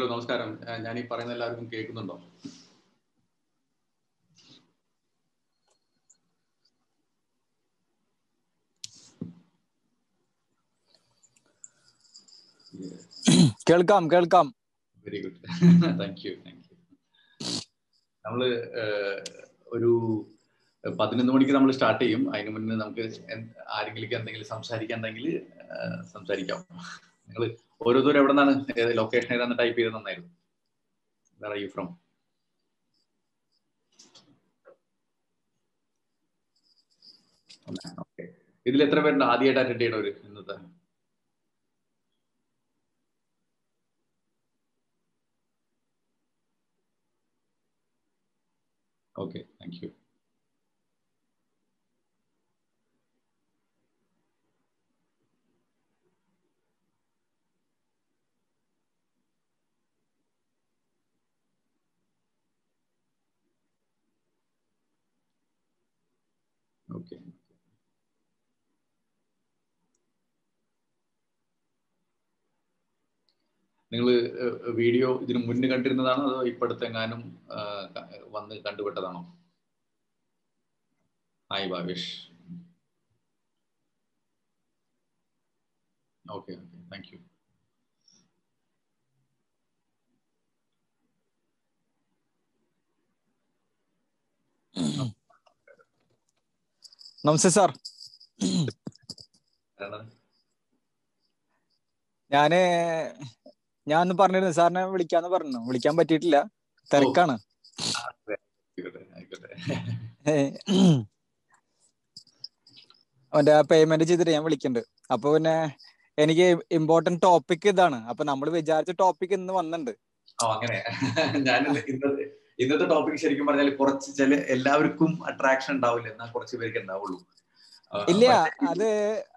Hello നമസ്കാരം. ഞാൻ ഈ പറയുന്ന എല്ലാവർക്കും കേൾക്കുന്നുണ്ടോ? കേൾക്കാം കേൾക്കാം. Very good thank you thank you നമ്മൾ ഒരു പതിനൊന്ന് മണിക്ക് നമ്മൾ സ്റ്റാർട്ട് ചെയ്യും. അതിന് മുന്നേ നമുക്ക് ആരെങ്കിലും എന്തെങ്കിലും സംസാരിക്കാൻ സംസാരിക്കാം. നിങ്ങൾ ഓരോരുത്തരും എവിടെ നിന്നാണ് ലൊക്കേഷൻ ഏതാന്ന് ടൈപ്പ് ചെയ്ത് നന്നായിരുന്നു വേർ ഫ്രം ഇതിൽ എത്ര പേരുണ്ട് ആദ്യമായിട്ട് അറ്റൻഡ് ചെയ്യണവര് ഇന്നത്തെ? ഓക്കെ താങ്ക് യു ഓക്കെ നിങ്ങൾ വീഡിയോ ഇതിന് മുന്നേ കണ്ടിരുന്നതാണോ? അതോ ഇപ്പോഴത്തെങ്ങാനും വന്ന് കണ്ടുപെട്ടതാണോ? Hi Bhavesh. Okay okay. Thank you. Namaste sir. ഞാൻ ഞാൻ ഒന്ന് പറഞ്ഞിരുന്നു സാറിനെ വിളിക്കാന്ന് പറഞ്ഞു. വിളിക്കാൻ പറ്റിയിട്ടില്ല. തിരക്കാണ്. അവന്റെ പേയ്മെന്റ് ചെയ്തിട്ട് ഞാൻ വിളിക്കുന്നുണ്ട് അപ്പൊ പിന്നെ എനിക്ക് ഇമ്പോർട്ടന്റ് ടോപ്പിക് ഇതാണ്. അപ്പൊ നമ്മൾ വിചാരിച്ച ടോപ്പിക് ഇന്ന് വന്നിട്ടുണ്ട് അങ്ങനെ. ഞാൻ ഇന്നത്തെ ഇന്നത്തെ ടോപ്പിക് ശരിക്കും പറഞ്ഞാൽ കുറച്ച് ചില എല്ലാവർക്കും അട്രാക്ഷൻ ഉണ്ടാവില്ല. എന്നാൽ കുറച്ച് പേർക്ക് ഉണ്ടാവുള്ളൂ. ഇല്ല അത്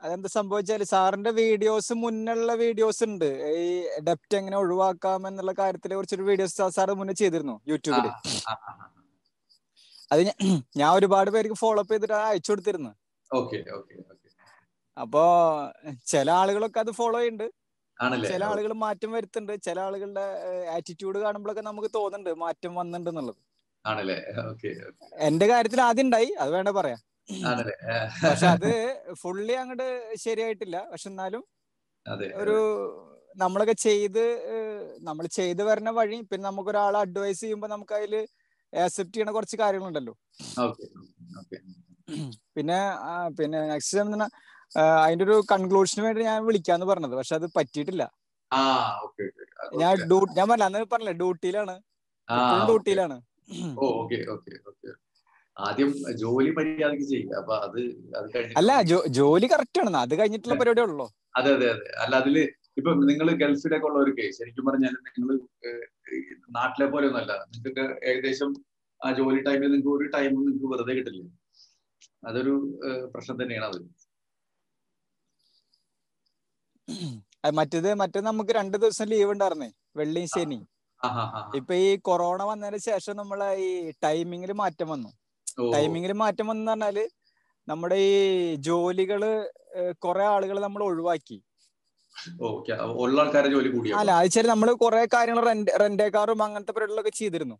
അതെന്താ സംഭവിച്ചാൽ സാറിന്റെ വീഡിയോസ് മുന്നുള്ള വീഡിയോസ് ഉണ്ട്. ഈ ഡെപ്റ്റ് എങ്ങനെ ഒഴിവാക്കാം എന്നുള്ള കാര്യത്തിലെ കുറിച്ചൊരു വീഡിയോസ് സാർ മുന്നേ ചെയ്തിരുന്നു യൂട്യൂബിൽ. അത് ഞാൻ ഒരുപാട് പേർക്ക് ഫോളോ അപ്പ് ചെയ്തിട്ട് അയച്ചു കൊടുത്തിരുന്നു. അപ്പോ ചില ആളുകളൊക്കെ അത് ഫോളോ ചെയ്യുന്നുണ്ട് ചില ആളുകൾ മാറ്റം വരുത്തുന്നുണ്ട് ചില ആളുകളുടെ ആറ്റിറ്റ്യൂഡ് കാണുമ്പോഴൊക്കെ നമുക്ക് തോന്നുന്നുണ്ട് മാറ്റം വന്നിട്ടുണ്ട് എന്നുള്ളത്. എന്റെ കാര്യത്തിൽ ആദ്യം ഉണ്ടായി അത് വേണ്ട പറയാം. പക്ഷെ അത് ഫുള്ളി അങ്ങോട്ട് ശരിയായിട്ടില്ല. പക്ഷെ എന്നാലും ഒരു നമ്മളൊക്കെ ചെയ്ത് നമ്മൾ ചെയ്ത് വരുന്ന വഴി പിന്നെ നമുക്ക് ഒരാളെ അഡ്വൈസ് ചെയ്യുമ്പോൾ നമുക്ക് അതിൽ ആക്സെപ്റ്റ് ചെയ്യണ കുറച്ച് കാര്യങ്ങളുണ്ടല്ലോ. പിന്നെ പിന്നെ നെക്സ്റ്റ് എന്താ അതിന്റെ ഒരു കൺക്ലൂഷന് വേണ്ടി ഞാൻ വിളിക്കാന്ന് പറഞ്ഞത്. പക്ഷെ അത് പറ്റിയിട്ടില്ല. ഞാൻ ഞാൻ പറഞ്ഞ അന്ന് പറഞ്ഞില്ലേ ഡ്യൂട്ടിയിലാണ്. ഡ്യൂട്ടിയിലാണ്. ആദ്യം ജോലി മര്യാദയ്ക്ക് ചെയ്യുക. അപ്പൊ അത് അത് കഴിഞ്ഞ അല്ല ജോലി കറക്റ്റ് ആണ് അത് കഴിഞ്ഞിട്ടുള്ള പരിപാടി ഉള്ളൂ അതെ അതെ അതെ. അല്ല അതിൽ ഇപ്പൊ നിങ്ങൾ ഗൾഫിലൊക്കെ കേസ് ശരിക്കും പറഞ്ഞാൽ നിങ്ങൾ നാട്ടിലെ പോലെ ഒന്നല്ല നിങ്ങൾക്ക് ഏകദേശം ആ ജോലി ടൈമിൽ നിങ്ങൾക്ക് ഒരു ടൈം നിങ്ങൾക്ക് വെറുതെ കിട്ടില്ല? അതൊരു പ്രശ്നം തന്നെയാണ് അത്. മറ്റേത് മറ്റേ നമുക്ക് രണ്ടു ദിവസം ലീവ് ഉണ്ടായിരുന്നേ. വെള്ളിയും ശനി ഇപ്പൊ ഈ കൊറോണ വന്നതിന് ശേഷം നമ്മളെ ഈ ടൈമിങ്ങിൽ മാറ്റം വന്നു. ടൈമിങ്ങിൽ മാറ്റം വന്നു പറഞ്ഞാൽ നമ്മുടെ ഈ ജോലികൾ കുറെ ആളുകൾ നമ്മൾ ഒഴിവാക്കി. ഉള്ള ആൾക്കാരെ ജോലി കൂടി അല്ല അത് ശരി നമ്മൾ കുറെ കാര്യങ്ങൾ റെന്റ് കാറും അങ്ങനത്തെ പരിപാടികളൊക്കെ ചെയ്തിരുന്നു.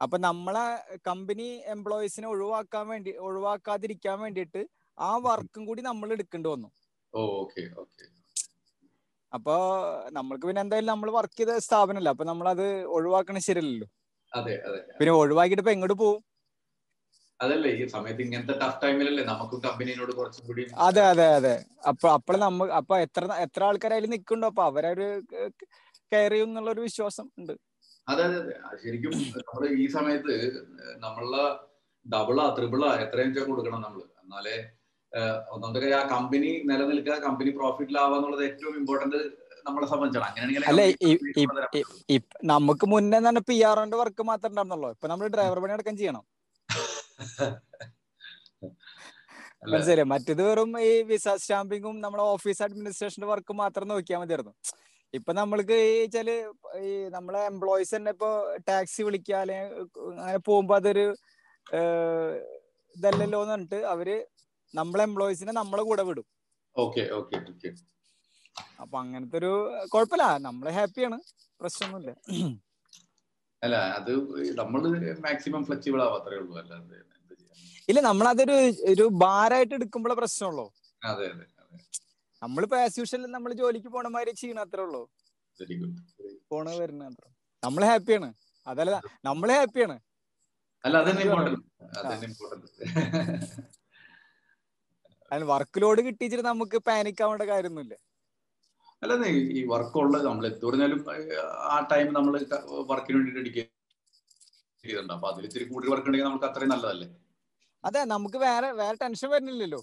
അപ്പൊ നമ്മളെ കമ്പനി എംപ്ലോയീസിനെ ഒഴിവാക്കാൻ വേണ്ടി ഒഴിവാക്കാതിരിക്കാൻ വേണ്ടിയിട്ട് ആ വർക്കും കൂടി നമ്മൾ എടുക്കേണ്ടി വന്നു. അപ്പൊ നമ്മൾക്ക് പിന്നെ എന്തായാലും നമ്മൾ വർക്ക് ചെയ്ത സ്ഥാപനമല്ല അപ്പൊ നമ്മൾ അത് ഒഴിവാക്കണ ശരിയല്ലല്ലോ പിന്നെ ഒഴിവാക്കിയിട്ട് ഇപ്പൊ എങ്ങോട്ട് പോകും അതല്ലേ ഈ സമയത്ത് ഇങ്ങനത്തെ ടഫ് ടൈമിലല്ലേ നമുക്കും കമ്പനിയോട് കുറച്ചും കൂടി അതെ അതെ അതെ. അപ്പൊ അപ്പോൾ നമ്മ അപ്പൊ എത്ര എത്ര ആൾക്കാരായാലും അതിൽ നിൽക്കുന്നുണ്ടോ അപ്പൊ അവരൊരു കെയർ ചെയ്യും എന്നുള്ള ഒരു വിശ്വാസം ഉണ്ട്. അതെ അതെ അതെ. ശരിക്കും നമ്മൾ ഈ സമയത്ത് നമ്മളെ ഡബിളാ ത്രിബിളാ എത്രയും വെച്ചാൽ കൊടുക്കണം നമ്മൾ എന്നാലേ ഒന്നാമത്തെ കാര്യം ആ കമ്പനി നിലനിൽക്കുക കമ്പനി പ്രോഫിറ്റിലാവുക എന്നുള്ളത് ഏറ്റവും ഇമ്പോർട്ടന്റ് നമ്മളെ സംബന്ധിച്ചാണ്. അങ്ങനെയാണെങ്കിൽ നമുക്ക് മുന്നേ തന്നെ പി ആറിന്റെ വർക്ക് മാത്രമേ ഉണ്ടായിരുന്നുള്ളൂ. ഇപ്പൊ നമ്മൾ ഡ്രൈവർ പണി അടക്കം ചെയ്യണം. മനസ്സിലായി. മറ്റേത് വെറും ഈ വിസ സ്റ്റാമ്പിങ്ങും നമ്മുടെ ഓഫീസ് അഡ്മിനിസ്ട്രേഷന്റെ വർക്ക് മാത്രം നോക്കിയാൽ മതിയായിരുന്നു. ഇപ്പൊ നമ്മൾക്ക് ഈ വെച്ചാൽ ഈ നമ്മളെ എംപ്ലോയീസ് തന്നെ ഇപ്പൊ ടാക്സി വിളിക്കുക അല്ലെങ്കിൽ അങ്ങനെ പോകുമ്പോ അതൊരു ഇതല്ലല്ലോ എന്ന് പറഞ്ഞിട്ട് അവർ നമ്മളെ എംപ്ലോയിസിനെ നമ്മളെ കൂടെ വിടും. Okay okay okay. അപ്പൊ അങ്ങനത്തെ ഒരു കുഴപ്പമില്ല. നമ്മൾ ഹാപ്പിയാണ് പ്രശ്നമൊന്നുമില്ല. അല്ല അത് നമ്മൾ മാക്സിമം ഫ്ലെക്സിബിൾ ആവാത്രേ ഉള്ളൂ. അല്ലാതെ ഇല്ല നമ്മൾ അതൊരു ഒരു ഭാരമായിട്ട് എടുക്കുമ്പോഴേ പ്രശ്നമുള്ളൂ നമ്മളിപ്പോ ആസ് യൂഷ്വൽ നമ്മൾ ജോലിക്ക് പോണ മാതിരി ചെയ്യണ അത്രേ ഉള്ളൂ. പോണ വരുന്ന അത്ര നമ്മൾ ഹാപ്പിയാണ്. അതല്ല നമ്മൾ ഹാപ്പിയാണ്. അല്ല അതിന് വർക്ക് ലോഡ് കിട്ടിച്ചിട്ട് നമുക്ക് പാനിക് ആവേണ്ട കാര്യമൊന്നുമില്ല. അല്ലെന്നേ ഈ വർക്ക് ഉള്ളത് നമ്മൾ എന്ത് പറഞ്ഞാലും ആ ടൈം നമ്മൾ വർക്കിന് വേണ്ടിട്ട് അടിക്കുക ചെയ്തിട്ടുണ്ട്. അപ്പൊ അതിൽ ഇത്തിരി കൂടുതൽ വർക്ക് ഉണ്ടെങ്കിൽ നമുക്ക് അത്രയും നല്ലതല്ലേ? അതെ നമുക്ക് വേറെ വേറെ ടെൻഷൻ വരുന്നില്ലല്ലോ.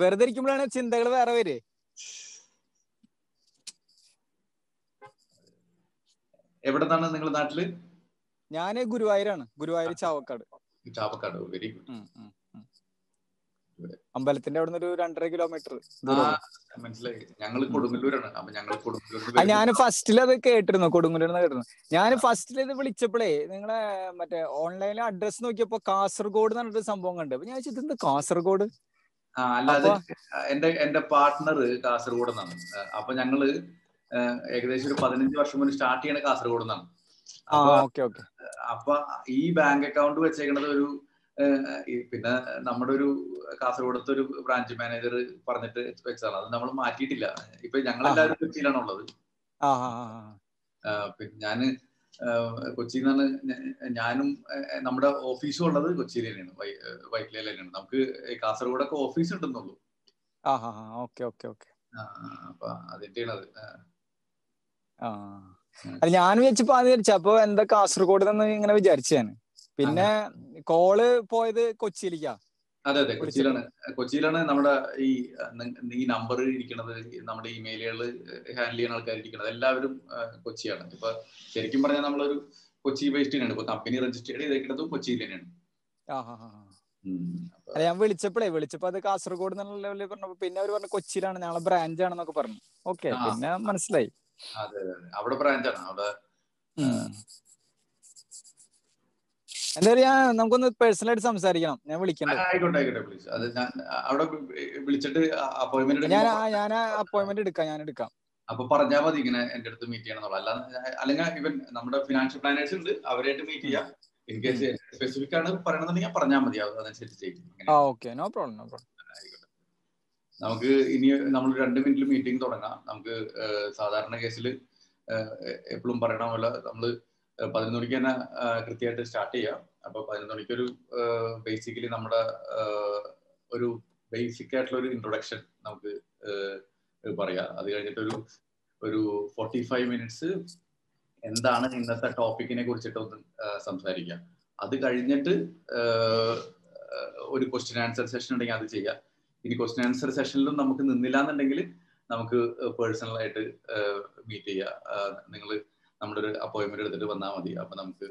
വെറുതെ ഇരിക്കുമ്പോഴാണ് ചിന്തകൾ വേറെ വരെ എവിടെന്നാണ് നിങ്ങളുടെ നാട്ടിൽ? ഞാൻ ഗുരുവായൂരാണ്. ഗുരുവായൂർ ചാവക്കാട്. ചാവക്കാട്. Very good. അമ്പലത്തിന്റെ അവിടെ നിന്ന് ഒരു രണ്ടര കിലോമീറ്റർ മനസ്സിലായി. കൊടുങ്ങല്ലൂരാണ്. അപ്പൊ ഞങ്ങൾ കൊടുങ്ങല്ലൂർ ഞാൻ ഫസ്റ്റിൽ അത് കേട്ടിരുന്നു. കൊടുങ്ങല്ലൂർ കേട്ടിരുന്നു. ഞാൻ ഫസ്റ്റിൽ ഇത് വിളിച്ചപ്പോഴേ നിങ്ങളെ മറ്റേ ഓൺലൈനിൽ അഡ്രസ് നോക്കിയപ്പോ കാസർഗോഡ് എന്ന് പറഞ്ഞൊരു സംഭവം കണ്ടു. അപ്പൊ ഞാൻ ചോദിച്ചത് എന്ത് കാസർഗോഡ്? അല്ലാതെ എന്റെ എന്റെ പാർട്ട്ണർ കാസർഗോഡ് നിന്നാണ് അപ്പൊ ഞങ്ങൾ ഏകദേശം ഒരു പതിനഞ്ച് വർഷം മുന്നേ സ്റ്റാർട്ട് ചെയ്യണ കാസർഗോഡ് നിന്നാണ് അപ്പൊ ഈ ബാങ്ക് അക്കൗണ്ട് വെച്ചേക്കണത് ഒരു പിന്നെ നമ്മുടെ ഒരു കാസർഗോഡത്തെ ഒരു ബ്രാഞ്ച് മാനേജർ പറഞ്ഞിട്ട് വെച്ചതാണ് അത് നമ്മൾ മാറ്റിയിട്ടില്ല. ഇപ്പൊ ഞങ്ങൾ എല്ലാവരും കൊച്ചിയിലാണ് ഉള്ളത്. പിന്നെ ഞാൻ കൊച്ചിയിൽ നിന്നാണ് ഞാനും നമ്മുടെ ഓഫീസും ഉള്ളത് കൊച്ചിയിൽ തന്നെയാണ്. വൈറ്റിലെ വൈറ്റിലയിൽ തന്നെയാണ്. നമുക്ക് കാസർഗോഡൊക്കെ ഓഫീസ് ഉണ്ടെന്നുള്ളൂ അപ്പൊ അതിന്റെയാണ് അത്. അത് ഞാൻ അപ്പൊ എന്താ കാസർഗോഡ് ഇങ്ങനെ വിചാരിച്ചു ഞാൻ പിന്നെ കോൾ പോയത് കൊച്ചിയിലേക്കാ. അതെ അതെ. കൊച്ചിയിലാണ്. കൊച്ചിയിലാണ് നമ്മുടെ ഈ ഈ നമ്പർ ഇരിക്കുന്നത് നമ്മുടെ ഇമെയിലുകൾ ഹാൻഡിൽ ചെയ്യുന്ന ആൾക്കാർ ഇരിക്കുന്നത്. എല്ലാവരും കൊച്ചിയാണ്. ഇപ്പൊ ശരിക്കും പറഞ്ഞാൽ നമ്മളൊരു കൊച്ചി ബേസ്ഡ് തന്നെയാണ്. ഇപ്പൊ കമ്പനി രജിസ്റ്റർ ചെയ്തേക്കുന്നതും കൊച്ചിയിൽ തന്നെയാണ്. അല്ല ഞാൻ വിളിച്ചപ്പോഴേ വിളിച്ചപ്പോ അത് കാസർഗോഡ് എന്നുള്ള ലെവലിൽ പറഞ്ഞപ്പോ പിന്നെ അവർ പറഞ്ഞു കൊച്ചിയിലാണ് ഞങ്ങളെ ബ്രാഞ്ച് ആണെന്നൊക്കെ പറഞ്ഞു. ഓക്കെ പിന്നെ മനസ്സിലായി. അതെ അതെ അവിടെ അവിടെ ബ്രാഞ്ചാണ് അവിടെ. എന്തായാലും ഞാൻ നമുക്കൊന്ന് പേഴ്സണൽ ആയിട്ട് സംസാരിക്കണം. ഞാൻ വിളിക്കണ്ടേ. ആയിക്കോട്ടെ ആയിക്കോട്ടെ പ്ലീസ് അത് ഞാൻ അവിടെ വിളിച്ചിട്ട് അപ്പോയിന്റ്മെന്റ് ഞാൻ ഞാൻ അപ്പോയിന്റ്മെന്റ് എടുക്കാം ഞാൻ എടുക്കാം. അപ്പൊ പറഞ്ഞാൽ മതി ഇങ്ങനെ എന്റെ അടുത്ത് മീറ്റ് ചെയ്യണം അല്ല അല്ലെങ്കിൽ ഇവൻ നമ്മുടെ ഫിനാൻഷ്യൽ പ്ലാനേഴ്സ് ഉണ്ട് അവരായിട്ട് മീറ്റ് ചെയ്യാം. ഇൻ കേസ് സ്പെസിഫിക് ആണ് പറയണമെന്നുണ്ടെങ്കിൽ പറഞ്ഞാൽ മതി അത് അതനുസരിച്ച് ചെയ്യും. നോ പ്രോബ്ലം നോ പ്രോബ്ലം നമുക്ക് ഇനി നമ്മൾ രണ്ട് മിനിറ്റിൽ മീറ്റിംഗ് തുടങ്ങാം. നമുക്ക് സാധാരണ കേസിൽ എപ്പോഴും പറയണ പോലെ നമ്മൾ പതിനൊന്ന് മണിക്ക് തന്നെ കൃത്യമായിട്ട് സ്റ്റാർട്ട് ചെയ്യാം. അപ്പൊ പതിനൊന്ന് മണിക്കൊരു ബേസിക്കലി നമ്മുടെ ഒരു ബേസിക് ആയിട്ടുള്ള ഒരു ഇൻട്രൊഡക്ഷൻ നമുക്ക് പറയാം. അത് കഴിഞ്ഞിട്ടൊരു ഒരു ഫോർട്ടി ഫൈവ് മിനിറ്റ്സ് എന്താണ് ഇന്നത്തെ ടോപ്പിക്കിനെ കുറിച്ചിട്ട് ഒന്ന് സംസാരിക്കാം. അത് കഴിഞ്ഞിട്ട് ഒരു ക്വസ്റ്റ്യൻ ആൻസർ സെഷൻ ഉണ്ടെങ്കിൽ അത് ചെയ്യാം. ഇനി ക്വസ്റ്റ്യൻ ആൻസർ സെഷനിലും നമുക്ക് നിന്നില്ല എന്നുണ്ടെങ്കിൽ നമുക്ക് പേഴ്സണലായിട്ട് മീറ്റ് ചെയ്യാം. നിങ്ങൾ നമ്മുടെ ഒരു അപ്പോയിന്റ്മെന്റ് എടുത്തിട്ട് വന്നാൽ മതി. അപ്പൊ നമുക്ക്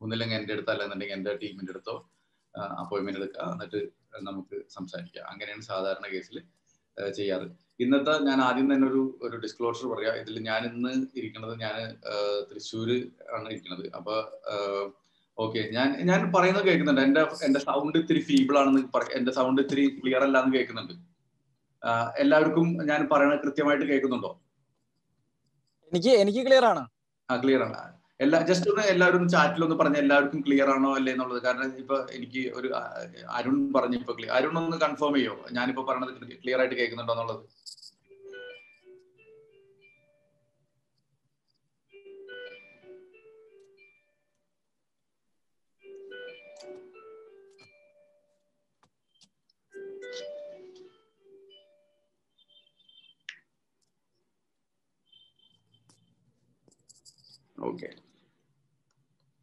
ഒന്നില്ലെങ്കിൽ എന്റെ അടുത്ത് അല്ലെന്നുണ്ടെങ്കിൽ എന്റെ ടീമിന്റെ അടുത്തോ അപ്പോയിന്റ്മെന്റ് എടുക്കുക എന്നിട്ട് നമുക്ക് സംസാരിക്കാം. അങ്ങനെയാണ് സാധാരണ കേസിൽ ചെയ്യാറ്. ഇന്നത്തെ ഞാൻ ആദ്യം തന്നെ ഒരു ഒരു ഡിസ്ക്ലോഷർ പറയാം. ഇതിൽ ഞാൻ ഇന്ന് ഇരിക്കുന്നത് ഞാൻ തൃശ്ശൂര് ആണ് ഇരിക്കുന്നത് അപ്പൊ ഓക്കെ. ഞാൻ ഞാൻ പറയുന്നത് കേൾക്കുന്നുണ്ട്. എന്റെ എന്റെ സൗണ്ട് ഇത്തിരി ഫീബിൾ ആണെന്ന് എന്റെ സൗണ്ട് ഇത്തിരി ക്ലിയർ അല്ല എന്ന് കേൾക്കുന്നുണ്ട്. എല്ലാവർക്കും ഞാൻ പറയുന്നത് കൃത്യമായിട്ട് കേൾക്കുന്നുണ്ടോ? എനിക്ക് എനിക്ക് ക്ലിയർ ആണ്. ആ ക്ലിയർ ആണ്. എല്ലാ ജസ്റ്റ് ഒന്ന് എല്ലാവരും ചാറ്റിൽ ഒന്ന് പറഞ്ഞ എല്ലാവർക്കും ക്ലിയർ ആണോ അല്ലേ എന്നുള്ളത്. കാരണം ഇപ്പൊ എനിക്ക് ഒരു അരുൺ പറഞ്ഞു ഇപ്പൊ ക്ലിയർ അരുൺ ഒന്ന് കൺഫേം ചെയ്യോ? ഞാനിപ്പോ പറഞ്ഞത് ക്ലിയർ ആയിട്ട് കേൾക്കുന്നുണ്ടോ എന്നുള്ളത്? Okay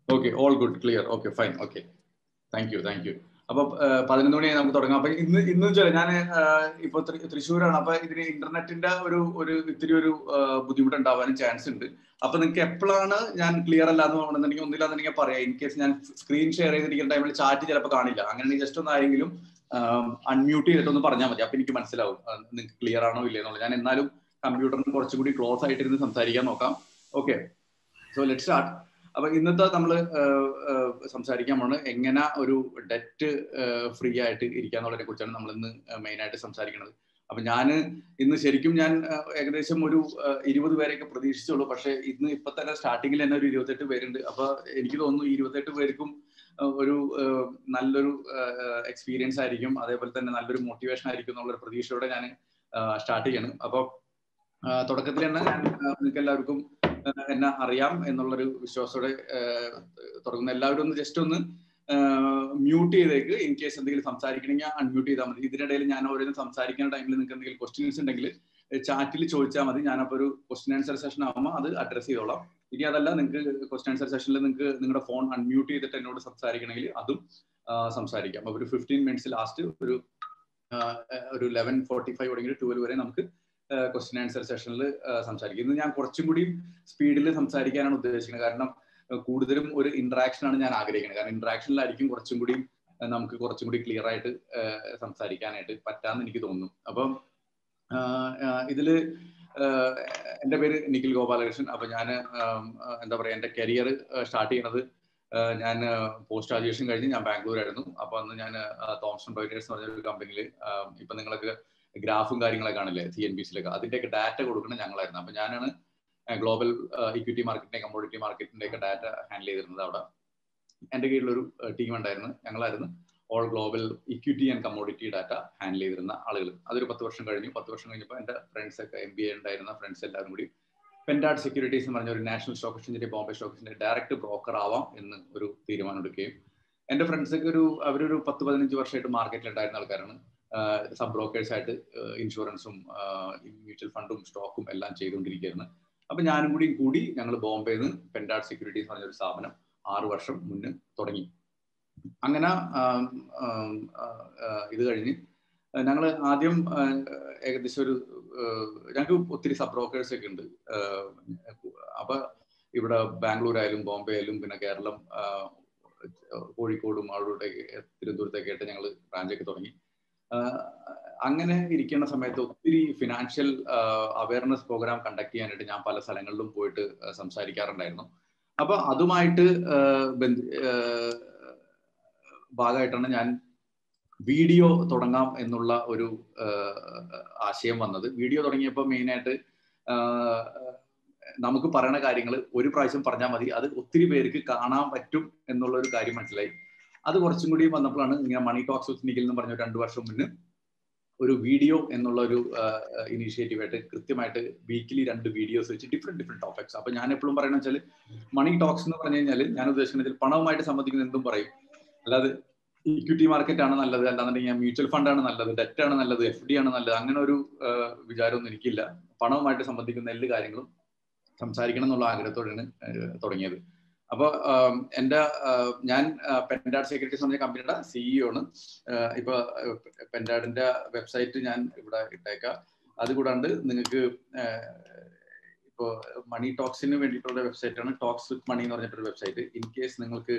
okay all good clear okay fine okay thank you thank you അപ്പൊ പതിനൊന്ന് മണിയായി നമുക്ക് തുടങ്ങാം. അപ്പൊ ഇന്ന് ഇന്ന് വെച്ചാൽ ഞാൻ ഇപ്പൊ തൃശ്ശൂരാണ്. അപ്പൊ ഇതിന് ഇന്റർനെറ്റിന്റെ ഒരു ഒരു ഇത്തിരി ഒരു ബുദ്ധിമുട്ട് ബുദ്ധിമുട്ടുണ്ടാവാനും ചാൻസ് ഉണ്ട് അപ്പൊ നിങ്ങൾക്ക് എപ്പോഴാണ് ഞാൻ ക്ലിയർ അല്ല എന്ന് തോന്നുന്നുണ്ടെങ്കിൽ ഒന്നില്ലാന്നുണ്ടെങ്കിൽ പറയാം. ഇൻ കേസ് ഞാൻ സ്ക്രീൻ ഷെയർ ചെയ്തിരിക്കുന്ന ടൈമിൽ ചാറ്റ് ചിലപ്പോൾ കാണില്ല. അങ്ങനെ ജസ്റ്റ് ഒന്ന് ആരെങ്കിലും അൺമ്യൂട്ട് ചെയ്തിട്ടൊന്ന് പറഞ്ഞാൽ മതി. അപ്പൊ എനിക്ക് മനസ്സിലാവും. നിങ്ങൾക്ക് ക്ലിയർ ആണോ ഇല്ലേ എന്നുള്ളത്. ഞാൻ എന്നാലും കമ്പ്യൂട്ടറിന് കുറച്ചുകൂടി ക്ലോസ് ആയിട്ടിരുന്ന് സംസാരിക്കാൻ നോക്കാം. ഓക്കെ സോ ലെറ്റ് സ്റ്റാർട്ട് അപ്പൊ ഇന്നത്തെ നമ്മൾ സംസാരിക്കാൻ പോണ് എങ്ങനെ ഒരു ഡെറ്റ് ഫ്രീ ആയിട്ട് ഇരിക്കാന്നുള്ളതിനെ കുറിച്ചാണ് നമ്മൾ ഇന്ന് മെയിൻ ആയിട്ട് സംസാരിക്കുന്നത് അപ്പൊ ഞാൻ ഇന്ന് ശരിക്കും ഞാൻ ഏകദേശം ഒരു ഇരുപത് പേരെയൊക്കെ പ്രതീക്ഷിച്ചുള്ളൂ. പക്ഷെ ഇന്ന് ഇപ്പൊ തന്നെ സ്റ്റാർട്ടിങ്ങിൽ തന്നെ ഒരു ഇരുപത്തെട്ട് പേരുണ്ട്. അപ്പൊ എനിക്ക് തോന്നുന്നു ഇരുപത്തെട്ട് പേർക്കും ഒരു നല്ലൊരു എക്സ്പീരിയൻസ് ആയിരിക്കും. അതേപോലെ തന്നെ നല്ലൊരു മോട്ടിവേഷൻ ആയിരിക്കും എന്നുള്ളൊരു പ്രതീക്ഷയോടെ ഞാൻ സ്റ്റാർട്ട് ചെയ്യണം. അപ്പോൾ തുടക്കത്തിൽ തന്നെ ഞാൻ നിങ്ങൾക്ക് എല്ലാവർക്കും എന്നെ അറിയാം എന്നുള്ളൊരു വിശ്വാസത്തോടെ തുടങ്ങുന്ന എല്ലാവരും ഒന്ന് ജസ്റ്റ് ഒന്ന് മ്യൂട്ട് ചെയ്തേക്ക്. ഇൻ കേസ് എന്തെങ്കിലും സംസാരിക്കണമെങ്കിൽ അൺമ്യൂട്ട് ചെയ്താൽ മതി. ഇതിനിടയിൽ ഞാൻ ഓരോന്നും സംസാരിക്കുന്ന ടൈമിൽ നിങ്ങൾക്ക് എന്തെങ്കിലും ക്വസ്റ്റ്യൻസ് ഉണ്ടെങ്കിൽ ചാറ്റിൽ ചോദിച്ചാൽ മതി. ഞാനപ്പോൾ ഒരു ക്വസ്റ്റ്യൻ ആൻസർ സെഷൻ ആകുമ്പോൾ അത് അഡ്രസ് ചെയ്തോളാം. ഇനി അതല്ല നിങ്ങൾക്ക് ക്വസ്റ്റ്യൻ ആൻസർ സെഷനിൽ നിങ്ങൾക്ക് നിങ്ങളുടെ ഫോൺ അൺമ്യൂട്ട് ചെയ്തിട്ട് എന്നോട് സംസാരിക്കണമെങ്കിൽ അതും സംസാരിക്കാം. അപ്പോൾ ഒരു ഫിഫ്റ്റീൻ മിനിറ്റ്സ് ലാസ്റ്റ് ഒരു ഒരു ലെവൻ ഫോർട്ടി ഫൈവ് തുടങ്ങി ട്വൽവ് വരെ നമുക്ക് ക്വസ്റ്റ്യൻ ആൻസർ സെഷനിൽ സംസാരിക്കും. ഇന്ന് ഞാൻ കുറച്ചും കൂടി സ്പീഡിൽ സംസാരിക്കാനാണ് ഉദ്ദേശിക്കുന്നത്. കാരണം കൂടുതലും ഒരു ഇന്ററാക്ഷൻ ആണ് ഞാൻ ആഗ്രഹിക്കുന്നത്. കാരണം ഇന്ററാക്ഷനിലായിരിക്കും കുറച്ചും കൂടി നമുക്ക് കുറച്ചും കൂടി ക്ലിയർ ആയിട്ട് സംസാരിക്കാനായിട്ട് പറ്റാന്ന് എനിക്ക് തോന്നുന്നു. അപ്പം ഇതിൽ എന്റെ പേര് നിഖിൽ ഗോപാലകൃഷ്ണൻ. അപ്പൊ ഞാൻ എന്താ പറയാ എന്റെ കരിയർ സ്റ്റാർട്ട് ചെയ്യണത് ഞാൻ പോസ്റ്റ് ഗ്രാജുവേഷൻ കഴിഞ്ഞ് ഞാൻ ബാംഗ്ലൂരായിരുന്നു. അപ്പൊ അന്ന് ഞാൻ തോംസൺ റോയിറ്റേഴ്സ് എന്ന് പറഞ്ഞ ഒരു കമ്പനിയിൽ ഇപ്പൊ നിങ്ങൾക്ക് ഗ്രാഫും കാര്യങ്ങളൊക്കെ കാണില്ലേ സി എൻ ബി സിയിലൊക്കെ അതിന്റെയൊക്കെ ഡാറ്റ കൊടുക്കുന്നത് ഞങ്ങളായിരുന്നു. അപ്പൊ ഞാനാണ് ഗ്ലോബൽ ഇക്വിറ്റി മാർക്കറ്റിന്റെ കമ്മോഡിറ്റി മാർക്കറ്റിന്റെ ഒക്കെ ഡാറ്റ ഹാൻഡിൽ ചെയ്തിരുന്നത് അവിടെ. എന്റെ കീഴിലൊരു ടീം ഉണ്ടായിരുന്നു. ഞങ്ങളായിരുന്നു all global equity and commodity data handle ചെയ്തിരുന്ന ആളുകൾ അതൊരു പത്ത് വർഷം കഴിഞ്ഞു. പത്ത് വർഷം കഴിഞ്ഞപ്പോൾ എന്റെ ഫ്രണ്ട്സ് ഒക്കെ എം ബി എ ഉണ്ടായിരുന്ന ഫ്രണ്ട്സ് എല്ലാവരും കൂടി പെൻഡാഡ് സെക്യൂരിറ്റീസ് എന്ന് പറഞ്ഞ ഒരു നാഷണൽ സ്റ്റോക്ക് എക്സ്ചേഞ്ചിന്റെ ബോംബെ സ്റ്റോക്ക് എക്സ്ചേഞ്ചിന്റെ ഡയറക്ട് ബ്രോക്കർ ആവാം എന്ന് ഒരു തീരുമാനം എടുക്കുകയും എന്റെ ഫ്രണ്ട്സൊക്കെ ഒരു അവരൊരു പത്ത് പതിനഞ്ച് വർഷമായിട്ട് മാർക്കറ്റിൽ ഉണ്ടായിരുന്ന ആൾക്കാരാണ്. സബ് ബ്രോക്കേഴ്സ് ആയിട്ട് ഇൻഷുറൻസും മ്യൂച്വൽ ഫണ്ടും സ്റ്റോക്കും എല്ലാം ചെയ്തുകൊണ്ടിരിക്കുകയാണ്. അപ്പൊ ഞാനും കൂടി കൂടി ഞങ്ങൾ ബോംബെയിൽ നിന്ന് പെൻഡാഡ് സെക്യൂരിറ്റീസ് എന്ന് പറഞ്ഞൊരു സ്ഥാപനം ആറു വർഷം മുന്നേ തുടങ്ങി. അങ്ങനെ ഇത് കഴിഞ്ഞ് ഞങ്ങൾ ആദ്യം ഏകദേശം ഒരു ഞങ്ങൾക്ക് ഒത്തിരി സബ് ബ്രോക്കേഴ്സ് ഒക്കെ ഉണ്ട്. അപ്പൊ ഇവിടെ ബാംഗ്ലൂർ ആയാലും ബോംബെ ആയാലും പിന്നെ കേരളം കോഴിക്കോടും അവിടെ തിരുവനന്തപുരത്തൊക്കെ ആയിട്ട് ഞങ്ങൾ ബ്രാഞ്ചൊക്കെ തുടങ്ങി. അങ്ങനെ ഇരിക്കുന്ന സമയത്ത് ഒത്തിരി ഫിനാൻഷ്യൽ അവയർനെസ് പ്രോഗ്രാം കണ്ടക്ട് ചെയ്യാനായിട്ട് ഞാൻ പല സ്ഥലങ്ങളിലും പോയിട്ട് സംസാരിക്കാറുണ്ടായിരുന്നു. അപ്പൊ അതുമായിട്ട് ഭാഗമായിട്ടാണ് ഞാൻ വീഡിയോ തുടങ്ങാം എന്നുള്ള ഒരു ആശയം വന്നത്. വീഡിയോ തുടങ്ങിയപ്പോൾ മെയിനായിട്ട് നമുക്ക് പറയണ കാര്യങ്ങൾ ഒരു പ്രാവശ്യം പറഞ്ഞാൽ മതി. അത് ഒത്തിരി പേർക്ക് കാണാൻ പറ്റും എന്നുള്ള ഒരു കാര്യം മനസ്സിലായി. അത് കുറച്ചും കൂടി വന്നപ്പോഴാണ് ഇങ്ങനെ മണി ടോക്സ് വിത്ത് നിഖിൽ എന്ന് പറഞ്ഞ രണ്ടു വർഷം മുന്നേ ഒരു വീഡിയോ എന്നുള്ള ഒരു ഇനീഷ്യേറ്റീവ് ആയിട്ട് കൃത്യമായിട്ട് വീക്കിലി രണ്ട് വീഡിയോസ് വെച്ച് ഡിഫറെന്റ് ഡിഫറെന്റ് ടോപ്പിക്സ് അപ്പൊ ഞാൻ എപ്പോഴും പറയുന്നത് വെച്ചാൽ മണി ടോക്സ് എന്ന് പറഞ്ഞു കഴിഞ്ഞാൽ ഞാൻ ഉദ്ദേശിക്കുന്നത് പണവുമായിട്ട് സംബന്ധിക്കുന്ന എന്തും പറയും. അല്ലാതെ ഇക്വിറ്റി മാർക്കറ്റ് ആണ് നല്ലത്. അല്ലാന്നുണ്ടെങ്കിൽ മ്യൂച്വൽ ഫണ്ട് ആണ് നല്ലത്. ഡെറ്റ് ആണ് നല്ലത്. എഫ് ഡി ആണ് നല്ലത്. അങ്ങനെ ഒരു വിചാരമൊന്നും എനിക്കില്ല. പണവുമായിട്ട് സംബന്ധിക്കുന്ന എല്ലാ കാര്യങ്ങളും സംസാരിക്കണം എന്നുള്ള ആഗ്രഹത്തോടെയാണ് തുടങ്ങിയത്. അപ്പൊ എന്റെ ഞാൻ പെൻഡാഡ് സെക്യൂരിറ്റീസ് പറഞ്ഞ കമ്പനിയുടെ സിഇഒ ആണ്. ഇപ്പൊ പെൻഡാഡിന്റെ വെബ്സൈറ്റ് ഞാൻ ഇവിടെ ഇട്ടേക്കാം. അതുകൂടാണ്ട് നിങ്ങൾക്ക് ഇപ്പോ മണി ടോക്സിന് വേണ്ടിയിട്ടുള്ള വെബ്സൈറ്റ് ആണ് ടോക്സ് വിത്ത് മണി എന്ന് പറഞ്ഞിട്ടൊരു വെബ്സൈറ്റ് ഇൻ കേസ് നിങ്ങൾക്ക്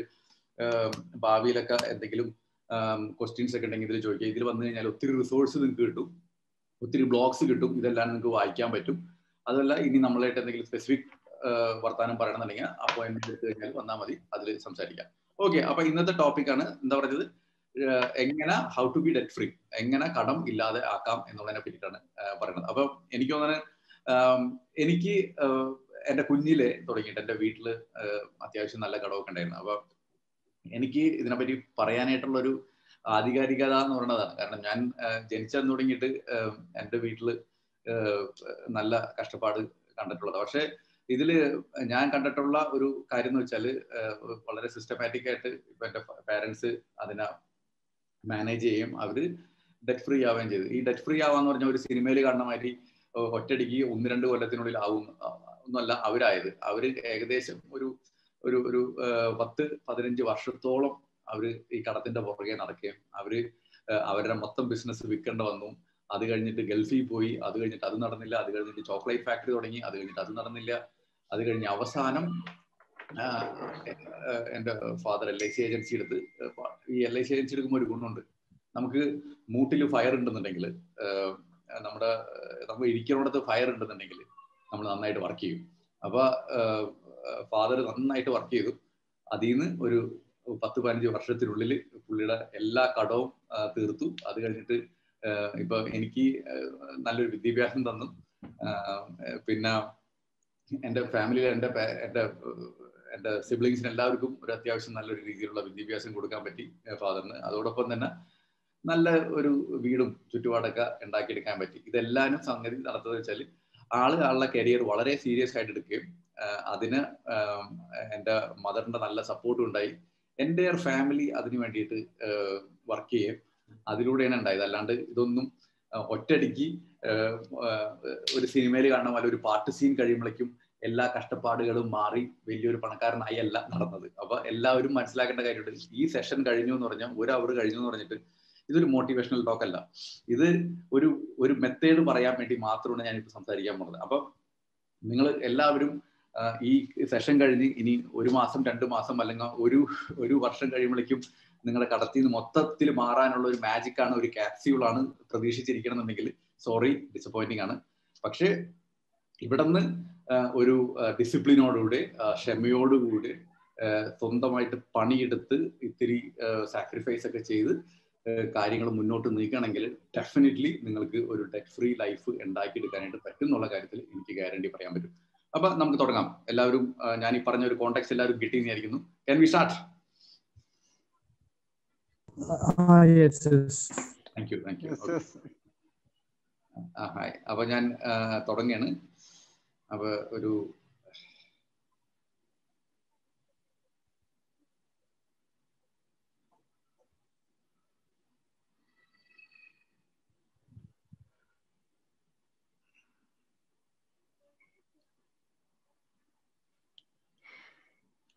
ഭാവിയിലൊക്കെ എന്തെങ്കിലും ക്വസ്റ്റ്യൻസ് ഒക്കെ ഉണ്ടെങ്കിൽ ഇതിൽ ചോദിക്കുക ഇതിൽ വന്നു കഴിഞ്ഞാൽ ഒത്തിരി റിസോഴ്സ് നിങ്ങൾക്ക് കിട്ടും. ഒത്തിരി ബ്ലോഗ്സ് കിട്ടും. ഇതെല്ലാം നിങ്ങൾക്ക് വായിക്കാൻ പറ്റും. അതല്ല ഇനി നമ്മളായിട്ട് എന്തെങ്കിലും സ്പെസിഫിക് വർത്താനം പറയണമെന്നുണ്ടെങ്കിൽ അപ്പോയിന്റ്മെന്റ് എടുത്തു കഴിഞ്ഞാൽ വന്നാൽ മതി. അതിൽ സംസാരിക്കാം. ഓക്കെ അപ്പൊ ഇന്നത്തെ ടോപ്പിക്കാണ് എന്താ പറഞ്ഞത്? എങ്ങനെ how to be debt free എങ്ങനെ കടം ഇല്ലാതെ ആക്കാം എന്നുള്ളതിനെ പറ്റിയിട്ടാണ് പറയുന്നത്. അപ്പൊ എനിക്ക് തോന്നുന്നത് എനിക്ക് എന്റെ കുഞ്ഞിലെ തുടങ്ങിയിട്ട് എന്റെ വീട്ടിൽ അത്യാവശ്യം നല്ല കടമൊക്കെ ഉണ്ടായിരുന്നു. അപ്പൊ എനിക്ക് ഇതിനെപ്പറ്റി പറയാനായിട്ടുള്ള ഒരു ആധികാരികത എന്ന് പറയുന്നതാണ്. കാരണം ഞാൻ ജനിച്ചെന്ന് തുടങ്ങിയിട്ട് എന്റെ വീട്ടിൽ നല്ല കഷ്ടപ്പാട് കണ്ടിട്ടുള്ളത്. പക്ഷെ ഇതിൽ ഞാൻ കണ്ടിട്ടുള്ള ഒരു കാര്യം എന്ന് വെച്ചാൽ വളരെ സിസ്റ്റമാറ്റിക് ആയിട്ട് ഇപ്പൊ എന്റെ പാരന്റ്സ് അതിനെ മാനേജ് ചെയ്യും. അവർ ഡെറ്റ് ഫ്രീ ആവുകയും ചെയ്തു. ഈ ഡെറ്റ് ഫ്രീ ആവാന്ന് പറഞ്ഞ ഒരു സിനിമയിൽ കാണുന്ന മാതിരി ഒറ്റടിക്ക് ഒന്ന് രണ്ട് കൊല്ലത്തിനുള്ളിൽ ആവും. ഒന്നല്ല അവരായത്. അവർ ഏകദേശം ഒരു ഒരു ഒരു പത്ത് പതിനഞ്ച് വർഷത്തോളം അവർ ഈ കടത്തിന്റെ പുറകെ നടക്കുകയും അവർ അവരുടെ മൊത്തം ബിസിനസ് വിൽക്കേണ്ട വന്നു. അത് കഴിഞ്ഞിട്ട് ഗൾഫിൽ പോയി അത് കഴിഞ്ഞിട്ട് അത് നടന്നില്ല അത് കഴിഞ്ഞിട്ട് ചോക്ലേറ്റ് ഫാക്ടറി തുടങ്ങി അത് കഴിഞ്ഞിട്ട് അത് നടന്നില്ല. അത് കഴിഞ്ഞ് അവസാനം എന്റെ father L I C agency എടുത്ത് ഈ എൽ ഐ സി ഏജൻസി എടുക്കുമ്പോൾ ഒരു ഗുണമുണ്ട്. നമുക്ക് മൂട്ടിൽ ഫയർ ഉണ്ടെന്നുണ്ടെങ്കിൽ നമ്മുടെ നമ്മൾ ഇരിക്കുന്നിടത്ത് ഫയർ ഉണ്ടെന്നുണ്ടെങ്കിൽ നമ്മൾ നന്നായിട്ട് വർക്ക് ചെയ്യും. അപ്പൊ ഫാദർ നന്നായിട്ട് വർക്ക് ചെയ്തു. അതിൽ നിന്ന് ഒരു പത്ത് പതിനഞ്ച് വർഷത്തിനുള്ളിൽ പുള്ളിയുടെ എല്ലാ കടവും തീർത്തു. അത് കഴിഞ്ഞിട്ട് ഇപ്പൊ എനിക്ക് നല്ലൊരു വിദ്യാഭ്യാസം തന്നു. പിന്നെ എന്റെ ഫാമിലിയിൽ എന്റെ എന്റെ എന്റെ സിബ്ലിങ്സിന് എല്ലാവർക്കും ഒരു അത്യാവശ്യം നല്ലൊരു രീതിയിലുള്ള വിദ്യാഭ്യാസം കൊടുക്കാൻ പറ്റി ഫാദറിന്. അതോടൊപ്പം തന്നെ നല്ല ഒരു വീടും ചുറ്റുപാടൊക്കെ ഉണ്ടാക്കിയെടുക്കാൻ പറ്റി. ഇതെല്ലാവരും സംഗതി നടത്തുന്നത് വെച്ചാൽ ആൾ ആളുടെ കരിയർ വളരെ സീരിയസ് ആയിട്ട് എടുക്കുകയും അതിന് എന്റെ മദറിന്റെ നല്ല സപ്പോർട്ടും ഉണ്ടായി. എന്റെ ഫാമിലി അതിനു വേണ്ടിയിട്ട് വർക്ക് ചെയ്യുകയും അതിലൂടെയാണ് ഉണ്ടായത്. അല്ലാണ്ട് ഇതൊന്നും ഒറ്റടിക്ക് ഒരു സിനിമയിൽ കാണുന്ന പോലെ ഒരു പാട്ട് സീൻ കഴിയുമ്പോഴേക്കും എല്ലാ കഷ്ടപ്പാടുകളും മാറി വലിയൊരു പണക്കാരനായി അല്ല നടന്നത്. അപ്പൊ എല്ലാവരും മനസ്സിലാക്കേണ്ട കാര്യമുണ്ട്. ഈ സെഷൻ കഴിഞ്ഞു എന്ന് പറഞ്ഞാൽ ഒരു അവർ കഴിഞ്ഞു എന്ന് പറഞ്ഞിട്ട് ഇതൊരു മോട്ടിവേഷണൽ ടോക്ക് അല്ല. ഇത് ഒരു ഒരു മെത്തേഡ് പറയാൻ വേണ്ടി മാത്രമാണ് ഞാനിപ്പോൾ സംസാരിക്കാൻ പോകുന്നത് അപ്പൊ നിങ്ങൾ എല്ലാവരും ഈ സെഷൻ കഴിഞ്ഞ് ഇനി ഒരു മാസം രണ്ട് മാസം അല്ലെങ്കിൽ ഒരു ഒരു വർഷം കഴിയുമ്പോഴേക്കും നിങ്ങളുടെ കടത്തിൽ നിന്ന് മൊത്തത്തിൽ മാറാനുള്ള ഒരു മാജിക് ആണ് ഒരു ക്യാപ്സ്യൂൾ ആണ് പ്രതീക്ഷിച്ചിരിക്കണമെന്നുണ്ടെങ്കിൽ സോറി ഡിസപ്പോയിന്റിംഗ് ആണ്. പക്ഷേ ഇവിടെ നിന്ന് ഒരു ഡിസിപ്ലിനോടുകൂടി ക്ഷമയോടുകൂടി സ്വന്തമായിട്ട് പണിയെടുത്ത് ഇത്തിരി സാക്രിഫൈസ് ഒക്കെ ചെയ്ത് കാര്യങ്ങൾ മുന്നോട്ട് നീക്കണമെങ്കിൽ ഡെഫിനറ്റ്ലി നിങ്ങൾക്ക് ഒരു ഡെറ്റ് ഫ്രീ ലൈഫ് ഉണ്ടാക്കിയെടുക്കാനായിട്ട് പറ്റും എന്നുള്ള കാര്യത്തിൽ എനിക്ക് ഗ്യാരണ്ടി പറയാൻ പറ്റും. അപ്പൊ നമുക്ക് തുടങ്ങാം. എല്ലാവരും ഞാൻ ഈ പറഞ്ഞ ഒരു കോണ്ടാക്ട് എല്ലാവരും കിട്ടിയെന്ന് വിചാരിക്കുന്നു can we start thank you thank you hi അപ്പൊ ഞാൻ തുടങ്ങിയാണ് അപ്പൊ ഒരു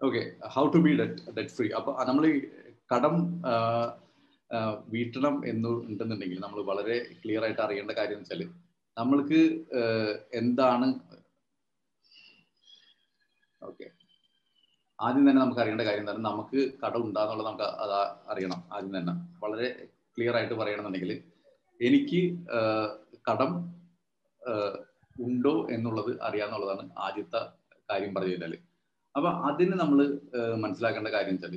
okay how to be debt debt free അപ്പൊ നമ്മൾ ഈ കടം വീട്ടണം എന്ന് ഉണ്ടെന്നുണ്ടെങ്കിൽ നമ്മൾ വളരെ ക്ലിയർ ആയിട്ട് അറിയേണ്ട കാര്യം വെച്ചാൽ നമ്മൾക്ക് എന്താണ് ഓക്കെ ആദ്യം തന്നെ നമുക്ക് അറിയേണ്ട കാര്യം തന്നെ നമുക്ക് കടം ഉണ്ടാന്നുള്ളത് നമുക്ക് അത് അറിയണം ആദ്യം തന്നെ. വളരെ ക്ലിയർ ആയിട്ട് പറയണമെന്നുണ്ടെങ്കിൽ എനിക്ക് കടം ഉണ്ടോ എന്നുള്ളത് അറിയാന്നുള്ളതാണ് ആദ്യത്തെ കാര്യം പറഞ്ഞു കഴിഞ്ഞാൽ അപ്പൊ അതിന് നമ്മൾ മനസ്സിലാക്കേണ്ട കാര്യം വെച്ചാൽ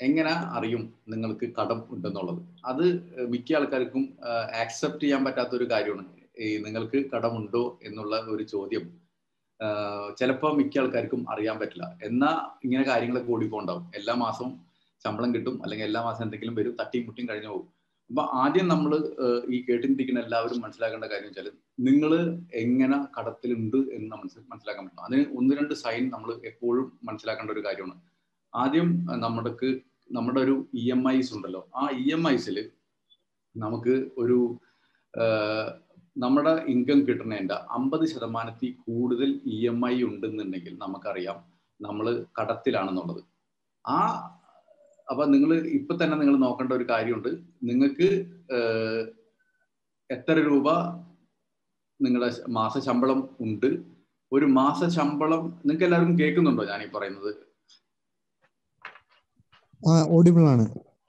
എങ്ങനെ അറിയും നിങ്ങൾക്ക് കടം ഉണ്ടെന്നുള്ളത്? അത് മിക്ക ആൾക്കാർക്കും ആക്സെപ്റ്റ് ചെയ്യാൻ പറ്റാത്ത ഒരു കാര്യമാണ്. ഈ നിങ്ങൾക്ക് കടമുണ്ടോ എന്നുള്ള ഒരു ചോദ്യം ചിലപ്പോൾ മിക്ക ആൾക്കാർക്കും അറിയാൻ പറ്റില്ല. എന്നാ ഇങ്ങനെ കാര്യങ്ങളൊക്കെ ഓടിപ്പോണ്ടാവും. എല്ലാ മാസവും ശമ്പളം കിട്ടും. അല്ലെങ്കിൽ എല്ലാ മാസം എന്തെങ്കിലും വരും തട്ടിയും മുട്ടിയും കഴിഞ്ഞു പോകും. അപ്പൊ ആദ്യം നമ്മൾ ഈ കേട്ടിരിക്കുന്ന എല്ലാവരും മനസ്സിലാക്കേണ്ട കാര്യം വെച്ചാൽ നിങ്ങൾ എങ്ങനെ കടത്തിലുണ്ട് എന്ന് മനസ്സിലാക്കാൻ പറ്റും. അതിന് ഒന്ന് രണ്ട് സൈൻ നമ്മൾ എപ്പോഴും മനസ്സിലാക്കേണ്ട ഒരു കാര്യമാണ്. ആദ്യം നമ്മൾക്ക് നമ്മുടെ ഒരു ഇ എം ഐസ് ഉണ്ടല്ലോ. ആ ഇ എം ഐസിൽ നമുക്ക് ഒരു നമ്മുടെ ഇൻകം കിട്ടുന്നതിന്റെ അമ്പത് ശതമാനത്തിൽ കൂടുതൽ ഇ എം ഐ ഉണ്ടെന്നുണ്ടെങ്കിൽ നമുക്കറിയാം നമ്മൾ കടത്തിലാണെന്നുള്ളത്. ആ അപ്പൊ നിങ്ങൾ ഇപ്പൊ തന്നെ നിങ്ങൾ നോക്കേണ്ട ഒരു കാര്യമുണ്ട്. നിങ്ങൾക്ക് എത്ര രൂപ നിങ്ങളുടെ മാസ ശമ്പളം ഉണ്ട്? ഒരു മാസ ശമ്പളം നിങ്ങൾക്ക് എല്ലാവർക്കും കേൾക്കുന്നുണ്ടോ ഞാൻ ഈ പറയുന്നത് ഓഡിബിൾ ആണ്.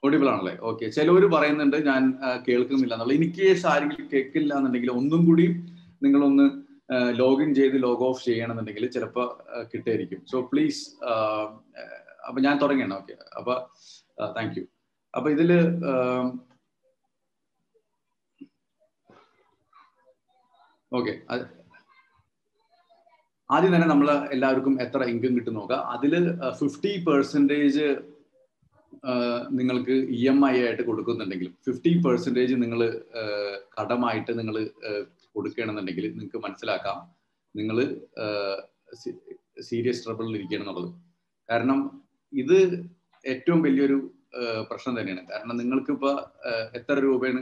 ഓഡിബിൾ ആണല്ലേ? ഓക്കെ ചിലവർ പറയുന്നുണ്ട് ഞാൻ കേൾക്കുന്നില്ല എന്നുള്ളത് ഇൻ കേസ് ആരെങ്കിലും കേൾക്കില്ല എന്നുണ്ടെങ്കിൽ ഒന്നും കൂടി നിങ്ങളൊന്ന് ലോഗിൻ ചെയ്ത് ലോഗ് ഓഫ് ചെയ്യണമെന്നുണ്ടെങ്കിൽ ചിലപ്പോൾ കിട്ടായിരിക്കും. സോ പ്ലീസ് അപ്പൊ ഞാൻ തുടങ്ങിയാണ് ഓക്കെ അപ്പൊ താങ്ക് യു അപ്പൊ ഇതിൽ ഓക്കെ ആദ്യം തന്നെ നമ്മൾ എല്ലാവർക്കും എത്ര ഇൻകം കിട്ടും നോക്കാം അതിൽ ഫിഫ്റ്റി പെർസെന്റേജ് നിങ്ങൾക്ക് ഇ എം ഐ ആയിട്ട് കൊടുക്കുന്നുണ്ടെങ്കിൽ ഫിഫ്റ്റി പെർസെന്റേജ് നിങ്ങൾ കടമായിട്ട് നിങ്ങൾ കൊടുക്കണമെന്നുണ്ടെങ്കിൽ നിങ്ങൾക്ക് മനസ്സിലാക്കാം നിങ്ങൾ സീരിയസ് ട്രബിളിൽ ഇരിക്കണം എന്നുള്ളത്. കാരണം ഇത് ഏറ്റവും വലിയൊരു പ്രശ്നം തന്നെയാണ്. കാരണം നിങ്ങൾക്ക് ഇപ്പൊ എത്ര രൂപയാണ്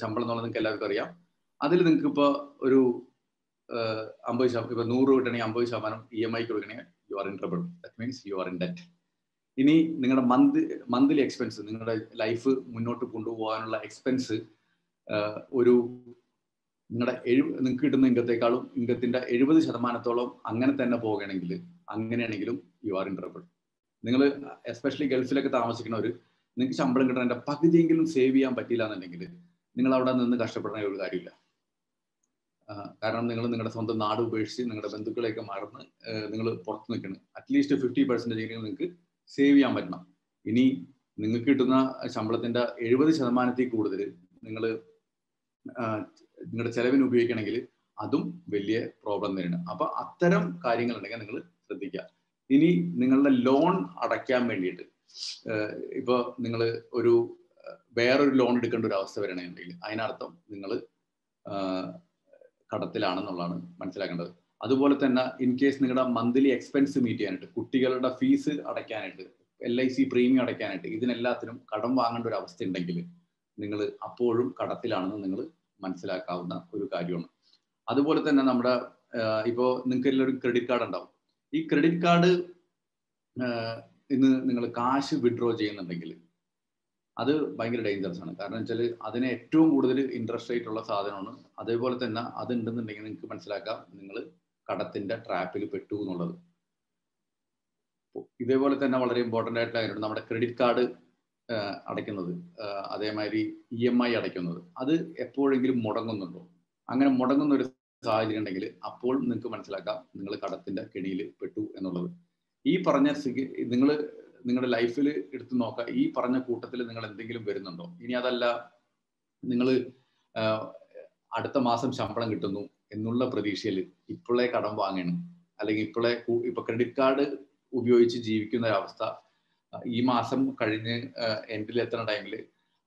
ശമ്പളം എന്നുള്ളത് നിങ്ങൾക്ക് എല്ലാവർക്കും അറിയാം. അതിൽ നിങ്ങൾക്ക് ഇപ്പൊ ഒരു അമ്പത് ശതമാനം ഇപ്പോൾ നൂറ് രൂപ കിട്ടണമെങ്കിൽ അമ്പത് ശതമാനം ഇ എം ഐ കൊടുക്കണമെങ്കിൽ you are in trouble that means you are in debt ഇനി നിങ്ങളുടെ മന്ത് മന്ത്ലി എക്സ്പെൻസ് നിങ്ങളുടെ ലൈഫ് മുന്നോട്ട് കൊണ്ടുപോകാനുള്ള എക്സ്പെൻസ് ഒരു നിങ്ങളുടെ എഴു നിങ്ങൾക്ക് കിട്ടുന്ന ഇൻകത്തേക്കാളും ഇൻകത്തിന്റെ എഴുപത് ശതമാനത്തോളം അങ്ങനെ തന്നെ പോകണമെങ്കിൽ അങ്ങനെയാണെങ്കിലും യു ആർ ഇൻ ട്രബിൾ നിങ്ങൾ എസ്പെഷ്യലി ഗൾഫിലൊക്കെ താമസിക്കുന്നവർ നിങ്ങൾക്ക് ശമ്പളം കിട്ടുന്നതിന്റെ പകുതിയെങ്കിലും സേവ് ചെയ്യാൻ പറ്റിയില്ല എന്നുണ്ടെങ്കിൽ നിങ്ങൾ അവിടെ നിന്ന് കഷ്ടപ്പെടുന്ന ഒരു കാര്യമില്ല. കാരണം നിങ്ങൾ നിങ്ങളുടെ സ്വന്തം നാട് ഉപേക്ഷിച്ച് നിങ്ങളുടെ ബന്ധുക്കളെയൊക്കെ മറന്ന് നിങ്ങൾ പുറത്ത് നിൽക്കണം അറ്റ്ലീസ്റ്റ് ഫിഫ്റ്റി പെർസെന്റേജ് നിങ്ങൾക്ക് സേവ് ചെയ്യാൻ പറ്റണം. ഇനി നിങ്ങൾക്ക് കിട്ടുന്ന ശമ്പളത്തിന്റെ എഴുപത് ശതമാനത്തിൽ കൂടുതൽ നിങ്ങൾ നിങ്ങളുടെ ചെലവിന് ഉപയോഗിക്കണമെങ്കിൽ അതും വലിയ പ്രോബ്ലം തന്നെയാണ്. അപ്പൊ അത്തരം കാര്യങ്ങൾ ഉണ്ടെങ്കിൽ നിങ്ങൾ ശ്രദ്ധിക്കുക. ഇനി നിങ്ങളുടെ ലോൺ അടയ്ക്കാൻ വേണ്ടിയിട്ട് ഇപ്പൊ നിങ്ങൾ ഒരു വേറൊരു ലോൺ എടുക്കേണ്ട ഒരു അവസ്ഥ വരണമെന്നുണ്ടെങ്കിൽ അതിനർത്ഥം നിങ്ങൾ കടത്തിലാണെന്നുള്ളതാണ് മനസ്സിലാക്കേണ്ടത്. അതുപോലെ തന്നെ ഇൻ കേസ് നിങ്ങളുടെ മന്ത്ലി എക്സ്പെൻസ് മീറ്റ് ചെയ്യാനായിട്ട് കുട്ടികളുടെ ഫീസ് അടയ്ക്കാനായിട്ട് എൽ ഐ സി പ്രീമിയം അടയ്ക്കാനായിട്ട് ഇതിനെല്ലാത്തിനും കടം വാങ്ങേണ്ട ഒരു അവസ്ഥ ഉണ്ടെങ്കിൽ നിങ്ങൾ അപ്പോഴും കടത്തിലാണെന്ന് നിങ്ങൾ മനസ്സിലാക്കാവുന്ന ഒരു കാര്യമാണ്. അതുപോലെ തന്നെ നമ്മുടെ ഇപ്പോൾ നിങ്ങൾക്ക് ഒരു ക്രെഡിറ്റ് കാർഡ് ഉണ്ടാവും. ഈ ക്രെഡിറ്റ് കാർഡ് ഇന്ന് നിങ്ങൾ കാശ് വിഡ്രോ ചെയ്യുന്നുണ്ടെങ്കിൽ അത് ഭയങ്കര ഡേഞ്ചറസ് ആണ്. കാരണം വെച്ചാൽ അതിന് ഏറ്റവും കൂടുതൽ ഇൻട്രസ്റ്റ് റേറ്റ് ഉള്ള സാധനമാണ്. അതേപോലെ തന്നെ അത് ഉണ്ടെന്നുണ്ടെങ്കിൽ നിങ്ങൾക്ക് മനസ്സിലാക്കാം. നിങ്ങൾ കടത്തിന്റെ ട്രാപ്പിൽ പെട്ടു എന്നുള്ളത്. ഇതേപോലെ തന്നെ വളരെ ഇമ്പോർട്ടന്റ് ആയിട്ടുള്ള കാര്യമാണ് നമ്മുടെ ക്രെഡിറ്റ് കാർഡ് അടയ്ക്കുന്നത്. അതേമാതിരി ഇ എം ഐ അടയ്ക്കുന്നത്. അത് എപ്പോഴെങ്കിലും മുടങ്ങുന്നുണ്ടോ? അങ്ങനെ മുടങ്ങുന്ന ഒരു സാഹചര്യം ഉണ്ടെങ്കിൽ അപ്പോൾ നിങ്ങൾക്ക് മനസ്സിലാക്കാം നിങ്ങൾ കടത്തിന്റെ കെണിയിൽ പെട്ടു എന്നുള്ളത്. ഈ പറഞ്ഞ നിങ്ങൾ നിങ്ങളുടെ ലൈഫിൽ എടുത്തു നോക്കുക ഈ പറഞ്ഞ കൂട്ടത്തിൽ നിങ്ങൾ എന്തെങ്കിലും വരുന്നുണ്ടോ? ഇനി അതല്ല നിങ്ങൾ അടുത്ത മാസം ശമ്പളം കിട്ടുന്നു. എന്നുള്ള പ്രതീക്ഷയിൽ ഇപ്പോഴേ കടം വാങ്ങണം. അല്ലെങ്കിൽ ഇപ്പോഴേ ഇപ്പൊ ക്രെഡിറ്റ് കാർഡ് ഉപയോഗിച്ച് ജീവിക്കുന്ന ഒരവസ്ഥ ഈ മാസം കഴിഞ്ഞ് എൻഡിൽ എത്തുന്ന ടൈമിൽ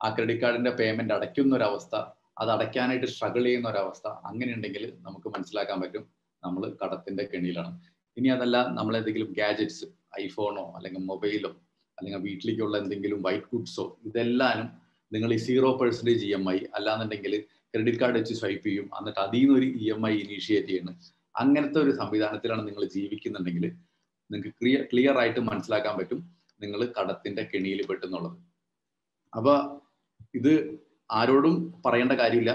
ആ ക്രെഡിറ്റ് കാർഡിന്റെ പേയ്മെന്റ് അടയ്ക്കുന്ന ഒരവസ്ഥ അത് അടയ്ക്കാനായിട്ട് സ്ട്രഗിൾ ചെയ്യുന്ന ഒരവസ്ഥ അങ്ങനെ ഉണ്ടെങ്കിൽ നമുക്ക് മനസ്സിലാക്കാൻ പറ്റും നമ്മൾ കടത്തിന്റെ കെണിയിലാണ്. ഇനി അതല്ല നമ്മൾ എന്തെങ്കിലും ഗാജറ്റ്സ് ഐഫോണോ അല്ലെങ്കിൽ മൊബൈലോ അല്ലെങ്കിൽ വീട്ടിലേക്കുള്ള എന്തെങ്കിലും വൈറ്റ് ഗുഡ്സോ ഇതെല്ലാനും നിങ്ങൾ ഈ zero percentage E M I അല്ലാന്നുണ്ടെങ്കിൽ ക്രെഡിറ്റ് കാർഡ് വെച്ച് സ്വൈപ്പ് ചെയ്യും. എന്നിട്ട് അതിൽ നിന്ന് ഒരു ഇ എം ഐ ഇനീഷ്യേറ്റ് ചെയ്യണം. അങ്ങനത്തെ ഒരു സംവിധാനത്തിലാണ് നിങ്ങൾ ജീവിക്കുന്നുണ്ടെങ്കിൽ നിങ്ങൾക്ക് ക്ലിയർ ക്ലിയർ ആയിട്ട് മനസ്സിലാക്കാൻ പറ്റും നിങ്ങൾ കടത്തിന്റെ കെണിയിൽ പെട്ടെന്നുള്ളത്. അപ്പൊ ഇത് ആരോടും പറയേണ്ട കാര്യമില്ല.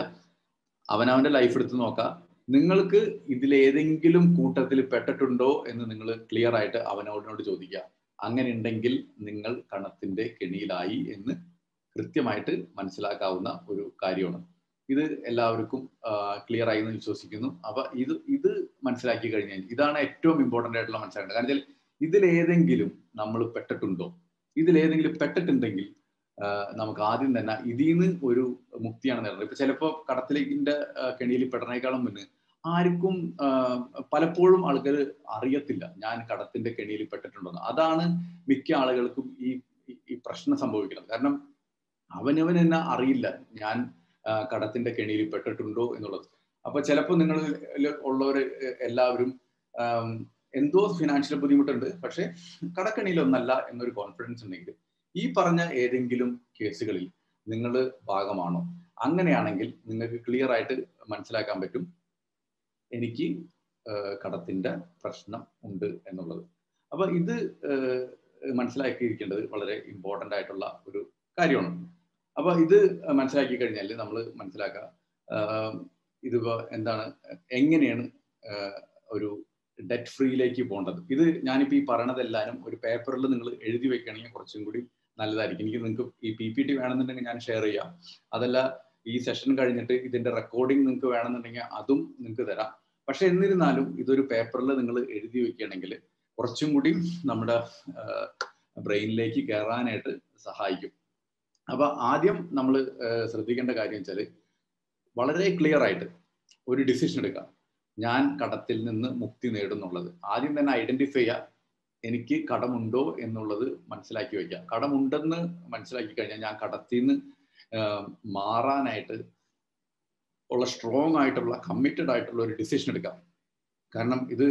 അവനവന്റെ ലൈഫ് എടുത്ത് നോക്കാം. നിങ്ങൾക്ക് ഇതിലേതെങ്കിലും കൂട്ടത്തിൽ പെട്ടിട്ടുണ്ടോ എന്ന് നിങ്ങൾ ക്ലിയർ ആയിട്ട് അവനോടിനോട് ചോദിക്കുക അങ്ങനെ ഉണ്ടെങ്കിൽ നിങ്ങൾ കണത്തിന്റെ കെണിയിലായി എന്ന് കൃത്യമായിട്ട് മനസ്സിലാക്കാവുന്ന ഒരു കാര്യമാണ്. ഇത് എല്ലാവർക്കും ക്ലിയർ ആയി എന്ന് വിശ്വസിക്കുന്നു. അപ്പൊ ഇത് ഇത് മനസ്സിലാക്കി കഴിഞ്ഞാൽ ഇതാണ് ഏറ്റവും ഇമ്പോർട്ടന്റ് ആയിട്ടുള്ള മനസ്സിലാക്കേണ്ടത് കാരണം വെച്ചാൽ ഇതിലേതെങ്കിലും നമ്മൾ പെട്ടിട്ടുണ്ടോ? ഇതിലേതെങ്കിലും പെട്ടിട്ടുണ്ടെങ്കിൽ നമുക്ക് ആദ്യം തന്നെ ഇതിൽ നിന്ന് ഒരു മുക്തിയാണ് നേടുന്നത് ഇപ്പൊ ചിലപ്പോൾ കടത്തിലേക്കിന്റെ കെണിയിൽ പെടണേക്കാളും മുന്നേ ആർക്കും പലപ്പോഴും ആൾക്കാർ അറിയത്തില്ല ഞാൻ കടത്തിന്റെ കെണിയിൽ പെട്ടിട്ടുണ്ടെന്ന്. അതാണ് മിക്ക ആളുകൾക്കും ഈ ഈ പ്രശ്നം സംഭവിക്കുന്നത്. കാരണം അവനവൻ തന്നെ അറിയില്ല. ഞാൻ കടത്തിന്റെ കെണിയിൽ പെട്ടിട്ടുണ്ടോ എന്നുള്ളത്. അപ്പൊ ചിലപ്പോൾ നിങ്ങൾ ഉള്ളവർ എല്ലാവരും എന്തോ ഫിനാൻഷ്യൽ ബുദ്ധിമുട്ടുണ്ട്. പക്ഷെ കടക്കണിയിലൊന്നല്ല എന്നൊരു കോൺഫിഡൻസ് ഉണ്ടെങ്കിൽ ഈ പറഞ്ഞ ഏതെങ്കിലും കേസുകളിൽ നിങ്ങൾ ഭാഗമാണോ? അങ്ങനെയാണെങ്കിൽ നിങ്ങൾക്ക് ക്ലിയർ ആയിട്ട് മനസ്സിലാക്കാൻ പറ്റും എനിക്ക് കടത്തിന്റെ പ്രശ്നം ഉണ്ട് എന്നുള്ളത്. അപ്പൊ ഇത് മനസ്സിലാക്കിയിരിക്കേണ്ടത് വളരെ ഇമ്പോർട്ടന്റ് ആയിട്ടുള്ള ഒരു കാര്യമാണ്. അപ്പൊ ഇത് മനസ്സിലാക്കി കഴിഞ്ഞാൽ നമ്മൾ മനസ്സിലാക്കുക ഇതിപ്പോ എന്താണ് എങ്ങനെയാണ് ഒരു ഡെറ്റ് ഫ്രീയിലേക്ക് പോകേണ്ടത്? ഇത് ഞാനിപ്പോ ഈ പറയണതെല്ലാനും ഒരു പേപ്പറിൽ നിങ്ങൾ എഴുതി വെക്കുകയാണെങ്കിൽ കുറച്ചും കൂടി നല്ലതായിരിക്കും. എനിക്ക് നിങ്ങൾക്ക് ഈ പി പി ടി വേണമെന്നുണ്ടെങ്കിൽ ഞാൻ ഷെയർ ചെയ്യാം. അതല്ല ഈ സെഷൻ കഴിഞ്ഞിട്ട് ഇതിന്റെ റെക്കോർഡിംഗ് നിങ്ങൾക്ക് വേണമെന്നുണ്ടെങ്കിൽ അതും നിങ്ങൾക്ക് തരാം. പക്ഷെ എന്നിരുന്നാലും ഇതൊരു പേപ്പറിൽ നിങ്ങൾ എഴുതി വെക്കുകയാണെങ്കിൽ കുറച്ചും കൂടി നമ്മുടെ ബ്രെയിനിലേക്ക് കയറാനായിട്ട് സഹായിക്കും. അപ്പൊ ആദ്യം നമ്മൾ ശ്രദ്ധിക്കേണ്ട കാര്യം വെച്ചാൽ വളരെ ക്ലിയർ ആയിട്ട് ഒരു ഡിസിഷൻ എടുക്കാം ഞാൻ കടത്തിൽ നിന്ന് മുക്തി നേടുന്നുള്ളത്. ആദ്യം തന്നെ ഐഡന്റിഫൈ ചെയ്യുക എനിക്ക് കടമുണ്ടോ എന്നുള്ളത് മനസ്സിലാക്കി വയ്ക്കുക. കടമുണ്ടെന്ന് മനസ്സിലാക്കി കഴിഞ്ഞാൽ ഞാൻ കടത്തിൽ നിന്ന് മാറാനായിട്ട് ഉള്ള സ്ട്രോങ് ആയിട്ടുള്ള കമ്മിറ്റഡ് ആയിട്ടുള്ള ഒരു ഡിസിഷൻ എടുക്കാം കാരണം ഇത്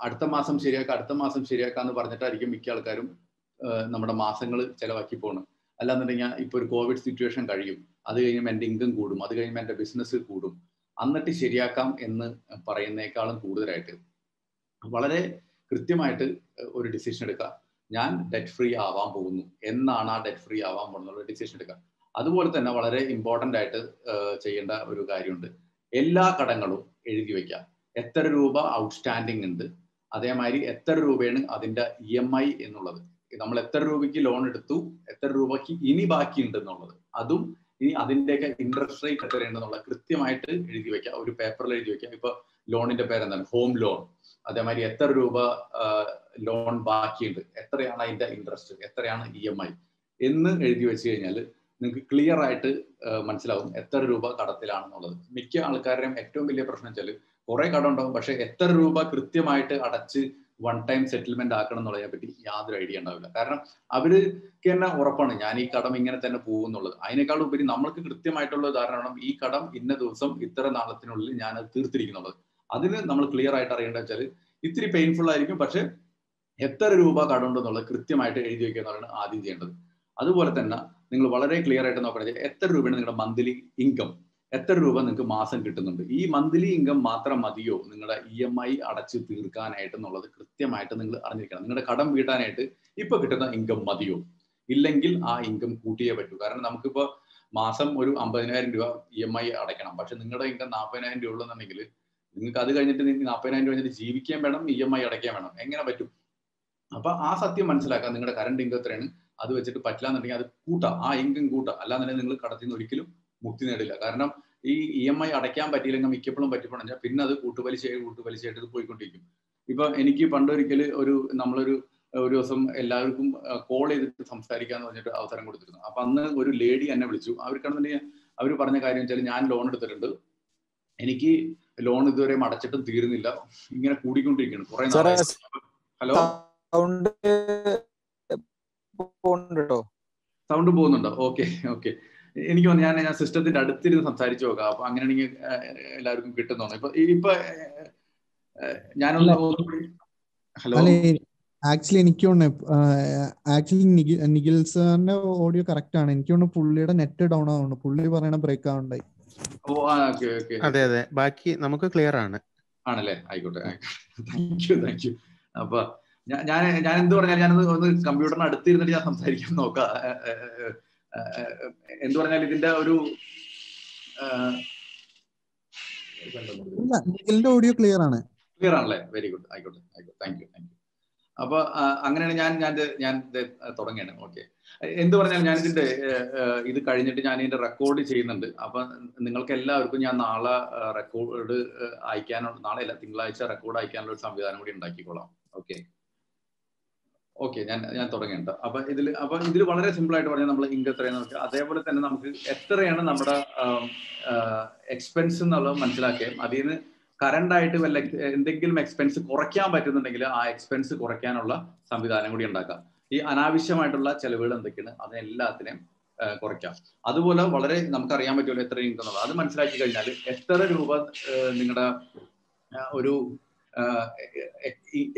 അടുത്ത മാസം ശരിയാക്കാം അടുത്ത മാസം ശരിയാക്കാന്ന് പറഞ്ഞിട്ടായിരിക്കും മിക്ക ആൾക്കാരും നമ്മുടെ മാസങ്ങൾ ചെലവാക്കി പോകണം അല്ലാന്നുണ്ടെങ്കിൽ ഇപ്പൊ ഒരു കോവിഡ് സിറ്റുവേഷൻ കഴിയും. അത് കഴിയുമ്പോൾ എന്റെ ഇൻകം കൂടും. അത് കഴിയുമ്പോൾ എന്റെ ബിസിനസ് കൂടും. എന്നിട്ട് ശരിയാക്കാം എന്ന് പറയുന്നേക്കാളും കൂടുതലായിട്ട് വളരെ കൃത്യമായിട്ട് ഒരു ഡിസിഷൻ എടുക്കുക. ഞാൻ ഡെറ്റ് ഫ്രീ ആവാൻ പോകുന്നു എന്നാണ് ആ ഡെറ്റ് ഫ്രീ ആവാൻ പോകുന്നുള്ള ഡിസിഷൻ എടുക്കുക. അതുപോലെ തന്നെ വളരെ ഇമ്പോർട്ടന്റ് ആയിട്ട് ചെയ്യേണ്ട ഒരു കാര്യമുണ്ട്. എല്ലാ കടങ്ങളും എഴുതി വയ്ക്കുക എത്ര രൂപ ഔട്ട്സ്റ്റാൻഡിങ് ഉണ്ട്? അതേമാതിരി എത്ര രൂപയാണ് അതിന്റെ ഇ എം ഐ എന്നുള്ളത്. നമ്മൾ എത്ര രൂപയ്ക്ക് ലോൺ എടുത്തു എത്ര രൂപയ്ക്ക് ഇനി ബാക്കിയുണ്ട് എന്നുള്ളത് അതും ഇനി അതിന്റെയൊക്കെ ഇൻട്രസ്റ്റ് റേറ്റ് എത്രയുണ്ടെന്നുള്ള കൃത്യമായിട്ട് എഴുതി വെക്കാം. ഒരു പേപ്പറിൽ എഴുതി വെക്കാം. ഇപ്പൊ ലോണിന്റെ പേരെന്താണ്? ഹോം ലോൺ അതേമാതിരി എത്ര രൂപ ലോൺ ബാക്കിയുണ്ട്? എത്രയാണ് അതിന്റെ ഇൻട്രസ്റ്റ് എത്രയാണ് ഇ എം ഐ എന്ന് എഴുതി വെച്ച് കഴിഞ്ഞാൽ നിങ്ങൾക്ക് ക്ലിയർ ആയിട്ട് മനസ്സിലാവും എത്ര രൂപ കടത്തിലാണെന്നുള്ളത്. മിക്ക ആൾക്കാരുടെയും ഏറ്റവും വലിയ പ്രശ്നം വെച്ചാൽ കുറെ കടം ഉണ്ടാവും. പക്ഷെ എത്ര രൂപ കൃത്യമായിട്ട് അടച്ച് വൺ ടൈം സെറ്റിൽമെന്റ് ആക്കണം എന്നുള്ളതിനെ പറ്റി യാതൊരു ഐഡിയ ഉണ്ടാവില്ല. കാരണം അവർക്ക് തന്നെ ഉറപ്പാണ് ഞാൻ ഈ കടം ഇങ്ങനെ തന്നെ പോകുന്നുള്ളത് അതിനേക്കാൾ ഉപരി നമ്മൾക്ക് കൃത്യമായിട്ടുള്ള ധാരണ ഈ കടം ഇന്ന ദിവസം ഇത്ര നാളത്തിനുള്ളിൽ ഞാൻ അത് തീർത്തിരിക്കുന്നുള്ളത്. അതിന് നമ്മൾ ക്ലിയർ ആയിട്ട് അറിയേണ്ടത് വെച്ചാൽ ഇത്തിരി പെയിൻഫുൾ ആയിരിക്കും പക്ഷെ എത്ര രൂപ കടമുണ്ടെന്നുള്ളത് കൃത്യമായിട്ട് എഴുതി വെക്കുക എന്നുള്ളതാണ് ആദ്യം ചെയ്യേണ്ടത്. അതുപോലെ തന്നെ നിങ്ങൾ വളരെ ക്ലിയർ ആയിട്ട് നോക്കണമെങ്കിൽ എത്ര രൂപയാണ് നിങ്ങളുടെ മന്ത്ലി ഇൻകം എത്ര രൂപ നിങ്ങൾക്ക് മാസം കിട്ടുന്നുണ്ട്? ഈ മന്ത്ലി ഇൻകം മാത്രം മതിയോ? നിങ്ങളുടെ ഇ എം ഐ അടച്ച് തീർക്കാനായിട്ട് എന്നുള്ളത് കൃത്യമായിട്ട് നിങ്ങൾ അറിഞ്ഞിരിക്കണം. നിങ്ങളുടെ കടം വീട്ടാനായിട്ട് ഇപ്പൊ കിട്ടുന്ന ഇൻകം മതിയോ? ഇല്ലെങ്കിൽ ആ ഇൻകം കൂട്ടിയേ പറ്റൂ. കാരണം നമുക്കിപ്പോ മാസം ഒരു അമ്പതിനായിരം രൂപ ഇ എം ഐ അടയ്ക്കണം. പക്ഷെ നിങ്ങളുടെ ഇൻകം നാൽപ്പതിനായിരം രൂപ ഉള്ളതെന്നുണ്ടെങ്കിൽ നിങ്ങൾക്ക് അത് കഴിഞ്ഞിട്ട് നിങ്ങൾക്ക് നാൽപ്പതിനായിരം രൂപ കഴിഞ്ഞിട്ട് ജീവിക്കാൻ വേണം ഇ എം ഐ അടയ്ക്കാൻ വേണം. എങ്ങനെ പറ്റും? അപ്പൊ ആ സത്യം മനസ്സിലാക്കാൻ നിങ്ങളുടെ കറണ്ട് ഇൻകം എത്രയാണ്? അത് വെച്ചിട്ട് പറ്റില്ല എന്നുണ്ടെങ്കിൽ അത് കൂട്ടാം. ആ ഇൻകം കൂട്ടാം. അല്ലാന്നുണ്ടെങ്കിൽ നിങ്ങൾ കടത്തിൽ നിന്ന് ഒരിക്കലും മുക്തി നേടില്ല. കാരണം ഈ ഇ എം ഐ അടയ്ക്കാൻ പറ്റിയില്ലെങ്കിൽ മിക്കപ്പോഴും പറ്റിപ്പോണെന്ന് പിന്നെ അത് കൂട്ടുപലിശയായി കൂട്ടുപലിശയായിട്ട് ഇത് പോയിക്കൊണ്ടിരിക്കും. ഇപ്പൊ എനിക്ക് പണ്ടൊരിക്കൽ ഒരു നമ്മളൊരു ഒരു ദിവസം എല്ലാവർക്കും കോൾ ചെയ്തിട്ട് സംസാരിക്കാന്ന് പറഞ്ഞിട്ട് അവസരം കൊടുത്തിരുന്നു. അപ്പൊ അന്ന് ഒരു ലേഡി എന്നെ വിളിച്ചു. അവർക്കാണെന്നുണ്ടെങ്കിൽ അവർ പറഞ്ഞ കാര്യം വെച്ചാൽ ഞാൻ ലോൺ എടുത്തിട്ടുണ്ട്. എനിക്ക് ലോൺ ഇതുവരെ അടച്ചിട്ടും തീരുന്നില്ല. ഇങ്ങനെ കൂടിക്കൊണ്ടിരിക്കുകയാണ് കുറെ ഹലോ? സൗണ്ട് പോകുന്നുണ്ടോ ഓക്കെ ഓക്കെ എനിക്ക് ഞാൻ ഞാൻ സിസ്റ്റത്തിന്റെ അടുത്തിരുന്ന് സംസാരിച്ചു നോക്കാം. അപ്പൊ അങ്ങനെയാണെങ്കിൽ എല്ലാവർക്കും കിട്ടുന്നു ഇപ്പൊ ഇപ്പൊ ഞാനൊന്ന് ഹലോ? ആക്ച്വലി എനിക്ക് ആക്ച്വലി നിഖിൽ സാറിന്റെ ഓഡിയോ കറക്റ്റ് ആണ്. എനിക്ക് തോന്നുന്നു പുള്ളിയുടെ നെറ്റ് ഡൗൺ ആവുന്നു പുള്ളി പറയണ ബ്രേക്ക് ആവുണ്ടായി അതെ അതെ. ബാക്കി നമുക്ക് ക്ലിയർ ആണ്. ആണല്ലേ? ആയിക്കോട്ടെ താങ്ക് യു താങ്ക് യു അപ്പൊ ഞാൻ ഞാൻ എന്ത് പറഞ്ഞാൽ ഞാൻ ഒന്ന് കമ്പ്യൂട്ടറിന് അടുത്തിരുന്നിട്ട് ഞാൻ സംസാരിക്കാൻ നോക്കാം. എന്ത് പറഞ്ഞാൽ ഇതിന്റെ ഒരു ഓഡിയോ ക്ലിയർ ആണ്. ക്ലിയർ ആണല്ലേ? വെരി ഗുഡ് ആയിക്കോട്ടെ ആയിക്കോട്ടെ. താങ്ക് യു താങ്ക് യു അപ്പൊ അങ്ങനെയാണ് ഞാൻ ഞാൻ ഞാൻ തുടങ്ങിയാണ് ഓക്കെ എന്ത് പറഞ്ഞാൽ ഞാൻ ഇതിന്റെ ഇത് കഴിഞ്ഞിട്ട് ഞാൻ ഇതിന്റെ റെക്കോർഡ് ചെയ്യുന്നുണ്ട്. അപ്പൊ നിങ്ങൾക്ക് എല്ലാവർക്കും ഞാൻ നാളെ റെക്കോർഡ് അയക്കാനുള്ള നാളെ അല്ല തിങ്കളാഴ്ച റെക്കോർഡ് അയക്കാനുള്ള ഒരു സംവിധാനം കൂടി ഉണ്ടാക്കിക്കോളാം. ഓക്കെ ഓക്കെ ഞാൻ ഞാൻ തുടങ്ങിയിട്ടുണ്ട് അപ്പൊ ഇതിൽ അപ്പൊ ഇതിൽ വളരെ സിമ്പിൾ ആയിട്ട് പറഞ്ഞാൽ നമ്മൾ ഇൻകം എത്രയാണെന്ന് വെച്ചാൽ അതേപോലെ തന്നെ നമുക്ക് എത്രയാണ് നമ്മുടെ എക്സ്പെൻസ് എന്നുള്ളത് മനസ്സിലാക്കുകയും അതിൽ നിന്ന് കറണ്ട് ആയിട്ട് വല്ല എന്തെങ്കിലും എക്സ്പെൻസ് കുറയ്ക്കാൻ പറ്റുന്നുണ്ടെങ്കിൽ ആ എക്സ്പെൻസ് കുറയ്ക്കാനുള്ള സംവിധാനം കൂടി ഉണ്ടാക്കാം. ഈ അനാവശ്യമായിട്ടുള്ള ചെലവുകൾ എന്തൊക്കെയാണ്? അതിനെല്ലാത്തിനെയും കുറയ്ക്കാം. അതുപോലെ വളരെ നമുക്കറിയാൻ പറ്റുമല്ലോ എത്ര ഇൻകം എന്നുള്ളത്. അത് മനസ്സിലാക്കി കഴിഞ്ഞാൽ എത്ര രൂപ നിങ്ങളുടെ ഒരു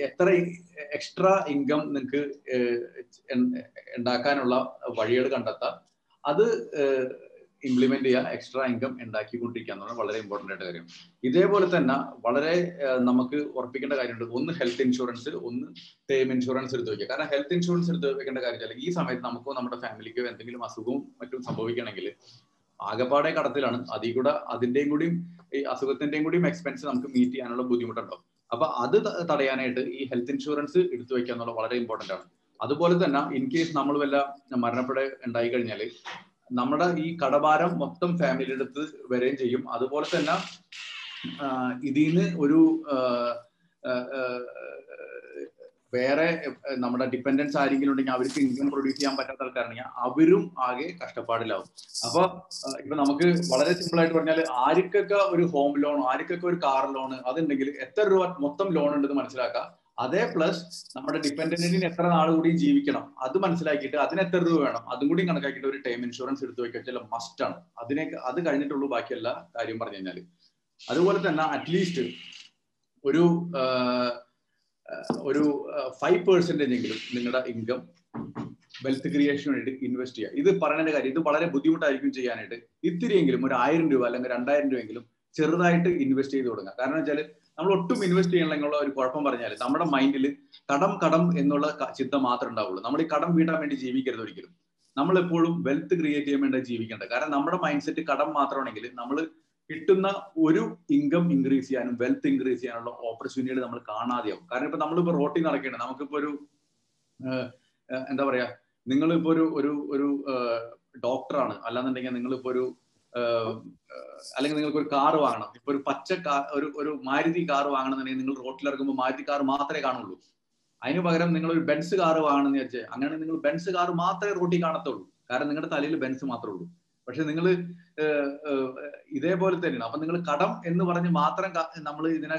എത്ര എക്സ്ട്രാ ഇൻകം നിങ്ങൾക്ക് ഉണ്ടാക്കാനുള്ള വഴികൾ കണ്ടെത്താം. അത് ഇംപ്ലിമെന്റ് ചെയ്യുക എക്സ്ട്രാ ഇൻകം ഉണ്ടാക്കിക്കൊണ്ടിരിക്കുക വളരെ ഇമ്പോർട്ടന്റ് ആയിട്ട് കാര്യം. ഇതേപോലെ തന്നെ വളരെ നമുക്ക് ഉറപ്പിക്കേണ്ട കാര്യമുണ്ട്. ഒന്ന് ഹെൽത്ത് ഇൻഷുറൻസ് ഒന്ന് ടേം ഇൻഷുറൻസ് എടുത്ത് വയ്ക്കുക കാരണം ഹെൽത്ത് ഇൻഷുറൻസ് എടുത്ത് വെക്കേണ്ട കാര്യം അല്ലെങ്കിൽ ഈ സമയത്ത് നമുക്കോ നമ്മുടെ ഫാമിലിക്കോ എന്തെങ്കിലും അസുഖവും മറ്റും സംഭവിക്കണമെങ്കിൽ ആകപ്പാടെ കടത്തിലാണ്. അതിൽ കൂടെ അതിന്റെയും കൂടിയും ഈ അസുഖത്തിന്റെയും കൂടിയും എക്സ്പെൻസ് നമുക്ക് മീറ്റ് ചെയ്യാനുള്ള ബുദ്ധിമുട്ടുണ്ടാവും. അപ്പൊ അത് തടയാനായിട്ട് ഈ ഹെൽത്ത് ഇൻഷുറൻസ് എടുത്തു വെക്കുക എന്നുള്ളത് വളരെ ഇമ്പോർട്ടന്റ് ആണ്. അതുപോലെ തന്നെ ഇൻ കേസ് നമ്മൾ വല്ല മരണപ്പെട ഉണ്ടായി കഴിഞ്ഞാൽ നമ്മുടെ ഈ കടഭാരം മൊത്തം ഫാമിലി അടുത്ത് വരികയും ചെയ്യും. അതുപോലെ തന്നെ ഇതിൽ നിന്ന് ഒരു വേറെ നമ്മുടെ ഡിപ്പെൻഡൻസ് ആരെങ്കിലും ഉണ്ടെങ്കിൽ അവർക്ക് ഇൻകം പ്രൊഡ്യൂസ് ചെയ്യാൻ പറ്റാത്ത ആൾക്കാരാണെങ്കിൽ അവരും ആകെ കഷ്ടപ്പാടിലാവും. അപ്പൊ ഇപ്പൊ നമുക്ക് വളരെ സിമ്പിൾ ആയിട്ട് പറഞ്ഞാൽ ആർക്കൊക്കെ ഒരു ഹോം ലോൺ ആർക്കൊക്കെ ഒരു കാർ ലോൺ അതുണ്ടെങ്കിൽ എത്ര രൂപ മൊത്തം ലോൺ ഉണ്ടെന്ന് മനസ്സിലാക്കാം അതേ പ്ലസ് നമ്മുടെ ഡിപ്പെൻഡന്റിന് എത്ര നാൾ കൂടി ജീവിക്കണം. അത് മനസ്സിലാക്കിയിട്ട് അതിന് എത്ര രൂപ വേണം. അതും കൂടി കണക്കാക്കിയിട്ട് ഒരു ടൈം ഇൻഷുറൻസ് എടുത്തു വെച്ചാൽ മസ്റ്റ് ആണ്. അതിനെ അത് കഴിഞ്ഞിട്ടുള്ളൂ ബാക്കിയെല്ലാ കാര്യം പറഞ്ഞു കഴിഞ്ഞാൽ അതുപോലെ തന്നെ അറ്റ്ലീസ്റ്റ് ഒരു ഒരു ഫൈവ് പെർസെന്റേജ് എങ്കിലും നിങ്ങളുടെ ഇൻകം വെൽത്ത് ക്രിയേഷന് വേണ്ടി ഇൻവെസ്റ്റ് ചെയ്യുക ഇത് പറയേണ്ട കാര്യം ഇത് വളരെ ബുദ്ധിമുട്ടായിരിക്കും ചെയ്യാനായിട്ട്. ഇത്തിരിയെങ്കിലും ഒരു ആയിരം രൂപ അല്ലെങ്കിൽ രണ്ടായിരം രൂപയെങ്കിലും ചെറുതായിട്ട് ഇൻവെസ്റ്റ് ചെയ്ത് തുടങ്ങുക കാരണം വെച്ചാൽ നമ്മൾ ഒട്ടും ഇൻവെസ്റ്റ് ചെയ്യണമെന്നുള്ള ഒരു കുഴപ്പം പറഞ്ഞാൽ നമ്മുടെ മൈൻഡിൽ കടം കടം എന്നുള്ള ചിന്ത മാത്രമേ ഉണ്ടാവുള്ളൂ. നമ്മൾ ഈ കടം വീട്ടാൻ വേണ്ടി ജീവിക്കരുത് ഒരിക്കലും. നമ്മൾ എപ്പോഴും വെൽത്ത് ക്രിയേറ്റ് ചെയ്യാൻ വേണ്ടി ജീവിക്കേണ്ടത്. കാരണം നമ്മുടെ മൈൻഡ് സെറ്റ് കടം മാത്രമാണെങ്കിൽ നമ്മൾ കിട്ടുന്ന ഒരു ഇൻകം ഇൻക്രീസ് ചെയ്യാനും വെൽത്ത് ഇൻക്രീസ് ചെയ്യാനുള്ള ഓപ്പർച്യൂണിറ്റി നമ്മൾ കാണാതെയാവും. കാരണം ഇപ്പൊ നമ്മളിപ്പോ റോട്ടിൽ നടക്കേണ്ടത് നമുക്കിപ്പോ ഒരു എന്താ പറയാ? നിങ്ങളിപ്പോ ഒരു ഒരു ഒരു ഡോക്ടറാണ് അല്ലാന്നുണ്ടെങ്കിൽ നിങ്ങളിപ്പോ ഒരു അല്ലെങ്കിൽ നിങ്ങൾക്ക് ഒരു കാർ വാങ്ങണം. ഇപ്പൊ ഒരു പച്ച കാർ ഒരു ഒരു മാരുതി കാർ വാങ്ങണമെന്നുണ്ടെങ്കിൽ നിങ്ങൾ റോട്ടിൽ ഇറങ്ങുമ്പോൾ മാരുതി കാർ മാത്രമേ കാണുള്ളൂ. അതിന് പകരം നിങ്ങൾ ഒരു ബെൻസ് കാർ വാങ്ങണമെന്ന് വെച്ചാൽ അങ്ങനെ നിങ്ങൾ ബെൻസ് കാർ മാത്രമേ റോട്ടിൽ കാണത്തുള്ളൂ. കാരണം നിങ്ങളുടെ തലയിൽ ബെൻസ് മാത്രമേ ഉള്ളൂ. പക്ഷെ നിങ്ങൾ ഇതേപോലെ തന്നെയാണ്. അപ്പൊ നിങ്ങൾ കടം എന്ന് പറഞ്ഞ് മാത്രം നമ്മൾ ഇതിനെ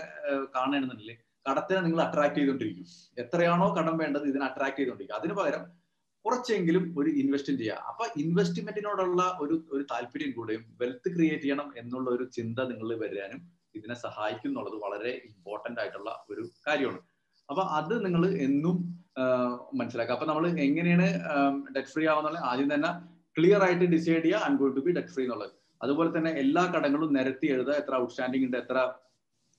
കാണണമെന്നുണ്ടെങ്കിൽ കടത്തിനെ നിങ്ങൾ അട്രാക്ട് ചെയ്തുകൊണ്ടിരിക്കും. എത്രയാണോ കടം വേണ്ടത് ഇതിനെ അട്രാക്ട് ചെയ്തുകൊണ്ടിരിക്കും. അതിന് പകരം കുറച്ചെങ്കിലും ഒരു ഇൻവെസ്റ്റ് ചെയ്യുക. അപ്പൊ ഇൻവെസ്റ്റ്മെന്റിനോടുള്ള ഒരു ഒരു താല്പര്യം കൂടെയും വെൽത്ത് ക്രിയേറ്റ് ചെയ്യണം എന്നുള്ള ഒരു ചിന്ത നിങ്ങൾ വരാനും ഇതിനെ സഹായിക്കും എന്നുള്ളത് വളരെ ഇമ്പോർട്ടന്റ് ആയിട്ടുള്ള ഒരു കാര്യമാണ്. അപ്പൊ അത് നിങ്ങൾ എന്നും മനസ്സിലാക്കുക. അപ്പൊ നമ്മൾ എങ്ങനെയാണ് ഡെറ്റ് ഫ്രീ ആവുന്നുള്ള ആദ്യം തന്നെ ക്ലിയർ ആയിട്ട് ഡിസൈഡ് ചെയ്യുക I'm going to be debt free എന്നുള്ളത്. അതുപോലെ തന്നെ എല്ലാ കടങ്ങളും നിരത്തി എഴുതുക എത്ര ഔട്ട്സ്റ്റാൻഡിംഗ് ഉണ്ട് എത്ര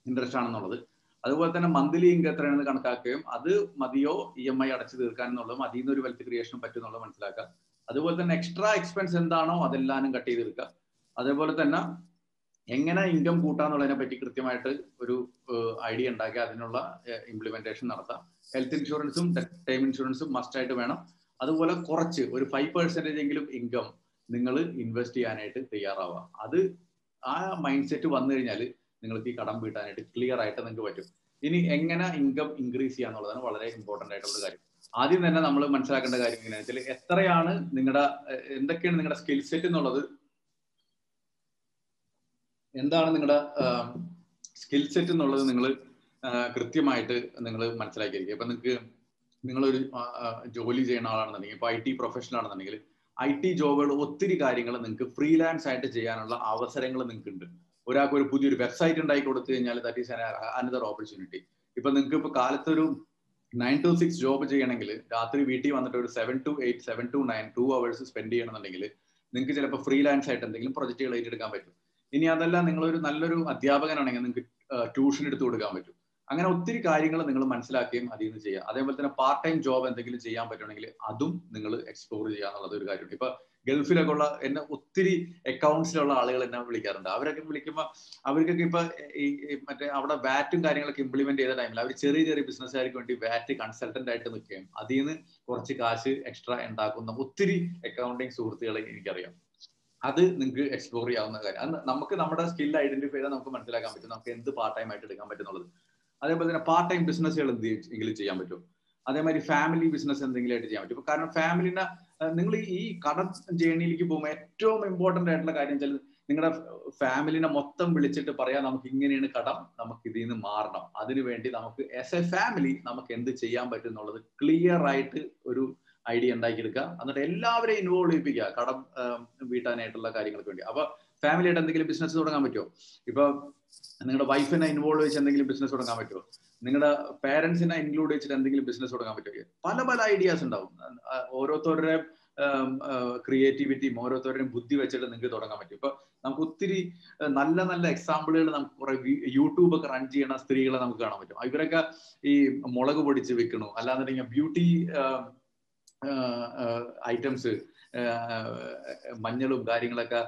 ഇൻട്രസ്റ്റ് ആണെന്നുള്ളത്. അതുപോലെ തന്നെ മന്ത്ലി ഇൻകം എത്രയാണെന്ന് കണക്കാക്കുകയും അത് മതിയോ ഇ എം ഐ അടച്ചു തീർക്കാൻ എന്നുള്ളതും അതിൽ നിന്ന് ഒരു വെൽത്ത് ക്രിയേഷൻ പറ്റുന്നുള്ളത് മനസ്സിലാക്കുക. അതുപോലെ തന്നെ എക്സ്ട്രാ എക്സ്പെൻസ് എന്താണോ അതെല്ലാനും കട്ട് ചെയ്ത് തീർക്കുക അതേപോലെ തന്നെ എങ്ങനെ ഇൻകം കൂട്ടാന്നുള്ളതിനെ പറ്റി കൃത്യമായിട്ട് ഒരു ഐഡിയ ഉണ്ടാക്കി അതിനുള്ള ഇംപ്ലിമെന്റേഷൻ നടത്താം. ഹെൽത്ത് ഇൻഷുറൻസും ടൈം ഇൻഷുറൻസും മസ്റ്റ് ആയിട്ട് വേണം. അതുപോലെ കുറച്ച് ഒരു ഫൈവ് പെർസെന്റേജ് എങ്കിലും ഇൻകം നിങ്ങൾ ഇൻവെസ്റ്റ് ചെയ്യാനായിട്ട് തയ്യാറാവുക. അത് ആ മൈൻഡ് സെറ്റ് വന്നു കഴിഞ്ഞാൽ നിങ്ങൾക്ക് ഈ കടം വീട്ടാനായിട്ട് ക്ലിയർ ആയിട്ട് നിങ്ങൾക്ക് പറ്റും. ഇനി എങ്ങനെ ഇൻകം ഇൻക്രീസ് ചെയ്യാന്നുള്ളതാണ് വളരെ ഇമ്പോർട്ടന്റ് ആയിട്ടുള്ള കാര്യം. ആദ്യം തന്നെ നമ്മൾ മനസ്സിലാക്കേണ്ട കാര്യം എങ്ങനെയാണെന്ന് വെച്ചാൽ എത്രയാണ് നിങ്ങളുടെ എന്തൊക്കെയാണ് നിങ്ങളുടെ സ്കിൽ സെറ്റ് എന്നുള്ളത്? എന്താണ് നിങ്ങളുടെ സ്കിൽ സെറ്റ് എന്നുള്ളത് നിങ്ങൾ കൃത്യമായിട്ട് നിങ്ങൾ മനസ്സിലാക്കിയിരിക്കുക. ഇപ്പൊ നിങ്ങൾക്ക് നിങ്ങളൊരു ജോലി ചെയ്യുന്ന ആളാണെന്നുണ്ടെങ്കിൽ ഇപ്പൊ ഐ ടി പ്രൊഫഷണൽ ആണെന്നുണ്ടെങ്കിൽ ഐ ടി ജോബുകൾ ഒത്തിരി കാര്യങ്ങൾ നിങ്ങൾക്ക് ഫ്രീലാൻസ് ആയിട്ട് ചെയ്യാനുള്ള അവസരങ്ങൾ നിങ്ങൾക്ക് ഉണ്ട് ഒരാൾക്ക് ഒരു പുതിയൊരു വെബ്സൈറ്റ് ഉണ്ടാക്കി കൊടുത്തു കഴിഞ്ഞാൽ ദാറ്റ് ഈസ് അനദർ ഓപ്പർച്യൂണിറ്റി ഇപ്പൊ നിങ്ങൾക്ക് ഇപ്പൊ കാലത്തൊരു നയൻ ടു സിക്സ് ജോബ് ചെയ്യണമെങ്കിൽ രാത്രി വീട്ടിൽ വന്നിട്ട് ഒരു seven to eight seven to nine to hours spend ചെയ്യണമെന്നുണ്ടെങ്കിൽ നിങ്ങൾക്ക് ചിലപ്പോൾ ഫ്രീലാൻസ് ആയിട്ട് എന്തെങ്കിലും പ്രൊജക്റ്റുകൾ ഏറ്റെടുക്കാൻ പറ്റും. ഇനി അതല്ല നിങ്ങളൊരു നല്ലൊരു അധ്യാപകനാണെങ്കിൽ നിങ്ങൾക്ക് ട്യൂഷൻ എടുത്തു കൊടുക്കാൻ പറ്റും. അങ്ങനെ ഒത്തിരി കാര്യങ്ങൾ നിങ്ങൾ മനസ്സിലാക്കുകയും അതിൽ നിന്ന് ചെയ്യുക അതേപോലെ തന്നെ പാർട്ട് ടൈം ജോബ് എന്തെങ്കിലും ചെയ്യാൻ പറ്റുകയാണെങ്കിൽ അതും നിങ്ങൾ എക്സ്പ്ലോർ ചെയ്യുക എന്നുള്ളത് ഒരു കാര്യമാണ് ഇപ്പൊ ഗൾഫിലൊക്കെ ഉള്ള എന്നെ ഒത്തിരി അക്കൗണ്ട്സിലുള്ള ആളുകൾ എന്നെ വിളിക്കാറുണ്ട്. അവരൊക്കെ വിളിക്കുമ്പോൾ അവർക്കൊക്കെ ഇപ്പൊ ഈ മറ്റേ അവിടെ വാറ്റും കാര്യങ്ങളൊക്കെ ഇംപ്ലിമെന്റ് ചെയ്ത ടൈമിൽ അവർ ചെറിയ ചെറിയ ബിസിനസ്സുകാർക്ക് വേണ്ടി വാറ്റ് കൺസൾട്ടന്റ് ആയിട്ട് നിൽക്കുകയും അതിൽ നിന്ന് കുറച്ച് കാശ് എക്സ്ട്രാ ഉണ്ടാക്കുന്ന ഒത്തിരി അക്കൗണ്ടിങ് സുഹൃത്തുക്കളെ എനിക്കറിയാം. അത് നിങ്ങൾക്ക് എക്സ്പ്ലോർ ചെയ്യാവുന്ന കാര്യം. നമുക്ക് നമ്മുടെ സ്കിൽ ഐഡന്റിഫൈ ചെയ്താൽ നമുക്ക് മനസ്സിലാക്കാൻ പറ്റും. നമുക്ക് എന്ത് പാർട്ട് ടൈം ആയിട്ട് എടുക്കാൻ പറ്റുന്നുള്ളത് അതേപോലെ തന്നെ പാർട്ട് ടൈം ബിസിനസ്സുകൾ എന്തെങ്കിലും ചെയ്യാൻ പറ്റും. അതേമാതിരി ഫാമിലി ബിസിനസ് എന്തെങ്കിലും ആയിട്ട് ചെയ്യാൻ പറ്റും. കാരണം ഫാമിലിനെ നിങ്ങൾ ഈ കട ജേണിയിലേക്ക് പോകുമ്പോൾ ഏറ്റവും ഇമ്പോർട്ടന്റ് ആയിട്ടുള്ള കാര്യം വെച്ചാൽ നിങ്ങളുടെ ഫാമിലിനെ മൊത്തം വിളിച്ചിട്ട് പറയാം നമുക്ക് ഇങ്ങനെയാണ് കടം നമുക്ക് ഇതിൽ നിന്ന് മാറണം. അതിനുവേണ്ടി നമുക്ക് ആസ് എ ഫാമിലി നമുക്ക് എന്ത് ചെയ്യാൻ പറ്റും എന്നുള്ളത് ക്ലിയർ ആയിട്ട് ഒരു ഐഡിയ ഉണ്ടാക്കിയെടുക്കുക. എന്നിട്ട് എല്ലാവരെയും ഇൻവോൾവ് ചെയ്യിപ്പിക്കുക കടം വീട്ടാനായിട്ടുള്ള കാര്യങ്ങൾക്ക് വേണ്ടി. അപ്പൊ ഫാമിലി എന്തെങ്കിലും ബിസിനസ് തുടങ്ങാൻ പറ്റുമോ? ഇപ്പൊ നിങ്ങളുടെ വൈഫിനെ ഇൻവോൾവ് വെച്ച് എന്തെങ്കിലും ബിസിനസ് തുടങ്ങാൻ പറ്റുമോ? നിങ്ങളുടെ പേരൻസിനെ ഇൻക്ലൂഡ് വെച്ചിട്ട് എന്തെങ്കിലും ബിസിനസ് തുടങ്ങാൻ പറ്റുമോ? പല പല ഐഡിയാസ് ഉണ്ടാവും. ഓരോരുത്തരുടെ ക്രിയേറ്റിവിറ്റിയും ഓരോരുത്തരുടെയും ബുദ്ധി വെച്ചിട്ട് നിങ്ങൾക്ക് തുടങ്ങാൻ പറ്റും. ഇപ്പൊ നമുക്ക് ഒത്തിരി നല്ല നല്ല എക്സാമ്പിളുകൾ നമുക്ക് കുറെ യൂട്യൂബ് ഒക്കെ റൺ ചെയ്യണ സ്ത്രീകളെ നമുക്ക് കാണാൻ പറ്റും. ഇവരൊക്കെ ഈ മുളക് പൊടിച്ച് വെക്കണു അല്ലാന്നുണ്ടെങ്കിൽ ബ്യൂട്ടി ഐറ്റംസ് മഞ്ഞളും കാര്യങ്ങളൊക്കെ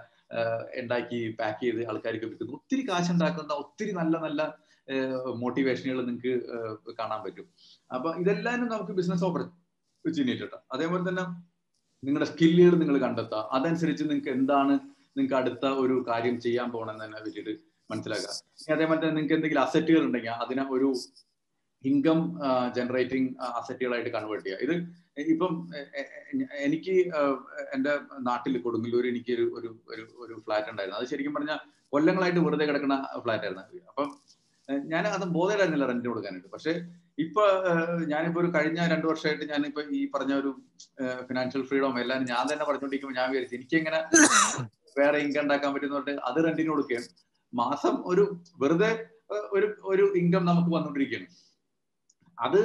ഉണ്ടാക്കി പാക്ക് ചെയ്ത് ആൾക്കാർക്ക് വിൽക്കുന്നു. ഒത്തിരി കാശ് ഉണ്ടാക്കുന്ന ഒത്തിരി നല്ല നല്ല മോട്ടിവേഷനുകൾ നിങ്ങൾക്ക് കാണാൻ പറ്റും. അപ്പൊ ഇതെല്ലാം നമുക്ക് ബിസിനസ് ഓപ്പർച്യൂണിറ്റി ഉണ്ട് അതേപോലെ തന്നെ നിങ്ങളുടെ സ്കില്ലുകൾ നിങ്ങൾ കണ്ടെത്തുക. അതനുസരിച്ച് നിങ്ങൾക്ക് എന്താണ് നിങ്ങൾക്ക് അടുത്ത ഒരു കാര്യം ചെയ്യാൻ പോകണമെന്ന് പറ്റിയിട്ട് മനസ്സിലാക്കുക. അതേപോലെ തന്നെ നിങ്ങൾക്ക് എന്തെങ്കിലും അസറ്റുകൾ ഉണ്ടെങ്കിൽ അതിനെ ഒരു ഇൻകം ജനറേറ്റിംഗ് അസറ്റുകളായിട്ട് കൺവേർട്ട് ചെയ്യുക. ഇത് ഇപ്പം എനിക്ക് എന്റെ നാട്ടിൽ കൊടുങ്ങല്ലൂർ എനിക്ക് ഒരു ഒരു ഒരു ഒരു ഫ്ലാറ്റ് ഉണ്ടായിരുന്നു. അത് ശരിക്കും പറഞ്ഞാൽ കൊല്ലങ്ങളായിട്ട് വെറുതെ കിടക്കുന്ന ഫ്ലാറ്റ് ആയിരുന്നു അപ്പം ഞാൻ അത് ബോധമില്ലായിരുന്നില്ല റെന്റ് കൊടുക്കാനായിട്ട്. പക്ഷെ ഇപ്പൊ ഞാനിപ്പോ ഒരു കഴിഞ്ഞ രണ്ടു വർഷമായിട്ട് ഞാനിപ്പോ ഈ പറഞ്ഞ ഒരു ഫിനാൻഷ്യൽ ഫ്രീഡം എല്ലാം ഞാൻ തന്നെ പറഞ്ഞുകൊണ്ടിരിക്കുമ്പോൾ ഞാൻ വിചാരിച്ചു എനിക്ക് എങ്ങനെ വേറെ ഇൻകം ഉണ്ടാക്കാൻ പറ്റുന്നതുകൊണ്ട് അത് റെന്റിന് കൊടുക്കുകയും മാസം ഒരു വെറുതെ ഒരു ഒരു ഇൻകം നമുക്ക് വന്നുകൊണ്ടിരിക്കുകയാണ് അത്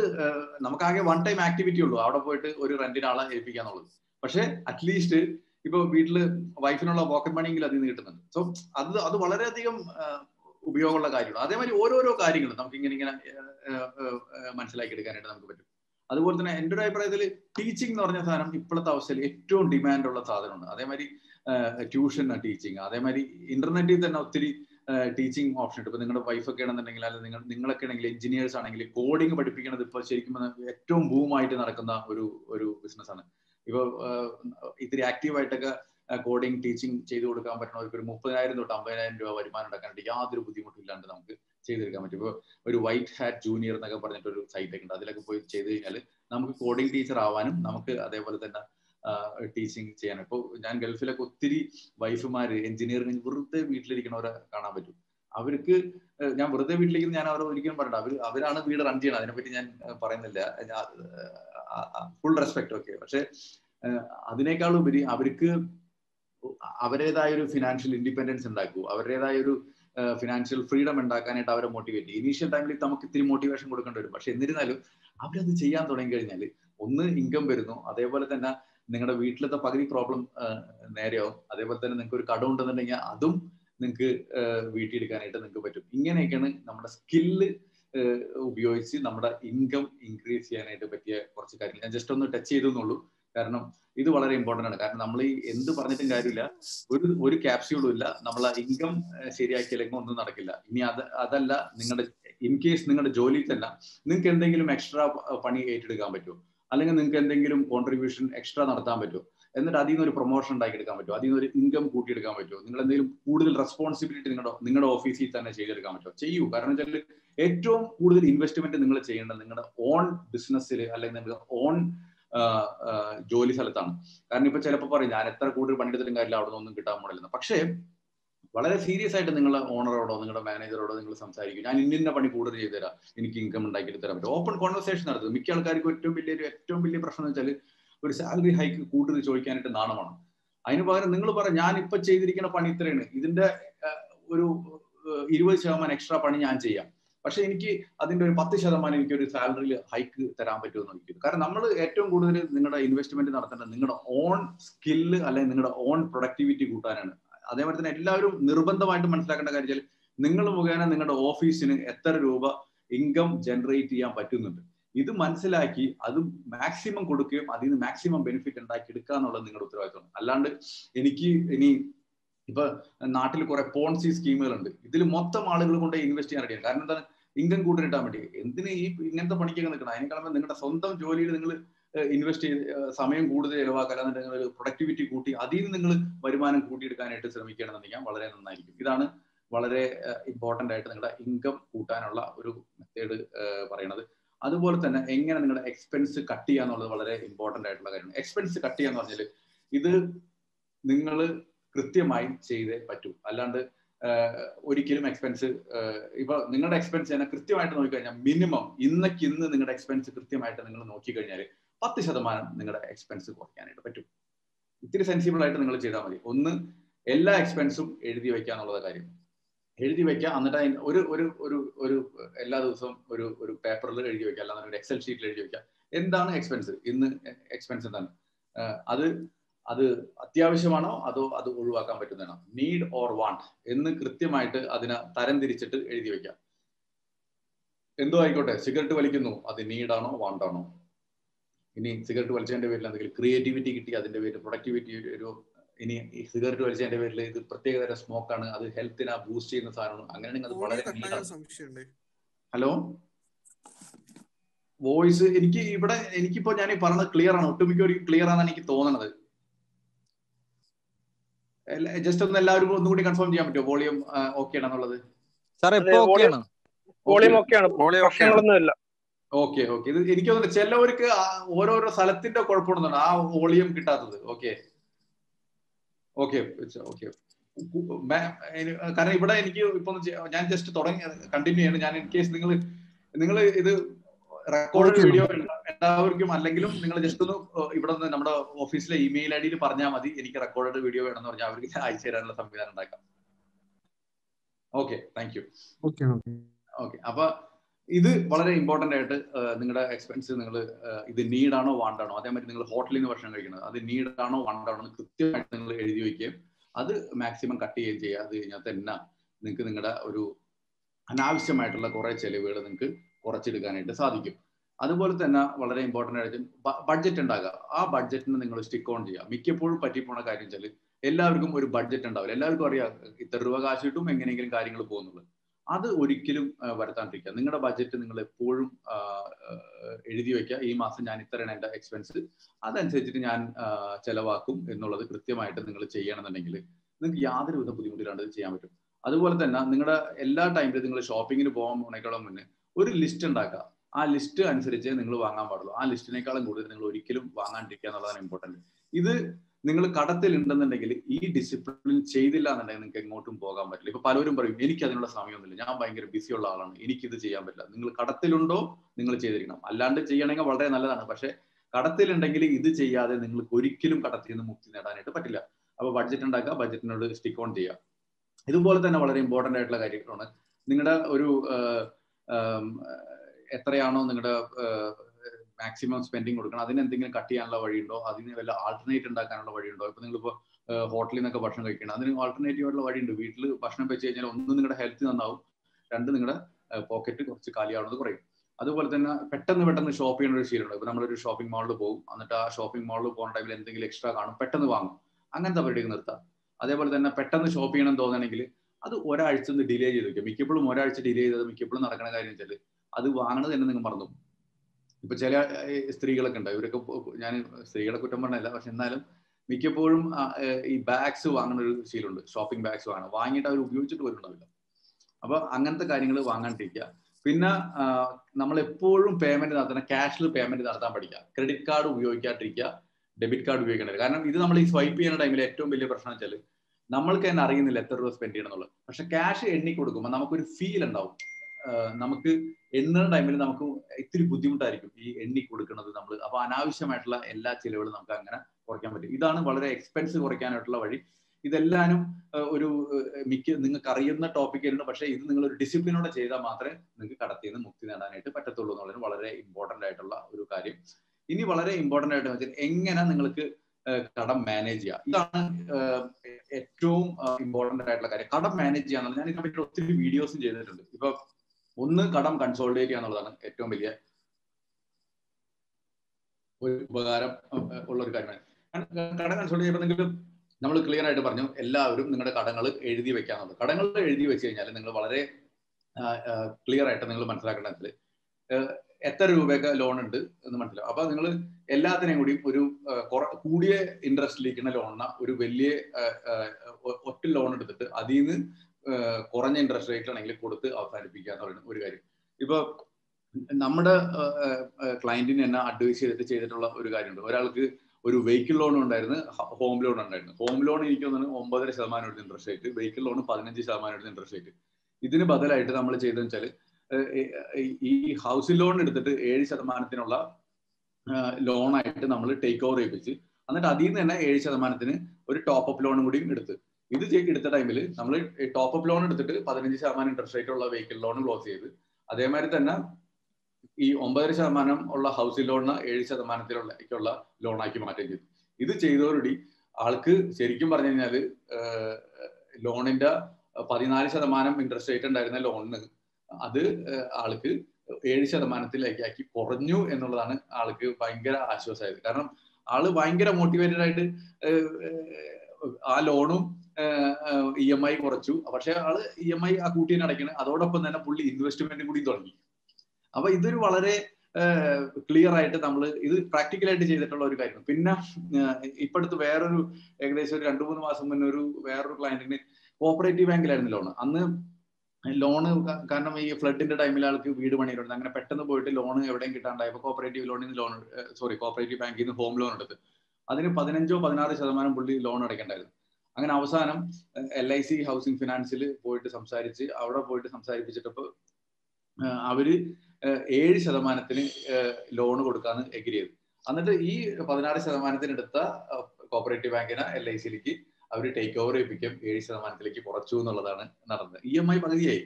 നമുക്കാകെ വൺ ടൈം ആക്ടിവിറ്റി ഉള്ളൂ. അവിടെ പോയിട്ട് ഒരു റെന്റിന് ആളെ ഏൽപ്പിക്കുക എന്നുള്ളത് പക്ഷെ അറ്റ്ലീസ്റ്റ് ഇപ്പൊ വീട്ടിൽ വൈഫിനുള്ള പോക്കറ്റ് മണിയെങ്കിലും അതിൽ നിന്ന് കിട്ടുന്നുണ്ട്. സോ അത് അത് വളരെയധികം ഉപയോഗമുള്ള കാര്യമാണ്. അതേമാതിരി ഓരോരോ കാര്യങ്ങൾ നമുക്ക് ഇങ്ങനെ ഇങ്ങനെ മനസ്സിലാക്കി എടുക്കാനായിട്ട് നമുക്ക് പറ്റും. അതുപോലെ തന്നെ എന്റെ ഒരു അഭിപ്രായത്തിൽ ടീച്ചിങ് എന്ന് പറഞ്ഞ സാധനം ഇപ്പോഴത്തെ അവസ്ഥയിൽ ഏറ്റവും ഡിമാൻഡുള്ള സാധനമാണ്. അതേമാതിരി ട്യൂഷൻ ടീച്ചിങ് അതേമാതിരി ഇന്റർനെറ്റിൽ തന്നെ ഒത്തിരി ടീച്ചിങ് ഓപ്ഷൻ ഉണ്ട് ഇപ്പൊ നിങ്ങളുടെ വൈഫൊക്കെ ആണെന്നുണ്ടെങ്കിൽ അല്ലെങ്കിൽ നിങ്ങൾ നിങ്ങളൊക്കെ ആണെങ്കിൽ എഞ്ചിനീയേഴ്സ് ആണെങ്കിൽ കോഡിങ് പഠിപ്പിക്കുന്നത് ഇപ്പൊ ശരിക്കും ഏറ്റവും ഭൂമായിട്ട് നടക്കുന്ന ഒരു ഒരു ബിസിനസ് ആണ്. ഇപ്പൊ ഇത്തിരി ആക്റ്റീവായിട്ടൊക്കെ കോഡിങ് ടീച്ചിങ് ചെയ്തു കൊടുക്കാൻ പറ്റണവർക്ക് ഒരു മുപ്പതിനായിരം തൊട്ട് അമ്പതിനായിരം രൂപ വരുമാനം ഉണ്ടാക്കാനായിട്ട് യാതൊരു ബുദ്ധിമുട്ടില്ലാണ്ട് നമുക്ക് ചെയ്തെടുക്കാൻ പറ്റും. ഇപ്പോൾ ഒരു വൈറ്റ് ഹാറ്റ് ജൂനിയർ എന്നൊക്കെ പറഞ്ഞിട്ട് ഒരു സൈറ്റ് ഒക്കെ ഉണ്ട്. അതിലൊക്കെ പോയി ചെയ്ത് കഴിഞ്ഞാൽ നമുക്ക് കോഡിംഗ് ടീച്ചർ ആവാനും നമുക്ക് അതേപോലെ തന്നെ ടീച്ചിങ് ചെയ്യാൻ. ഇപ്പോൾ ഞാൻ ഗൾഫിലൊക്കെ ഒത്തിരി വൈഫുമാര് എഞ്ചിനീയറിംഗ് വെറുതെ വീട്ടിലിരിക്കണവരെ കാണാൻ പറ്റും. അവർക്ക് ഞാൻ വെറുതെ വീട്ടിലേക്ക് ഞാൻ അവരെ ഒരിക്കലും പറയണ്ട അവർ അവരാണ് വീട് റൺ ചെയ്യണം അതിനെപ്പറ്റി ഞാൻ പറയുന്നില്ല. ഫുൾ റെസ്പെക്ട് ഓക്കെ പക്ഷെ അതിനേക്കാൾ ഉപരി അവർക്ക് അവരുടേതായ ഒരു ഫിനാൻഷ്യൽ ഇൻഡിപെൻഡൻസ് ഉണ്ടാക്കൂ. അവരുടേതായ ഒരു ഫിനാൻഷ്യൽ ഫ്രീഡം ഉണ്ടാക്കാനായിട്ട് അവരെ മോട്ടിവേറ്റ് ഇനീഷ്യൽ ടൈമിൽ നമുക്ക് ഇത്തിരി മോട്ടിവേഷൻ കൊടുക്കേണ്ടി വരും. പക്ഷെ എന്നിരുന്നാലും അവരത് ചെയ്യാൻ തുടങ്ങി കഴിഞ്ഞാൽ ഒന്ന് ഇൻകം വരുന്നു. അതേപോലെ തന്നെ നിങ്ങളുടെ വീട്ടിലത്തെ പകുതി പ്രോബ്ലം നേരെയാവും അതേപോലെ തന്നെ നിങ്ങൾക്ക് ഒരു കട ഉണ്ടെന്നുണ്ടെങ്കിൽ അതും നിങ്ങൾക്ക് വീട്ടിലെടുക്കാനായിട്ട് നിങ്ങൾക്ക് പറ്റും. ഇങ്ങനെയൊക്കെയാണ് നമ്മുടെ സ്കില്ല് ഉപയോഗിച്ച് നമ്മുടെ ഇൻകം ഇൻക്രീസ് ചെയ്യാനായിട്ട് പറ്റിയ കുറച്ച് കാര്യങ്ങൾ. ഞാൻ ജസ്റ്റ് ഒന്ന് ടച്ച് ചെയ്തെന്നുള്ളൂ. കാരണം ഇത് വളരെ ഇമ്പോർട്ടന്റ് ആണ്. കാരണം നമ്മൾ ഈ എന്ത് പറഞ്ഞിട്ടും കാര്യമില്ല. ഒരു ഒരു ക്യാപ്സ്യൂളും ഇല്ല. നമ്മൾ ഇൻകം ശരിയാക്കിയില്ലെങ്കിൽ ഒന്നും നടക്കില്ല. ഇനി അത് അതല്ല നിങ്ങളുടെ ഇൻ കേസ് നിങ്ങളുടെ ജോലിയിൽ തന്നെ നിങ്ങൾക്ക് എന്തെങ്കിലും എക്സ്ട്രാ പണി ഏറ്റെടുക്കാൻ പറ്റുമോ അല്ലെങ്കിൽ നിങ്ങൾക്ക് എന്തെങ്കിലും കോൺട്രിബ്യൂഷൻ എക്സ്ട്രാ നടത്താൻ പറ്റുമോ? എന്നിട്ട് അതിൽ നിന്ന് ഒരു പ്രൊമോഷൻ ഉണ്ടാക്കിയെടുക്കാൻ പറ്റുമോ? അതിൽ നിന്ന് ഒരു ഇൻകം കൂട്ടിയെടുക്കാൻ പറ്റുമോ? നിങ്ങൾ എന്തെങ്കിലും കൂടുതൽ റെസ്പോൺസിബിലിറ്റി നിങ്ങളുടെ നിങ്ങളുടെ ഓഫീസിൽ തന്നെ ചെയ്തെടുക്കാൻ പറ്റുമോ? ചെയ്യൂ. കാരണം വെച്ചാൽ ഏറ്റവും കൂടുതൽ ഇൻവെസ്റ്റ്മെന്റ് നിങ്ങൾ ചെയ്യേണ്ടത് നിങ്ങളുടെ ഓൺ ബിസിനസ്സിൽ അല്ലെങ്കിൽ നിങ്ങളുടെ ഓൺ ജോലി സ്ഥലത്താണ്. കാരണം ഇപ്പൊ ചിലപ്പോൾ പറയും ഞാൻ എത്ര കൂടുതൽ പണിയെടുത്തിട്ടും കാര്യമില്ല അവിടെ നിന്നൊന്നും കിട്ടാൻ പോണില്ലെന്ന് പക്ഷേ വളരെ സീരിയസ് ആയിട്ട് നിങ്ങളുടെ ഓണറോടോ നിങ്ങളുടെ മാനേജറോടോ നിങ്ങൾ സംസാരിക്കും. ഞാൻ ഇന്ന പണി കൂടുതൽ ചെയ്തു തരാം എനിക്ക് ഇൻകം ഉണ്ടാക്കിയിട്ട് തരാൻ പറ്റും. ഓപ്പൺ കോൺവെർസേഷൻ നടത്തും. മിക്ക ആൾക്കാർക്കും ഏറ്റവും വലിയ ഏറ്റവും വലിയ പ്രശ്നം എന്ന് വെച്ചാൽ ഒരു സാലറി ഹൈക്ക് കൂടുതൽ ചോദിക്കാനായിട്ട് നാണമാണ്. അതിന് പകരം നിങ്ങൾ പറ ഞാൻ ഇപ്പൊ ചെയ്തിരിക്കുന്ന പണി ഇത്രയാണ്. ഇതിന്റെ ഒരു ഇരുപത് ശതമാനം എക്സ്ട്രാ പണി ഞാൻ ചെയ്യാം. പക്ഷെ എനിക്ക് അതിന്റെ ഒരു പത്ത് ശതമാനം എനിക്ക് ഒരു സാലറിയിൽ ഹൈക്ക് തരാൻ പറ്റുമെന്ന് നോക്കിയത് കാരണം നമ്മൾ ഏറ്റവും കൂടുതൽ നിങ്ങളുടെ ഇൻവെസ്റ്റ്മെന്റ് നടത്തേണ്ടത് നിങ്ങളുടെ ഓൺ സ്കില്ല് അല്ലെങ്കിൽ നിങ്ങളുടെ ഓൺ പ്രൊഡക്ടിവിറ്റി കൂട്ടാനാണ്. അതേപോലെ തന്നെ എല്ലാവരും നിർബന്ധമായിട്ട് മനസ്സിലാക്കേണ്ട കാര്യം നിങ്ങൾ മുഖേന നിങ്ങളുടെ ഓഫീസിന് എത്ര രൂപ ഇൻകം ജനറേറ്റ് ചെയ്യാൻ പറ്റുന്നുണ്ട്. ഇത് മനസ്സിലാക്കി അത് മാക്സിമം കൊടുക്കുകയും അതിൽ നിന്ന് മാക്സിമം ബെനിഫിറ്റ് ഉണ്ടാക്കി എടുക്കുക എന്നുള്ളത് നിങ്ങളുടെ ഉത്തരവാദിത്വമാണ് അല്ലാണ്ട് എനിക്ക് ഇനി ഇപ്പൊ നാട്ടിൽ കുറെ പോൺസി സ്കീമുകളുണ്ട്. ഇതിൽ മൊത്തം ആളുകൾ കൊണ്ട് ഇൻവെസ്റ്റ് ചെയ്യാൻ റെഡിയാണ് കാരണം എന്താണ്? ഇൻകം കൂടുതൽ കിട്ടാൻ വേണ്ടി. എന്തിന് ഈ ഇങ്ങനത്തെ പണിക്കൊക്കെ നിൽക്കണം? അതിനേക്കാളും നിങ്ങളുടെ സ്വന്തം ജോലിയിൽ നിങ്ങൾ ഇൻവെസ്റ്റ് ചെയ്ത് സമയം കൂടുതൽ ചിലവാക്കുക നിങ്ങൾ പ്രൊഡക്ടിവിറ്റി കൂട്ടി അതിൽ നിന്ന് നിങ്ങൾ വരുമാനം കൂട്ടിയെടുക്കാനായിട്ട് ശ്രമിക്കുകയാണെന്നുണ്ടെങ്കിൽ വളരെ നന്നായിരിക്കും. ഇതാണ് വളരെ ഇമ്പോർട്ടന്റ് ആയിട്ട് നിങ്ങളുടെ ഇൻകം കൂട്ടാനുള്ള ഒരു മെത്തേഡ് പറയണത് അതുപോലെ തന്നെ എങ്ങനെ നിങ്ങളുടെ എക്സ്പെൻസ് കട്ട് ചെയ്യുക എന്നുള്ളത് വളരെ ഇമ്പോർട്ടന്റ് ആയിട്ടുള്ള കാര്യമാണ്. എക്സ്പെൻസ് കട്ട് ചെയ്യുക ചെയ്യാന്ന് പറഞ്ഞാൽ ഇത് നിങ്ങൾ കൃത്യമായി ചെയ്തേ പറ്റൂ. അല്ലാണ്ട് ഒരിക്കലും എക്സ്പെൻസ് ഇപ്പൊ നിങ്ങളുടെ എക്സ്പെൻസ് തന്നെ കൃത്യമായിട്ട് നോക്കിക്കഴിഞ്ഞാൽ മിനിമം ഇന്നക്ക് ഇന്ന് നിങ്ങളുടെ എക്സ്പെൻസ് കൃത്യമായിട്ട് നിങ്ങൾ നോക്കിക്കഴിഞ്ഞാൽ പത്ത് ശതമാനം നിങ്ങളുടെ എക്സ്പെൻസ് കുറയ്ക്കാനായിട്ട് പറ്റും. ഇത്തിരി സെൻസിബിൾ ആയിട്ട് നിങ്ങൾ ചെയ്താൽ മതി. ഒന്ന് എല്ലാ എക്സ്പെൻസും എഴുതി വെക്കുക എന്നുള്ളത് കാര്യം. എഴുതി വെക്കുക എന്നിട്ട് ഒരു ഒരു ഒരു ഒരു എല്ലാ ദിവസവും ഒരു ഒരു പേപ്പറിൽ എഴുതി വെക്കുക അല്ലാതെ ഒരു എക്സൽ ഷീറ്റിൽ എഴുതി വെക്കുക എന്താണ് എക്സ്പെൻസ് ഇന്ന് എക്സ്പെൻസ് എന്താണ്? അത് അത് അത്യാവശ്യമാണോ? അതോ അത് ഒഴിവാക്കാൻ പറ്റുന്നതാണോ? നീഡ് ഓർ വാണ്ട് എന്ന് കൃത്യമായിട്ട് അതിനെ തരം തിരിച്ചിട്ട് എഴുതി വെക്കാം എന്തോ ആയിക്കോട്ടെ സിഗരറ്റ് വലിക്കുന്നു. അത് നീഡാണോ വാണ്ടാണോ ഇനി സിഗരറ്റ് വലിച്ചതിന്റെ പേരിൽ എന്തെങ്കിലും ക്രിയേറ്റിവിറ്റി കിട്ടി അതിന്റെ പേരിൽ പ്രൊഡക്ടിവിറ്റി ഒരു ഇനി ഈ സിഗരറ്റ് വലിച്ചതിന്റെ പേരിൽ ഇത് പ്രത്യേകതരം സ്മോക്ക് ആണ്. അത് ഹെൽത്തിനെ ബൂസ്റ്റ് ചെയ്യുന്ന സാധനമാണ്. അങ്ങനെയാണെങ്കിൽ അത് വളരെ ഹലോ വോയിസ് എനിക്ക് ഇവിടെ എനിക്കിപ്പോ ഞാൻ ഈ പറഞ്ഞത് ക്ലിയർ ആണ്. ഒട്ടുമിക്ക ഒരു ക്ലിയർ ആണെന്ന് എനിക്ക് തോന്നണത്. ജസ്റ്റ് ഒന്ന് എല്ലാവരും ഒന്നുകൂടി കൺഫേം ചെയ്യാൻ പറ്റുമോ? വോളിയം ഓക്കെ ആണെന്നുള്ളത് സാറേ വോളിയം ഓക്കെ ആണ്. വോളിയം ഓക്കെയാണ് പ്രശ്നങ്ങളൊന്നുമില്ല. ഓക്കെ ഓക്കെ ഇത് എനിക്ക് തോന്നുന്നു ചിലവർക്ക് ഓരോരോ സ്ഥലത്തിന്റെ കുഴപ്പമുണ്ടെന്നാണ് ആ വോളിയം കിട്ടാത്തത്. ഓക്കെ ഓക്കെ ഓക്കെ കാരണം ഇവിടെ എനിക്ക് ഇപ്പൊ ഞാൻ ജസ്റ്റ് തുടങ്ങി കണ്ടിന്യൂ ചെയ്യണം. ഞാൻ ഇൻ കേസ് നിങ്ങൾ നിങ്ങൾ ഇത് റെക്കോർഡ് വീഡിയോ എല്ലാവർക്കും അല്ലെങ്കിലും നിങ്ങൾ ജസ്റ്റ് ഒന്ന് ഇവിടെ നിന്ന് നമ്മുടെ ഓഫീസിലെ ഇമെയിൽ ഐ ഡിയിൽ പറഞ്ഞാൽ മതി. എനിക്ക് റെക്കോർഡ് വീഡിയോ വേണമെന്ന് പറഞ്ഞാൽ അവർക്ക് അയച്ചു തരാനുള്ള സംവിധാനം ഉണ്ടാക്കാം. ഓക്കെ താങ്ക് യു ഓക്കെ അപ്പൊ ഇത് വളരെ ഇമ്പോർട്ടന്റ് ആയിട്ട് നിങ്ങളുടെ എക്സ്പെൻസ് നിങ്ങൾ ഇത് നീഡാണോ വാണ്ടാണോ അതേമാതിരി നിങ്ങൾ ഹോട്ടലിൽ നിന്ന് ഭക്ഷണം കഴിക്കുന്നത് അത് നീഡാണോ വാണ്ടാണോ എന്ന് കൃത്യമായിട്ട് നിങ്ങൾ എഴുതി വയ്ക്കുകയും അത് മാക്സിമം കട്ട് ചെയ്യുകയും ചെയ്യുക. അത് കഴിഞ്ഞാൽ തന്നെ നിങ്ങൾക്ക് നിങ്ങളുടെ ഒരു അനാവശ്യമായിട്ടുള്ള കുറേ ചെലവുകൾ നിങ്ങൾക്ക് കുറച്ചെടുക്കാനായിട്ട് സാധിക്കും. അതുപോലെ തന്നെ വളരെ ഇമ്പോർട്ടന്റ് ആയിട്ട് ബഡ്ജറ്റ് ഉണ്ടാകുക ആ ബഡ്ജറ്റിന് നിങ്ങൾ സ്റ്റിക്ക് ഓൺ ചെയ്യുക. മിക്കപ്പോഴും പറ്റിപ്പോണ കാര്യം വെച്ചാൽ എല്ലാവർക്കും ഒരു ബഡ്ജറ്റ് ഉണ്ടാവില്ല. എല്ലാവർക്കും അറിയാം ഇത്ര രൂപ കാശ് കിട്ടും എങ്ങനെയെങ്കിലും കാര്യങ്ങൾ പോകുന്നുള്ളൂ. അത് ഒരിക്കലും വരുത്താണ്ടിരിക്കുക. നിങ്ങളുടെ ബഡ്ജറ്റ് നിങ്ങൾ എപ്പോഴും എഴുതി വെക്കുക. ഈ മാസം ഞാൻ ഇത്രയാണ് എന്റെ എക്സ്പെൻസ് അതനുസരിച്ചിട്ട് ഞാൻ ചെലവാക്കും എന്നുള്ളത് കൃത്യമായിട്ട് നിങ്ങൾ ചെയ്യണമെന്നുണ്ടെങ്കിൽ നിങ്ങൾക്ക് യാതൊരു വിധ ബുദ്ധിമുട്ടില്ലാണ്ട് ചെയ്യാൻ പറ്റും. അതുപോലെ തന്നെ നിങ്ങളുടെ എല്ലാ ടൈമിലും നിങ്ങൾ ഷോപ്പിങ്ങിന് പോകാൻ പോണേക്കാളും മുന്നേ ഒരു ലിസ്റ്റ് ഉണ്ടാക്കുക. ആ ലിസ്റ്റ് അനുസരിച്ച് നിങ്ങൾ വാങ്ങാൻ പാടുള്ളൂ. ആ ലിസ്റ്റിനേക്കാളും കൂടുതൽ നിങ്ങൾ ഒരിക്കലും വാങ്ങാണ്ടിരിക്കുക എന്നുള്ളതാണ് ഇമ്പോർട്ടന്റ് ഇത് നിങ്ങൾ കടത്തിൽ ഉണ്ടെന്നുണ്ടെങ്കിൽ ഈ ഡിസിപ്ലിൻ ചെയ്തില്ല എന്നുണ്ടെങ്കിൽ നിങ്ങൾക്ക് എങ്ങോട്ടും പോകാൻ പറ്റില്ല. ഇപ്പൊ പലരും പറയും എനിക്ക് അതിനുള്ള സമയമൊന്നുമില്ല. ഞാൻ ഭയങ്കര ബിസി ഉള്ള ആളാണ്. എനിക്ക് ഇത് ചെയ്യാൻ പറ്റില്ല. നിങ്ങൾ കടത്തിലുണ്ടോ? നിങ്ങൾ ചെയ്തിരിക്കണം. അല്ലാണ്ട് ചെയ്യണമെങ്കിൽ വളരെ നല്ലതാണ്. പക്ഷെ കടത്തിലുണ്ടെങ്കിൽ ഇത് ചെയ്യാതെ നിങ്ങൾക്ക് ഒരിക്കലും കടത്തിൽ നിന്ന് മുക്തി നേടാനായിട്ട് പറ്റില്ല. അപ്പൊ ബഡ്ജറ്റ് ഉണ്ടാക്കുക ബഡ്ജറ്റിനോട് സ്റ്റിക്ക് ഓൺ ചെയ്യുക. ഇതുപോലെ തന്നെ വളരെ ഇമ്പോർട്ടന്റ് ആയിട്ടുള്ള കാര്യങ്ങളാണ്. നിങ്ങളുടെ ഒരു എത്രയാണോ നിങ്ങളുടെ മാക്സിമം സ്പെൻഡിങ് കൊടുക്കണം. അതിന് എന്തെങ്കിലും കട്ട് ചെയ്യാനുള്ള വഴിയുണ്ടോ? അതിന് വല്ല ആൾട്ടർനേറ്റ് ഉണ്ടാക്കാനുള്ള വഴിയുണ്ടോ? ഇപ്പൊ നിങ്ങളിപ്പോ ഹോട്ടലിൽ നിന്നൊക്കെ ഭക്ഷണം കഴിക്കണം. അതിന് ആൾട്ടർനേറ്റീവ് ആയിട്ടുള്ള വഴിയുണ്ട്. വീട്ടിൽ ഭക്ഷണം വെച്ച് കഴിഞ്ഞാൽ ഒന്ന് നിങ്ങളുടെ ഹെൽത്ത് നന്നാവും. രണ്ട് നിങ്ങളുടെ പോക്കറ്റ് കുറച്ച് കാലിയാവുന്നത് കുറയും. അതുപോലെ തന്നെ പെട്ടെന്ന് പെട്ടെന്ന് ഷോപ്പ് ചെയ്യുന്ന ഒരു ശീലമുണ്ട്. ഇപ്പൊ നമ്മളൊരു ഷോപ്പിംഗ് മാളിൽ പോകും. എന്നിട്ട് ആ ഷോപ്പിംഗ് മാളിൽ പോകുന്ന ടൈമിൽ എന്തെങ്കിലും എക്സ്ട്രാ കാണും. പെട്ടെന്ന് വാങ്ങും. അങ്ങനത്തെ പരിപാടി നിർത്താം. അതേപോലെ തന്നെ പെട്ടെന്ന് ഷോപ്പ് ചെയ്യണം തോന്നണമെങ്കിൽ അത് ഒരാഴ്ച ഒന്ന് ഡിലേ ചെയ്ത് വെക്കും മിക്കപ്പോഴും ഒരാഴ്ച ഡിലേ ചെയ്തത് മിക്കപ്പോഴും നടക്കുന്ന കാര്യം വെച്ചാൽ അത് വാങ്ങണത് തന്നെ നിങ്ങൾ മറന്നു ഇപ്പൊ ചില സ്ത്രീകളൊക്കെ ഉണ്ട്. ഇവരൊക്കെ ഞാൻ സ്ത്രീകളെ കുറ്റം പറഞ്ഞല്ല. പക്ഷെ എന്നാലും മിക്കപ്പോഴും ഈ ബാഗ്സ് വാങ്ങുന്ന ഒരു ശീലമുണ്ട്. ഷോപ്പിംഗ് ബാഗ്സ് വാങ്ങണം. വാങ്ങിയിട്ട് അവർ ഉപയോഗിച്ചിട്ട് പോലും ഉണ്ടാവില്ല അപ്പൊ അങ്ങനത്തെ കാര്യങ്ങൾ വാങ്ങാണ്ടിരിക്കുക. പിന്നെ നമ്മൾ എപ്പോഴും പേയ്മെന്റ് നടത്തണം. ക്യാഷിൽ പേയ്മെന്റ് നടത്താൻ പഠിക്കുക. ക്രെഡിറ്റ് കാർഡ് ഉപയോഗിക്കാണ്ടിരിക്കുക ഡെബിറ്റ് കാർഡ് ഉപയോഗിക്കേണ്ടത് കാരണം ഇത് നമ്മൾ ഈ സ്വൈപ്പ് ചെയ്യുന്ന ടൈമിൽ ഏറ്റവും വലിയ പ്രശ്നം വെച്ചാൽ നമ്മൾക്ക് തന്നെ അറിയുന്നില്ല എത്ര രൂപ സ്പെൻഡ് ചെയ്യണം എന്നുള്ളത്. പക്ഷെ ക്യാഷ് എണ്ണി കൊടുക്കുമ്പോൾ നമുക്കൊരു ഫീൽ ഉണ്ടാവും. നമുക്ക് എണ്ണുന്ന ടൈമിൽ നമുക്ക് ഇത്തിരി ബുദ്ധിമുട്ടായിരിക്കും ഈ എണ്ണി കൊടുക്കുന്നത് നമ്മൾ അപ്പൊ അനാവശ്യമായിട്ടുള്ള എല്ലാ ചിലവുകളും നമുക്ക് അങ്ങനെ കുറയ്ക്കാൻ പറ്റും. ഇതാണ് വളരെ എക്സ്പെൻസ് കുറയ്ക്കാനായിട്ടുള്ള വഴി. ഇതെല്ലാനും ഒരു മിക്ക നിങ്ങൾക്ക് അറിയുന്ന ടോപ്പിക് ആയിരുന്നു. പക്ഷേ ഇത് നിങ്ങൾ ഒരു ഡിസിപ്ലിനോടെ ചെയ്താൽ മാത്രമേ നിങ്ങൾക്ക് കടത്തിൽ നിന്ന് മുക്തി നേടാനായിട്ട് പറ്റത്തുള്ളൂ എന്നുള്ളത് വളരെ ഇമ്പോർട്ടന്റ് ആയിട്ടുള്ള ഒരു കാര്യം. ഇനി വളരെ ഇമ്പോർട്ടന്റ് ആയിട്ട് വെച്ചാൽ എങ്ങനെ നിങ്ങൾക്ക് കടം മാനേജ് ചെയ്യുക ഇതാണ് ഏറ്റവും ഇമ്പോർട്ടന്റ് ആയിട്ടുള്ള കാര്യം. കടം മാനേജ് ചെയ്യാന്നുള്ള ഞാൻ ഇതിനെ പറ്റി ഒത്തിരി വീഡിയോസും ചെയ്തിട്ടുണ്ട്. ഇപ്പൊ ഒന്ന് കടം കൺസോൾഡേറ്റ് ചെയ്യുക എന്നുള്ളതാണ് ഏറ്റവും വലിയ ഒരു ഉപകാരം ഉള്ള ഒരു കാര്യമാണ്. കടം കൺസോൾട്ട് ചെയ്യുമ്പോഴെങ്കിലും നമ്മൾ ക്ലിയർ ആയിട്ട് പറഞ്ഞു എല്ലാവരും നിങ്ങളുടെ കടങ്ങൾ എഴുതി വെക്കാന്നുള്ളത്. കടങ്ങൾ എഴുതി വെച്ച് കഴിഞ്ഞാൽ നിങ്ങൾ വളരെ ക്ലിയർ ആയിട്ട് നിങ്ങൾ മനസ്സിലാക്കേണ്ടത് എത്ര രൂപയൊക്കെ ലോൺ ഉണ്ട് എന്ന് മനസ്സിലാവും. അപ്പൊ നിങ്ങൾ എല്ലാത്തിനെയും കൂടി ഒരു കൂടിയ ഇൻട്രസ്റ്റിലിരിക്കുന്ന ലോണിന ഒരു വലിയ ഒറ്റ ലോൺ എടുത്തിട്ട് അതിൽ നിന്ന് കുറഞ്ഞ ഇൻട്രസ്റ്റ് റേറ്റിലാണെങ്കിൽ കൊടുത്ത് അവസാനിപ്പിക്കുക എന്ന് പറയുന്നത് ഒരു കാര്യം. ഇപ്പൊ നമ്മുടെ ക്ലയന്റിന് തന്നെ അഡ്വൈസ് ചെയ്തിട്ട് ചെയ്തിട്ടുള്ള ഒരു കാര്യമുണ്ട്. ഒരാൾക്ക് ഒരു വെഹിക്കിൾ ലോൺ ഉണ്ടായിരുന്നു ഹോം ലോൺ ഉണ്ടായിരുന്നു. ഹോം ലോൺ എനിക്ക് തോന്നുന്നു ഒമ്പതര ശതമാനം എടുത്ത് ഇൻട്രസ്റ്റ് റേറ്റ് വെഹിക്കിൾ ലോൺ പതിനഞ്ച് ശതമാനം എടുത്ത് ഇൻട്രസ്റ്റ് റേറ്റ് ഇതിന് ബദലായിട്ട് നമ്മൾ ചെയ്തതെന്ന് വെച്ചാൽ ഈ ഹൗസ് ലോൺ എടുത്തിട്ട് ഏഴ് ശതമാനത്തിനുള്ള ലോണായിട്ട് നമ്മൾ ടേക്ക് ഓവർ ചെയ്യിപ്പിച്ച് എന്നിട്ട് അതിൽ നിന്ന് തന്നെ ഏഴ് ശതമാനത്തിന് ഒരു ടോപ്പ് അപ്പ് ലോണും കൂടി എടുത്ത്. ഇത് എടുത്ത ടൈമിൽ നമ്മൾ ടോപ്പ് അപ്പ് ലോൺ എടുത്തിട്ട് പതിനഞ്ച് ശതമാനം ഇൻട്രസ്റ്റ് റേറ്റ് ഉള്ള വെഹിക്കിൾ ലോൺ ക്ലോസ് ചെയ്ത് അതേമാതിരി തന്നെ ഈ ഒമ്പതര ശതമാനം ഉള്ള ഹൗസിംഗ് ലോണിന് ഏഴ് ശതമാനത്തിലുള്ള ലോണാക്കി മാറ്റം ചെയ്തു. ഇത് ചെയ്തോടുകൂടി ആൾക്ക് ശരിക്കും പറഞ്ഞു കഴിഞ്ഞാൽ ലോണിന്റെ പതിനാല് ശതമാനം ഇൻട്രസ്റ്റ് റേറ്റ് ഉണ്ടായിരുന്ന ലോണിന് അത് ആൾക്ക് ഏഴ് ശതമാനത്തിലേക്ക് ആക്കി കുറഞ്ഞു എന്നുള്ളതാണ് ആൾക്ക് ഭയങ്കര ആശ്വാസമായത്. കാരണം ആൾ ഭയങ്കര മോട്ടിവേറ്റഡ് ആയിട്ട് ആ ലോണും ഇ എം ഐ കുറച്ചു. പക്ഷെ ആൾ ഇ എം ഐ ആ കൂട്ടിയെ അടയ്ക്കണം. അതോടൊപ്പം തന്നെ പുള്ളി ഇൻവെസ്റ്റ്മെന്റ് കൂടി തുടങ്ങി. അപ്പൊ ഇതൊരു വളരെ ക്ലിയർ ആയിട്ട് നമ്മൾ ഇത് പ്രാക്ടിക്കലായിട്ട് ചെയ്തിട്ടുള്ള ഒരു കാര്യം പിന്നെ ഇപ്പടുത്ത് വേറൊരു ഏകദേശം ഒരു രണ്ടു മൂന്ന് മാസം മുന്നേ ഒരു വേറൊരു ക്ലയന്റിന് കോപ്പറേറ്റീവ് ബാങ്കിലായിരുന്നു ലോൺ അന്ന് ലോണ് കാരണം ഈ ഫ്ലഡിന്റെ ടൈമിൽ ആൾക്ക് വീട് പണിയിട്ടുണ്ട് അങ്ങനെ പെട്ടെന്ന് പോയിട്ട് ലോൺ എവിടെയും കിട്ടാണ്ടായപ്പോൾ കോപ്പറേറ്റീവ് ലോണിൽ നിന്ന് ലോൺ സോറി കോപ്പറേറ്റീവ് ബാങ്കിൽ നിന്ന് ഹോം ലോൺ എടുത്ത്. അതിന് പതിനഞ്ചോ പതിനാറ് ശതമാനം പുള്ളി ലോൺ അടയ്ക്കേണ്ടായിരുന്നു. അങ്ങനെ അവസാനം എൽ ഐ സി ഹൗസിംഗ് ഫിനാൻസിൽ പോയിട്ട് സംസാരിച്ച് അവിടെ പോയിട്ട് സംസാരിപ്പിച്ചിട്ടപ്പോൾ അവർ ഏഴ് ശതമാനത്തിന് ലോൺ കൊടുക്കാന്ന് എഗ്രി ചെയ്തു. എന്നിട്ട് ഈ പതിനാറ് ശതമാനത്തിന് എടുത്ത കോപ്പറേറ്റീവ് ബാങ്കിനെ എൽ ഐ സിയിലേക്ക് അവർ ടേക്ക് ഓവർ ചെയ്യിപ്പിക്കും ഏഴ് ശതമാനത്തിലേക്ക് കുറച്ചു എന്നുള്ളതാണ് നടന്നത്. ഇ എം ഐ പകുതിയായി.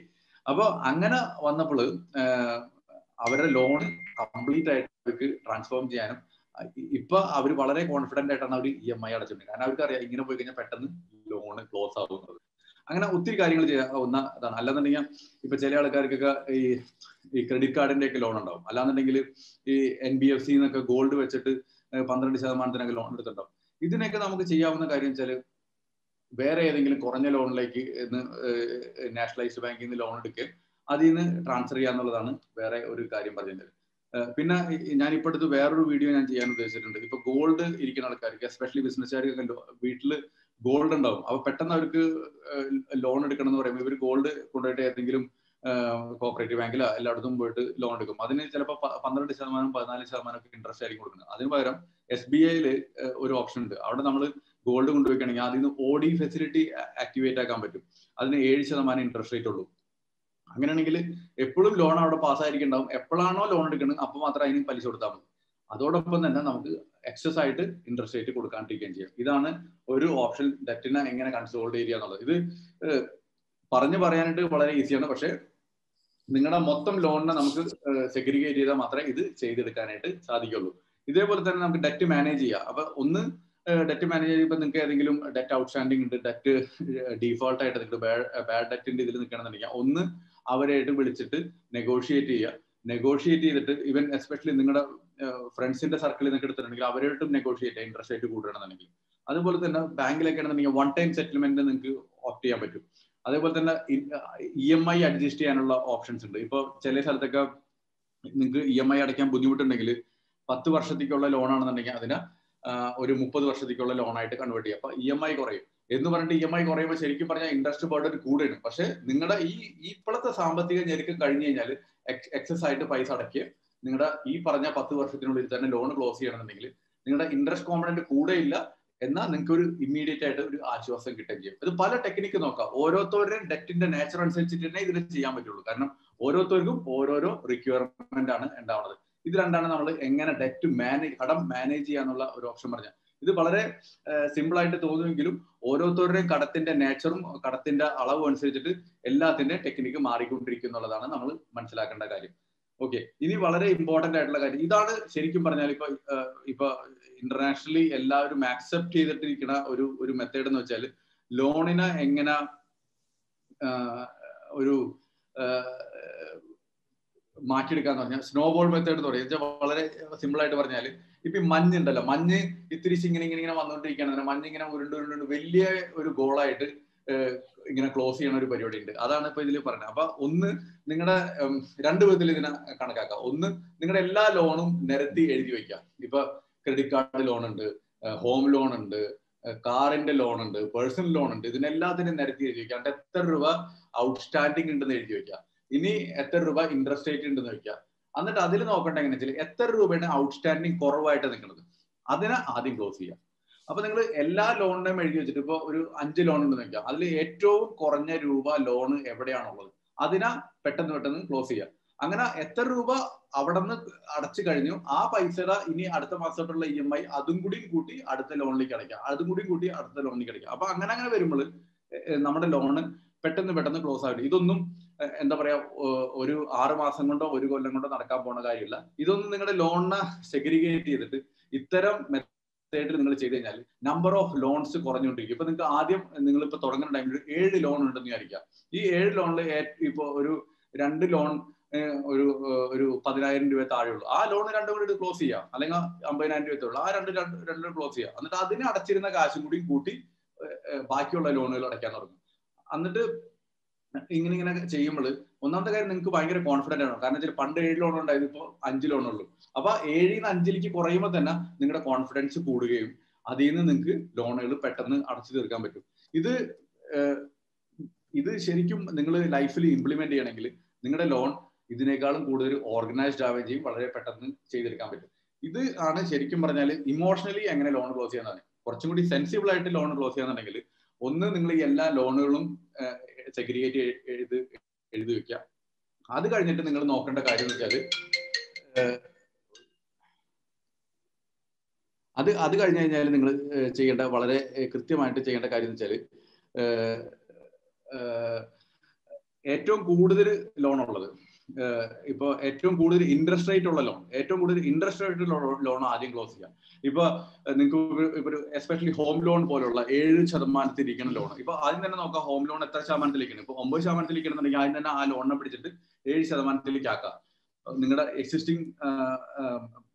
അപ്പോൾ അങ്ങനെ വന്നപ്പോൾ അവരുടെ ലോൺ കംപ്ലീറ്റ് ആയിട്ട് അവർക്ക് ട്രാൻസ്ഫോം ചെയ്യാനും ഇപ്പൊ അവർ വളരെ കോൺഫിഡന്റ് ആയിട്ടാണ് അവർ ഇ എം ഐ അടച്ചിട്ടുണ്ട്. കാരണം അവർക്ക് അറിയാം ഇങ്ങനെ പോയി കഴിഞ്ഞാൽ പെട്ടെന്ന് ലോണ് ക്ലോസ് ആവുന്നത് അങ്ങനെ ഒത്തിരി കാര്യങ്ങൾ ചെയ്യാവുന്ന ഇതാണ്. അല്ലാന്നുണ്ടെങ്കിൽ ഇപ്പൊ ചില ആൾക്കാർക്കൊക്കെ ഈ ഈ ക്രെഡിറ്റ് കാർഡിന്റെ ഒക്കെ ലോൺ ഉണ്ടാവും. അല്ലാന്നുണ്ടെങ്കിൽ ഈ എൻ ബി എഫ് സി എന്നൊക്കെ ഗോൾഡ് വെച്ചിട്ട് പന്ത്രണ്ട് ശതമാനത്തിനൊക്കെ ലോൺ എടുത്തിട്ടുണ്ടാവും. ഇതിനൊക്കെ നമുക്ക് ചെയ്യാവുന്ന കാര്യം വെച്ചാൽ വേറെ ഏതെങ്കിലും കുറഞ്ഞ ലോണിലേക്ക് നാഷണലൈസ്ഡ് ബാങ്കിൽ നിന്ന് ലോൺ എടുക്കുക അതിൽ നിന്ന് ട്രാൻസ്ഫർ ചെയ്യാന്നുള്ളതാണ് വേറെ ഒരു കാര്യം പറഞ്ഞത് പിന്നെ ഞാൻ ഇപ്പൊ അടുത്ത് വേറൊരു വീഡിയോ ഞാൻ ചെയ്യാൻ ഉദ്ദേശിച്ചിട്ടുണ്ട്. ഇപ്പൊ ഗോൾഡ് ഇരിക്കുന്ന ആൾക്കാർക്ക് എസ്പെഷ്യലി ബിസിനസ്സുകാർക്ക് വീട്ടിൽ ഗോൾഡ് ഉണ്ടാവും. അപ്പൊ പെട്ടെന്ന് അവർക്ക് ലോൺ എടുക്കണം എന്ന് പറയുമ്പോൾ ഇവർ ഗോൾഡ് കൊണ്ടുപോയിട്ട് ഏതെങ്കിലും കോപ്പറേറ്റീവ് ബാങ്കിലോ എല്ലായിടത്തും പോയിട്ട് ലോൺ എടുക്കും. അതിന് ചിലപ്പോൾ പന്ത്രണ്ട് ശതമാനം പതിനാല് ശതമാനം ഒക്കെ ഇൻട്രസ്റ്റ് ആയിരിക്കും കൊടുക്കുന്നത്. അതിന് പകരം എസ് ബി ഐയിൽ ഒരു ഓപ്ഷൻ ഉണ്ട്. അവിടെ നമ്മൾ ഗോൾഡ് കൊണ്ടുപോയിക്കണമെങ്കിൽ അതിൽ നിന്ന് ഓഡി ഫെസിലിറ്റി ആക്ടിവേറ്റ് ആക്കാൻ പറ്റും. അതിന് ഏഴ് ശതമാനം ഇൻട്രസ്റ്റ് റേറ്റ് ഉള്ളൂ. അങ്ങനെയാണെങ്കിൽ എപ്പോഴും ലോൺ അവിടെ പാസ്സായിരിക്കുന്നുണ്ടാവും എപ്പോഴാണോ ലോൺ എടുക്കുന്നത് അപ്പോൾ മാത്രം അതിന് പലിശ കൊടുത്താൽ മതി. അതോടൊപ്പം തന്നെ നമുക്ക് എക്സസ് ആയിട്ട് ഇൻട്രസ്റ്റ് റേറ്റ് കൊടുക്കാണ്ടിരിക്കുകയും ചെയ്യാം. ഇതാണ് ഒരു ഓപ്ഷൻ ഡെറ്റിനെ എങ്ങനെ കൺസോൾഡ് ചെയ്യുക എന്നുള്ളത്. ഇത് പറഞ്ഞു പറയാനായിട്ട് വളരെ ഈസിയാണ് പക്ഷേ നിങ്ങളുടെ മൊത്തം ലോണിനെ നമുക്ക് സെഗ്രിഗേറ്റ് ചെയ്താൽ മാത്രമേ ഇത് ചെയ്തെടുക്കാനായിട്ട് സാധിക്കുള്ളൂ ഇതേപോലെ തന്നെ നമുക്ക് ഡെറ്റ് മാനേജ് ചെയ്യാം. അപ്പൊ ഒന്ന് ഡെറ്റ് മാനേജ് ചെയ്യുമ്പോൾ നിങ്ങൾക്ക് ഏതെങ്കിലും ഡെറ്റ് ഔട്ട്സ്റ്റാൻഡിംഗ് ഉണ്ട് ഡെറ്റ് ഡീഫോൾട്ട് ആയിട്ട് നിങ്ങൾ ബാഡ് ഡെറ്റിന്റെ ഇതിൽ നിൽക്കണമെന്നുണ്ടെങ്കിൽ ഒന്ന് അവരായിട്ട് വിളിച്ചിട്ട് നെഗോഷിയേറ്റ് ചെയ്യുക. നെഗോഷിയേറ്റ് ചെയ്തിട്ട് ഇവൻ എസ്പെഷ്യലി നിങ്ങളുടെ ഫ്രണ്ട്സിന്റെ സർക്കിളിൽ നിങ്ങൾക്ക് എടുത്തിട്ടുണ്ടെങ്കിൽ അവരായിട്ടും നെഗോഷിയേറ്റ് ചെയ്യാം ഇൻട്രസ്റ്റ് റേറ്റ് കൂടുകയാണെന്നുണ്ടെങ്കിൽ അതുപോലെ തന്നെ ബാങ്കിലൊക്കെ ആണെന്നുണ്ടെങ്കിൽ വൺ ടൈം സെറ്റിൽമെന്റ് നിങ്ങൾക്ക് ഓപ്റ്റ് ചെയ്യാൻ പറ്റും. അതേപോലെ തന്നെ ഇ എം ഐ അഡ്ജസ്റ്റ് ചെയ്യാനുള്ള ഓപ്ഷൻസ് ഉണ്ട്. ഇപ്പോൾ ചില സ്ഥലത്തൊക്കെ നിങ്ങൾക്ക് ഇ എം ഐ അടയ്ക്കാൻ ബുദ്ധിമുട്ടുണ്ടെങ്കിൽ പത്ത് വർഷത്തേക്കുള്ള ലോൺ ആണെന്നുണ്ടെങ്കിൽ അതിന് ഒരു മുപ്പത് വർഷത്തേക്കുള്ള ലോൺ ആയിട്ട് കൺവേർട്ട് ചെയ്യാം. അപ്പൊ ഇ എം ഐ കുറയും. എന്ന് പറഞ്ഞിട്ട് ഇ എം ഐ കുറയുമ്പോൾ ശരിക്കും പറഞ്ഞാൽ ഇൻട്രസ്റ്റ് ബേർഡൻ കൂടെയാണ്. പക്ഷെ നിങ്ങളുടെ ഈ ഇപ്പോഴത്തെ സാമ്പത്തിക ഞെരുക്കം കഴിഞ്ഞു കഴിഞ്ഞാൽ എക്സസ് ആയിട്ട് പൈസ അടക്കി നിങ്ങളുടെ ഈ പറഞ്ഞ പത്ത് വർഷത്തിനുള്ളിൽ തന്നെ ലോൺ ക്ലോസ് ചെയ്യണമെന്നുണ്ടെങ്കിൽ നിങ്ങളുടെ ഇൻട്രസ്റ്റ് കോമ്പണന്റ് കൂടെയില്ല. എന്നാൽ നിങ്ങൾക്ക് ഒരു ഇമ്മീഡിയറ്റ് ആയിട്ട് ഒരു ആശ്വാസം കിട്ടുകയും ചെയ്യും. ഇത് പല ടെക്നിക്ക് നോക്കാം. ഓരോരുത്തരുടെയും ഡെറ്റിന്റെ നേച്ചർ അനുസരിച്ചിട്ട് തന്നെ ഇതിന് ചെയ്യാൻ പറ്റുള്ളൂ. കാരണം ഓരോരുത്തർക്കും ഓരോരോ റിക്വയർമെന്റ് ആണ് ഉണ്ടാവുന്നത്. ഇത് രണ്ടാണ് നമ്മൾ എങ്ങനെ ഡെറ്റ് മാനേജ് കടം മാനേജ് ചെയ്യാന്നുള്ള ഒരു ഓപ്ഷൻ പറഞ്ഞ ഇത് വളരെ സിമ്പിൾ ആയിട്ട് തോന്നുമെങ്കിലും ഓരോരുത്തരുടെയും കടത്തിന്റെ നേച്ചറും കടത്തിന്റെ അളവും അനുസരിച്ചിട്ട് എല്ലാത്തിന്റെ ടെക്നിക്ക് മാറിക്കൊണ്ടിരിക്കും എന്നുള്ളതാണ് നമ്മൾ മനസ്സിലാക്കേണ്ട കാര്യം. ഓക്കെ ഇനി വളരെ ഇമ്പോർട്ടന്റ് ആയിട്ടുള്ള കാര്യം. ഇതാണ് ശരിക്കും പറഞ്ഞാൽ ഇപ്പൊ ഇപ്പൊ ഇന്റർനാഷണലി എല്ലാവരും ആക്സെപ്റ്റ് ചെയ്തിട്ടിരിക്കുന്ന ഒരു ഒരു മെത്തേഡ് എന്ന് വെച്ചാൽ ലോണിന് എങ്ങനെ ഒരു മാറ്റിയെടുക്കാന്ന് പറഞ്ഞാൽ സ്നോബോൾ മെത്തേഡ് എന്ന് പറയുന്നത് വളരെ സിമ്പിൾ ആയിട്ട് പറഞ്ഞാൽ ഇപ്പൊ മഞ്ഞ് ഉണ്ടല്ലോ. മഞ്ഞ് ഇത്തിരി ഇങ്ങനെ ഇങ്ങനെ ഇങ്ങനെ വന്നുകൊണ്ടിരിക്കുകയാണ് മഞ്ഞ് ഇങ്ങനെ ഉരുണ്ട് ഉരുണ്ട് വലിയ ഒരു ഗോളായിട്ട് ഇങ്ങനെ ക്ലോസ് ചെയ്യണ ഒരു പരിപാടി ഉണ്ട്. അതാണ് ഇപ്പൊ ഇതിൽ പറഞ്ഞത്. അപ്പൊ ഒന്ന് നിങ്ങളുടെ രണ്ട് വിധത്തിൽ ഇതിനെ കണക്കാക്കാം. ഒന്ന് നിങ്ങളുടെ എല്ലാ ലോണും നിരത്തി എഴുതി വെക്കാം. ഇപ്പൊ ക്രെഡിറ്റ് കാർഡ് ലോൺ ഉണ്ട് ഹോം ലോൺ ഉണ്ട് കാറിന്റെ ലോൺ ഉണ്ട് പേഴ്സണൽ ലോൺ ഉണ്ട്. ഇതിനെല്ലാത്തിനും നിരത്തി എഴുതി വെക്കാം. എത്ര രൂപ ഔട്ട്സ്റ്റാൻഡിങ് ഉണ്ടെന്ന് എഴുതി വെക്കാം. ഇനി എത്ര രൂപ ഇൻട്രസ്റ്റ് റേറ്റ് ഉണ്ടെന്ന് വെക്കാം എന്നിട്ട് അതിൽ നോക്കണ്ട എങ്ങനെ വെച്ചാൽ എത്ര രൂപയാണ് ഔട്ട്സ്റ്റാൻഡിങ് കുറവായിട്ട് നിൽക്കുന്നത്? അതിനെ ആദ്യം ക്ലോസ് ചെയ്യാം. അപ്പൊ നിങ്ങൾ എല്ലാ ലോണിനെയും എഴുതി വെച്ചിട്ട് ഇപ്പൊ ഒരു അഞ്ച് ലോൺ ഉണ്ടെന്ന് വെക്കാം അതിൽ ഏറ്റവും കുറഞ്ഞ രൂപ ലോൺ എവിടെയാണുള്ളത്? അതിനെ പെട്ടെന്ന് പെട്ടെന്ന് ക്ലോസ് ചെയ്യാം. അങ്ങനെ എത്ര രൂപ അവിടെ നിന്ന് അടച്ചു കഴിഞ്ഞു ആ പൈസയുടെ ഇനി അടുത്ത മാസത്തോട്ടുള്ള ഇ എം ഐ അതും കൂടി കൂട്ടി അടുത്ത ലോണിലേക്ക് അടയ്ക്കാം. അതും കൂടി കൂട്ടി അടുത്ത ലോണിലേക്ക് അടയ്ക്കാം. അപ്പൊ അങ്ങനെ അങ്ങനെ വരുമ്പോൾ നമ്മുടെ ലോണ് പെട്ടെന്ന് പെട്ടെന്ന് ക്ലോസ് ആവില്ല. ഇതൊന്നും എന്താ പറയാ ഒരു ആറ് മാസം കൊണ്ടോ ഒരു കൊല്ലം കൊണ്ടോ നടക്കാൻ പോണ കാര്യമില്ല ഇതൊന്നും നിങ്ങളുടെ ലോണിനെ സെഗ്രിഗേറ്റ് ചെയ്തിട്ട് ഇത്തരം മെത്തേഡിൽ നിങ്ങൾ ചെയ്ത് കഴിഞ്ഞാൽ നമ്പർ ഓഫ് ലോൺസ് കുറഞ്ഞുകൊണ്ടിരിക്കും. ഇപ്പൊ നിങ്ങൾക്ക് ആദ്യം നിങ്ങൾ ഇപ്പൊ തുടങ്ങുന്ന ടൈമിൽ ഏഴ് ലോൺ ഉണ്ടെന്ന് വിചാരിക്കാം. ഈ ഏഴ് ലോണിൽ ഇപ്പൊ ഒരു രണ്ട് ലോൺ ഒരു ഒരു പതിനായിരം രൂപ താഴെയുള്ളൂ. ആ ലോൺ രണ്ടും കൂടി ക്ലോസ് ചെയ്യാം. അല്ലെങ്കിൽ അമ്പതിനായിരം രൂപ ഉള്ളൂ ആ രണ്ട് രണ്ടും ക്ലോസ് ചെയ്യാം. എന്നിട്ട് അതിന് അടച്ചിരുന്ന കാശും കൂടി കൂട്ടി ബാക്കിയുള്ള ലോണുകൾ അടയ്ക്കാൻ തുടങ്ങും. എന്നിട്ട് ഇങ്ങനെ ഇങ്ങനെ ചെയ്യുമ്പോൾ ഒന്നാമത്തെ കാര്യം നിങ്ങൾക്ക് ഭയങ്കര കോൺഫിഡന്റ് ആണോ കാരണം വെച്ചാൽ പണ്ട് ഏഴ് ലോൺ ഉണ്ടായത് ഇപ്പോൾ അഞ്ച് ലോൺ ഉള്ളൂ. അപ്പൊ ഏഴിൽ നിന്ന് അഞ്ചിലേക്ക് കുറയുമ്പോൾ തന്നെ നിങ്ങളുടെ കോൺഫിഡൻസ് കൂടുകയും അതിൽ നിന്ന് നിങ്ങൾക്ക് ലോണുകൾ പെട്ടെന്ന് അടച്ചു തീർക്കാൻ പറ്റും. ഇത് ഇത് ശരിക്കും നിങ്ങൾ ലൈഫിൽ ഇംപ്ലിമെന്റ് ചെയ്യണമെങ്കിൽ നിങ്ങളുടെ ലോൺ ഇതിനേക്കാളും കൂടുതൽ ഓർഗനൈസ്ഡ് ആവുകയും ചെയ്യും വളരെ പെട്ടെന്ന് ചെയ്തെടുക്കാൻ പറ്റും. ഇത് ആണ് ശരിക്കും പറഞ്ഞാൽ ഇമോഷണലി എങ്ങനെ ലോൺ ക്ലോസ് ചെയ്യാന്നാണ് കുറച്ചും കൂടി സെൻസിബിൾ ആയിട്ട് ലോൺ ക്ലോസ് ചെയ്യാന്നുണ്ടെങ്കിൽ ഒന്ന് നിങ്ങൾ എല്ലാ ലോണുകളും സെഗ്രിഗേറ്റ് എഴുതി എഴുതി വെക്കുക അത് കഴിഞ്ഞിട്ട് നിങ്ങൾ നോക്കേണ്ട കാര്യം വെച്ചാൽ അത് അത് കഴിഞ്ഞ് കഴിഞ്ഞാൽ നിങ്ങൾ ചെയ്യേണ്ട വളരെ കൃത്യമായിട്ട് ചെയ്യേണ്ട കാര്യം എന്ന് വെച്ചാൽ ഏറ്റവും കൂടുതൽ ലോൺ ഉള്ളത് ഇപ്പൊ ഏറ്റവും കൂടുതൽ ഇൻട്രസ്റ്റ് റേറ്റ് ഉള്ള ലോൺ ഏറ്റവും കൂടുതൽ ഇൻട്രസ്റ്റ് റേറ്റ് ലോൺ ആദ്യം ക്ലോസ് ചെയ്യാം. ഇപ്പൊ നിങ്ങൾക്ക് ഇപ്പൊ എസ്പെഷ്യലി ഹോം ലോൺ പോലുള്ള ഏഴ് ശതമാനത്തിൽ ഇരിക്കുന്ന ലോൺ ഇപ്പൊ ആദ്യം തന്നെ നോക്കാം ഹോം ലോൺ എത്ര ശതമാനത്തിലേക്കാണ് ഇപ്പൊ ഒമ്പത് ശതമാനത്തിലേക്കാണെന്നുണ്ടെങ്കിൽ ആദ്യം തന്നെ ആ ലോണിനെ പിടിച്ചിട്ട് ഏഴ് ശതമാനത്തിലേക്ക് ആക്കാം. നിങ്ങളുടെ എക്സിസ്റ്റിംഗ്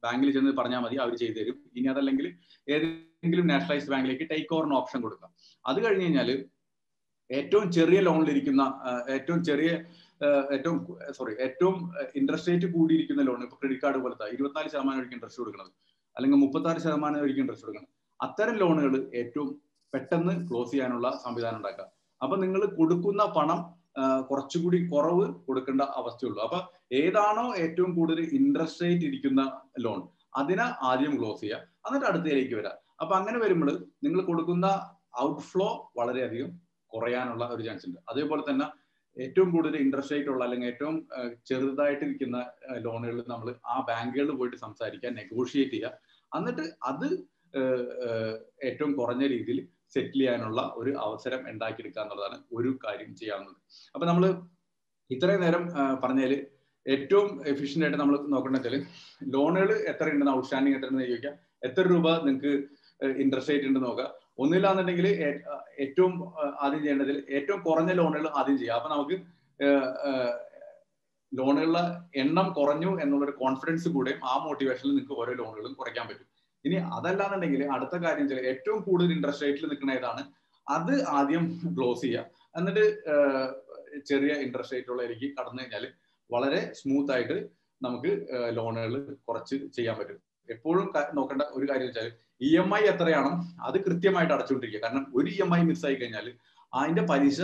ബാങ്കിൽ ചെന്ന് പറഞ്ഞാൽ മതി അവർ ചെയ്തു തരും. ഇനി അതല്ലെങ്കിൽ ഏതെങ്കിലും നാഷണലൈസ്ഡ് ബാങ്കിലേക്ക് ടേക്ക് ഓവറിന് ഓപ്ഷൻ കൊടുക്കാം. അത് കഴിഞ്ഞ് കഴിഞ്ഞാൽ ഏറ്റവും ചെറിയ ലോണിലിരിക്കുന്ന ഏറ്റവും ചെറിയ ഏറ്റവും സോറി ഏറ്റവും ഇൻട്രസ്റ്റ് റേറ്റ് കൂടിയിരിക്കുന്ന ലോൺ ഇപ്പൊ ക്രെഡിറ്റ് കാർഡ് പോലത്തെ ഇരുപത്തിനാല് ശതമാനം ആയിരിക്കും ഇൻട്രസ്റ്റ് കൊടുക്കുന്നത് അല്ലെങ്കിൽ മുപ്പത്തി ആറ് ശതമാനം ആയിരിക്കും ഇൻട്രസ്റ്റ് കൊടുക്കുന്നത് അത്തരം ലോണുകൾ ഏറ്റവും പെട്ടെന്ന് ക്ലോസ് ചെയ്യാനുള്ള സംവിധാനം ഉണ്ടാക്കുക. അപ്പൊ നിങ്ങൾ കൊടുക്കുന്ന പണം കുറച്ചുകൂടി കുറവ് കൊടുക്കേണ്ട അവസ്ഥയുള്ളൂ. അപ്പൊ ഏതാണോ ഏറ്റവും കൂടുതൽ ഇൻട്രസ്റ്റ് റേറ്റ് ഇരിക്കുന്ന ലോൺ അതിനെ ആദ്യം ക്ലോസ് ചെയ്യുക. എന്നിട്ട് അടുത്തതിലേക്ക് വരാം. അപ്പൊ അങ്ങനെ വരുമ്പോൾ നിങ്ങൾ കൊടുക്കുന്ന ഔട്ട്ഫ്ലോ വളരെയധികം കുറയാനുള്ള ഒരു ചാൻസ് ഉണ്ട്. അതേപോലെ തന്നെ ഏറ്റവും കൂടുതൽ ഇൻട്രസ്റ്റ് ഉള്ള അല്ലെങ്കിൽ ഏറ്റവും ചെറുതായിട്ടിരിക്കുന്ന ലോണുകൾ നമ്മൾ ആ ബാങ്കുകളിൽ പോയിട്ട് സംസാരിക്കുക നെഗോഷിയേറ്റ് ചെയ്യുക. എന്നിട്ട് അത് ഏറ്റവും കുറഞ്ഞ രീതിയിൽ സെറ്റിൽ ചെയ്യാനുള്ള ഒരു അവസരം ഉണ്ടാക്കിയെടുക്കുക എന്നുള്ളതാണ് ഒരു കാര്യം ചെയ്യാവുന്നത് അപ്പൊ നമ്മൾ ഇത്രയും നേരം പറഞ്ഞാൽ ഏറ്റവും എഫിഷ്യന്റ് ആയിട്ട് നമ്മൾ നോക്കേണ്ടത് വെച്ചാൽ ലോണുകൾ എത്ര ഉണ്ടെന്ന് ഔട്ട്സ്റ്റാൻഡിങ് എത്ര ഉണ്ടെന്ന് ചോദിക്കുക. എത്ര രൂപ നിങ്ങൾക്ക് ഇൻട്രസ്റ്റ് റേറ്റ് ഉണ്ടെന്ന് നോക്കുക. ഒന്നില്ലാന്നുണ്ടെങ്കിൽ ഏറ്റവും ആദ്യം ചെയ്യേണ്ടതിൽ ഏറ്റവും കുറഞ്ഞ ലോണുകൾ ആദ്യം ചെയ്യുക. അപ്പൊ നമുക്ക് ലോണുകളുടെ എണ്ണം കുറഞ്ഞു എന്നുള്ളൊരു കോൺഫിഡൻസ് കൂടെയും ആ മോട്ടിവേഷനിൽ നിങ്ങൾക്ക് ഓരോ ലോണുകളും കുറയ്ക്കാൻ പറ്റും. ഇനി അതല്ലാന്നുണ്ടെങ്കിൽ അടുത്ത കാര്യം വെച്ചാൽ ഏറ്റവും കൂടുതൽ ഇൻട്രസ്റ്റ് റേറ്റിൽ നിൽക്കുന്ന ഏതാണ്? അത് ആദ്യം ക്ലോസ് ചെയ്യുക. എന്നിട്ട് ചെറിയ ഇൻട്രസ്റ്റ് റേറ്റ് ഉള്ളതിലേക്ക് കടന്നു കഴിഞ്ഞാൽ വളരെ സ്മൂത്ത് ആയിട്ട് നമുക്ക് ലോണുകൾ കുറച്ച് ചെയ്യാൻ പറ്റും. എപ്പോഴും നോക്കേണ്ട ഒരു കാര്യം വെച്ചാൽ ഇ എം ഐ എത്രയാണോ? അത് കൃത്യമായിട്ട് അടച്ചുകൊണ്ടിരിക്കുക. കാരണം ഒരു ഇ എം ഐ മിസ്സായി കഴിഞ്ഞാൽ അതിന്റെ പലിശ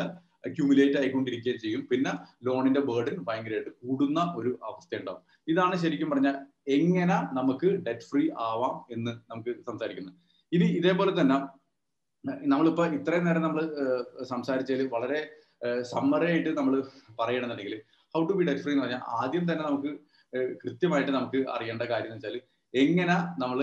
അക്യൂമുലേറ്റ് ആയിക്കൊണ്ടിരിക്കുകയും ചെയ്യും. പിന്നെ ലോണിന്റെ ബേർഡൻ ഭയങ്കരമായിട്ട് കൂടുന്ന ഒരു അവസ്ഥ ഉണ്ടാവും ഇതാണ് ശരിക്കും പറഞ്ഞാൽ എങ്ങനെ നമുക്ക് ഡെറ്റ് ഫ്രീ ആവാം എന്ന് നമുക്ക് സംസാരിക്കുന്നത്. ഇനി ഇതേപോലെ തന്നെ നമ്മളിപ്പോ ഇത്രയും നേരം നമ്മൾ സംസാരിച്ചതിൽ വളരെ സമ്മറി ആയിട്ട് നമ്മൾ പറയണമെന്നുണ്ടെങ്കിൽ how to be debt free എന്ന് പറഞ്ഞാൽ ആദ്യം തന്നെ നമുക്ക് കൃത്യമായിട്ട് നമുക്ക് അറിയേണ്ട കാര്യം എന്ന് വെച്ചാൽ എങ്ങനെ നമ്മൾ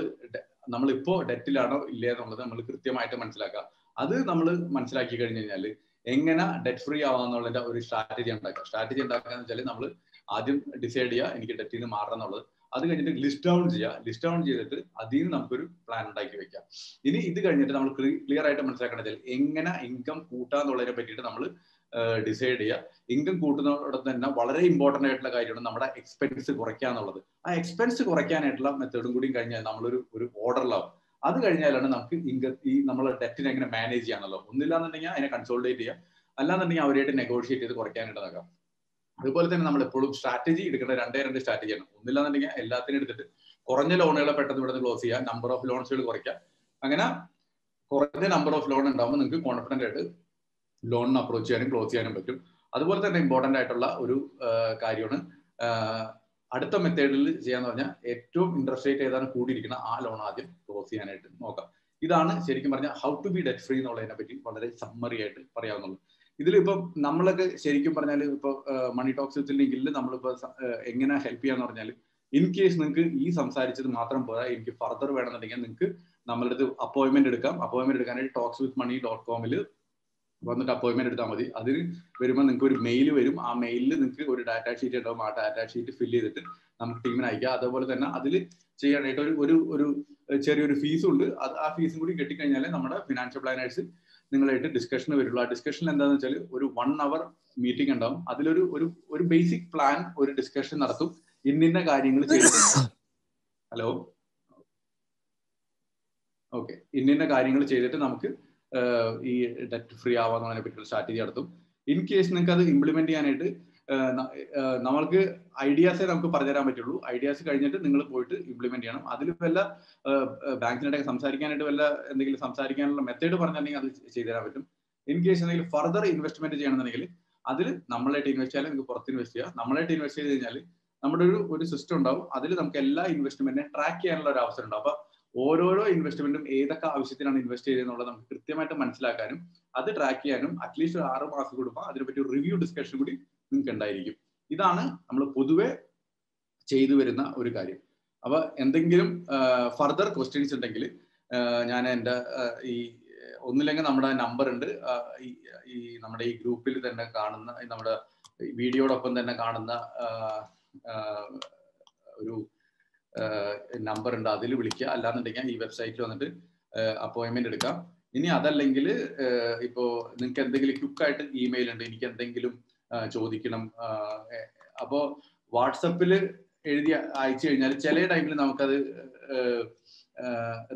നമ്മളിപ്പോ ഡെറ്റിലാണോ ഇല്ലേ എന്നുള്ളത് നമ്മൾ കൃത്യമായിട്ട് മനസ്സിലാക്കുക. അത് നമ്മൾ മനസ്സിലാക്കി കഴിഞ്ഞു കഴിഞ്ഞാൽ എങ്ങനെ ഡെറ്റ് ഫ്രീ ആവാന്നുള്ളതിന്റെ ഒരു സ്ട്രാറ്റജി ഉണ്ടാക്കുക. സ്ട്രാറ്റജി ഉണ്ടാക്കുക എന്ന് വെച്ചാൽ നമ്മൾ ആദ്യം ഡിസൈഡ് ചെയ്യുക എനിക്ക് ഡെറ്റിൽ നിന്ന് മാറണം എന്നുള്ളത്. അത് കഴിഞ്ഞിട്ട് ലിസ്റ്റ് ഡൗൺ ചെയ്യുക. ലിസ്റ്റ് ഡൗൺ ചെയ്തിട്ട് അതിൽ നിന്ന് നമുക്കൊരു പ്ലാൻ ഉണ്ടാക്കി വെക്കാം. ഇനി ഇത് കഴിഞ്ഞിട്ട് നമ്മൾ ക്ലിയർ ആയിട്ട് മനസ്സിലാക്കേണ്ടത് എങ്ങനെ ഇൻകം കൂട്ടാന്നുള്ളതിനെ പറ്റിയിട്ട് നമ്മൾ ഡിസൈഡ് ചെയ്യുക. ഇൻകം കൂട്ടുന്നതോടൊപ്പം തന്നെ വളരെ ഇമ്പോർട്ടന്റ് ആയിട്ടുള്ള കാര്യമാണ് നമ്മുടെ എക്സ്പെൻസ് കുറയ്ക്കുക എന്നുള്ളത്. ആ എക്സ്പെൻസ് കുറയ്ക്കാനായിട്ടുള്ള മെത്തേഡും കൂടി കഴിഞ്ഞാൽ നമ്മളൊരു ഒരു ഓർഡറിലാവും അത് കഴിഞ്ഞാലാണ് നമുക്ക് ഇൻകം ഈ നമ്മളെ ഡെറ്റിനെ എങ്ങനെ മാനേജ് ചെയ്യാന്നുള്ളൂ ഒന്നില്ലാന്നുണ്ടെങ്കിൽ അതിനെ കൺസോൾട്ടേറ്റ് ചെയ്യാം അല്ലാന്നുണ്ടെങ്കിൽ അവരായിട്ട് നെഗോഷിയേറ്റ് ചെയ്ത് കുറയ്ക്കാനായിട്ട് നോക്കാം അതുപോലെ തന്നെ നമ്മൾ എപ്പോഴും സ്ട്രാറ്റജി എടുക്കേണ്ട രണ്ടേ രണ്ട് സ്ട്രാറ്റജിയാണ് ഒന്നില്ലാന്നുണ്ടെങ്കിൽ എല്ലാത്തിനും എടുത്തിട്ട് കുറഞ്ഞ ലോണുകളെ പെട്ടെന്ന് ഇവിടെ ക്ലോസ് ചെയ്യുക. നമ്പർ ഓഫ് ലോൺസുകൾ കുറയ്ക്കുക. അങ്ങനെ കുറഞ്ഞ നമ്പർ ഓഫ് ലോൺ ഉണ്ടാകുമ്പോൾ നിങ്ങൾക്ക് കോൺഫിഡന്റ് ആയിട്ട് ലോണിന് അപ്രോച്ച് ചെയ്യാനും ക്ലോസ് ചെയ്യാനും പറ്റും. അതുപോലെ തന്നെ ഇമ്പോർട്ടന്റ് ആയിട്ടുള്ള ഒരു കാര്യമാണ് അടുത്ത മെത്തേഡിൽ ചെയ്യാന്ന് പറഞ്ഞാൽ ഏറ്റവും ഇൻട്രസ്റ്റ് റേറ്റ് ഏതാണ് കൂടിയിരിക്കുന്ന ആ ലോൺ ആദ്യം ക്ലോസ് ചെയ്യാനായിട്ട് നോക്കാം. ഇതാണ് ശരിക്കും പറഞ്ഞാൽ how to be debt free എന്നുള്ളതിനെ പറ്റി വളരെ സമ്മറി ആയിട്ട് പറയാവുന്നുള്ളൂ ഇതിലിപ്പം നമ്മളൊക്കെ ശരിക്കും പറഞ്ഞാൽ ഇപ്പൊ മണി ടോക്സ് ലിങ്കിൽ നമ്മളിപ്പോ എങ്ങനെ ഹെൽപ്പ് ചെയ്യാന്ന് പറഞ്ഞാൽ ഇൻ കേസ് നിങ്ങൾക്ക് ഈ സംസാരിച്ചത് മാത്രം പോരാ എനിക്ക് ഫർദർ വേണമെന്നുണ്ടെങ്കിൽ നിങ്ങൾക്ക് നമ്മളടുത്ത് അപ്പോയിന്റ്മെന്റ് എടുക്കാം. അപ്പോയിന്റ്മെന്റ് എടുക്കാനായിട്ട് ടോക്സ് വിത്ത് മണി ഡോട്ട് കോമിൽ വന്നിട്ട് അപ്പോയിന്റ്മെന്റ് എടുത്താൽ മതി. അതിന് വരുമ്പോൾ നിങ്ങൾക്ക് ഒരു മെയിൽ വരും. ആ മെയിലിൽ നിങ്ങൾക്ക് ഒരു ഡാറ്റ ഷീറ്റ് ഉണ്ടാവും ആ ഡാറ്റ ഷീറ്റ് ഫില്ല് ചെയ്തിട്ട് നമുക്ക് ടീമിന് അയക്കാം. അതേപോലെ തന്നെ അതിൽ ചെയ്യാനായിട്ട് ഒരു ഒരു ഒരു ചെറിയൊരു ഫീസും ഉണ്ട്. ആ ഫീസും കൂടി കെട്ടിക്കഴിഞ്ഞാൽ നമ്മുടെ ഫിനാൻഷ്യൽ പ്ലാനേഴ്സ് നിങ്ങളായിട്ട് ഡിസ്കഷന് വരുള്ളൂ. ആ ഡിസ്കഷൻ എന്താണെന്ന് വെച്ചാൽ ഒരു വൺ അവർ മീറ്റിംഗ് ഉണ്ടാവും. അതിലൊരു ഒരു ഒരു ബേസിക് പ്ലാൻ ഒരു ഡിസ്കഷൻ നടത്തും. ഇന്നിന്ന കാര്യങ്ങൾ ചെയ്തിട്ട് ഹലോ ഓക്കെ ഇന്നിന്ന കാര്യങ്ങൾ ചെയ്തിട്ട് നമുക്ക് ഈ ഡെറ്റ് ഫ്രീ ആവാന്നതിനെ ഒരു സ്ട്രാറ്റജി നടത്തും. ഇൻ കേസ് നിങ്ങൾക്ക് അത് ഇംപ്ലിമെന്റ് ചെയ്യാനായിട്ട് നമ്മൾക്ക് ഐഡിയാസേ നമുക്ക് പറഞ്ഞുതരാൻ പറ്റുള്ളൂ. ഐഡിയാസ് കഴിഞ്ഞിട്ട് നിങ്ങൾ പോയിട്ട് ഇംപ്ലിമെന്റ് ചെയ്യണം. അതിൽ വല്ല ബാങ്കിനായിട്ട് സംസാരിക്കാനായിട്ട് വല്ല എന്തെങ്കിലും സംസാരിക്കാനുള്ള മെത്തേഡ് പറഞ്ഞിട്ടുണ്ടെങ്കിൽ അത് ചെയ്തുതരാൻ പറ്റും. ഇൻ കേസ് എന്തെങ്കിലും ഫർദർ ഇൻവെസ്റ്റ്മെന്റ് ചെയ്യണമെന്നുണ്ടെങ്കിൽ അതിൽ നമ്മളായിട്ട് ഇൻവെസ്റ്റ് ചെയ്യാൻ നിങ്ങൾക്ക് പുറത്ത് ഇൻവെസ്റ്റ് ചെയ്യാം. നമ്മളായിട്ട് ഇൻവെസ്റ്റ് ചെയ്ത് കഴിഞ്ഞാൽ നമ്മുടെ ഒരു ഒരു സിസ്റ്റം ഉണ്ടാവും. അതിൽ നമുക്ക് എല്ലാ ഇൻവെസ്റ്റ്മെന്റിനെ ട്രാക്ക് ചെയ്യാനുള്ള ഒരു അവസരം ഉണ്ടാവും. അപ്പൊ ഓരോരോ ഇൻവെസ്റ്റ്മെന്റും ഏതൊക്കെ ആവശ്യത്തിനാണ് ഇൻവെസ്റ്റ് ചെയ്തെന്നുള്ളത് നമുക്ക് കൃത്യമായിട്ട് മനസ്സിലാക്കാനും അത് ട്രാക്ക് ചെയ്യാനും അറ്റ്ലീസ്റ്റ് ഒരു ആറ് മാസം കൂടുമ്പോൾ അതിനെപ്പറ്റി ഒരു റിവ്യൂ ഡിസ്കഷൻ കൂടി നിങ്ങൾക്ക് ഉണ്ടായിരിക്കും. ഇതാണ് നമ്മൾ പൊതുവെ ചെയ്തു വരുന്ന ഒരു കാര്യം. അപ്പൊ എന്തെങ്കിലും ഫർദർ ക്വസ്റ്റ്യൻസ് ഉണ്ടെങ്കിൽ ഞാൻ എന്റെ ഈ ഒന്നില്ലെങ്കിൽ നമ്മുടെ നമ്പർ ഉണ്ട്. ഈ നമ്മുടെ ഈ ഗ്രൂപ്പിൽ തന്നെ കാണുന്ന നമ്മുടെ വീഡിയോടൊപ്പം തന്നെ കാണുന്ന ഒരു നമ്പർ ഉണ്ട്. അതിൽ വിളിക്കുക. അല്ലാന്നുണ്ടെങ്കിൽ ഈ വെബ്സൈറ്റിൽ വന്നിട്ട് അപ്പോയിൻമെന്റ് എടുക്കാം. ഇനി അതല്ലെങ്കിൽ ഇപ്പോ നിങ്ങൾക്ക് എന്തെങ്കിലും ക്യുക്കായിട്ട് ഇമെയിൽ ഉണ്ട്. എനിക്ക് എന്തെങ്കിലും ചോദിക്കണം. അപ്പോ വാട്സപ്പിൽ എഴുതി അയച്ചു കഴിഞ്ഞാൽ ചില ടൈമിൽ നമുക്കത്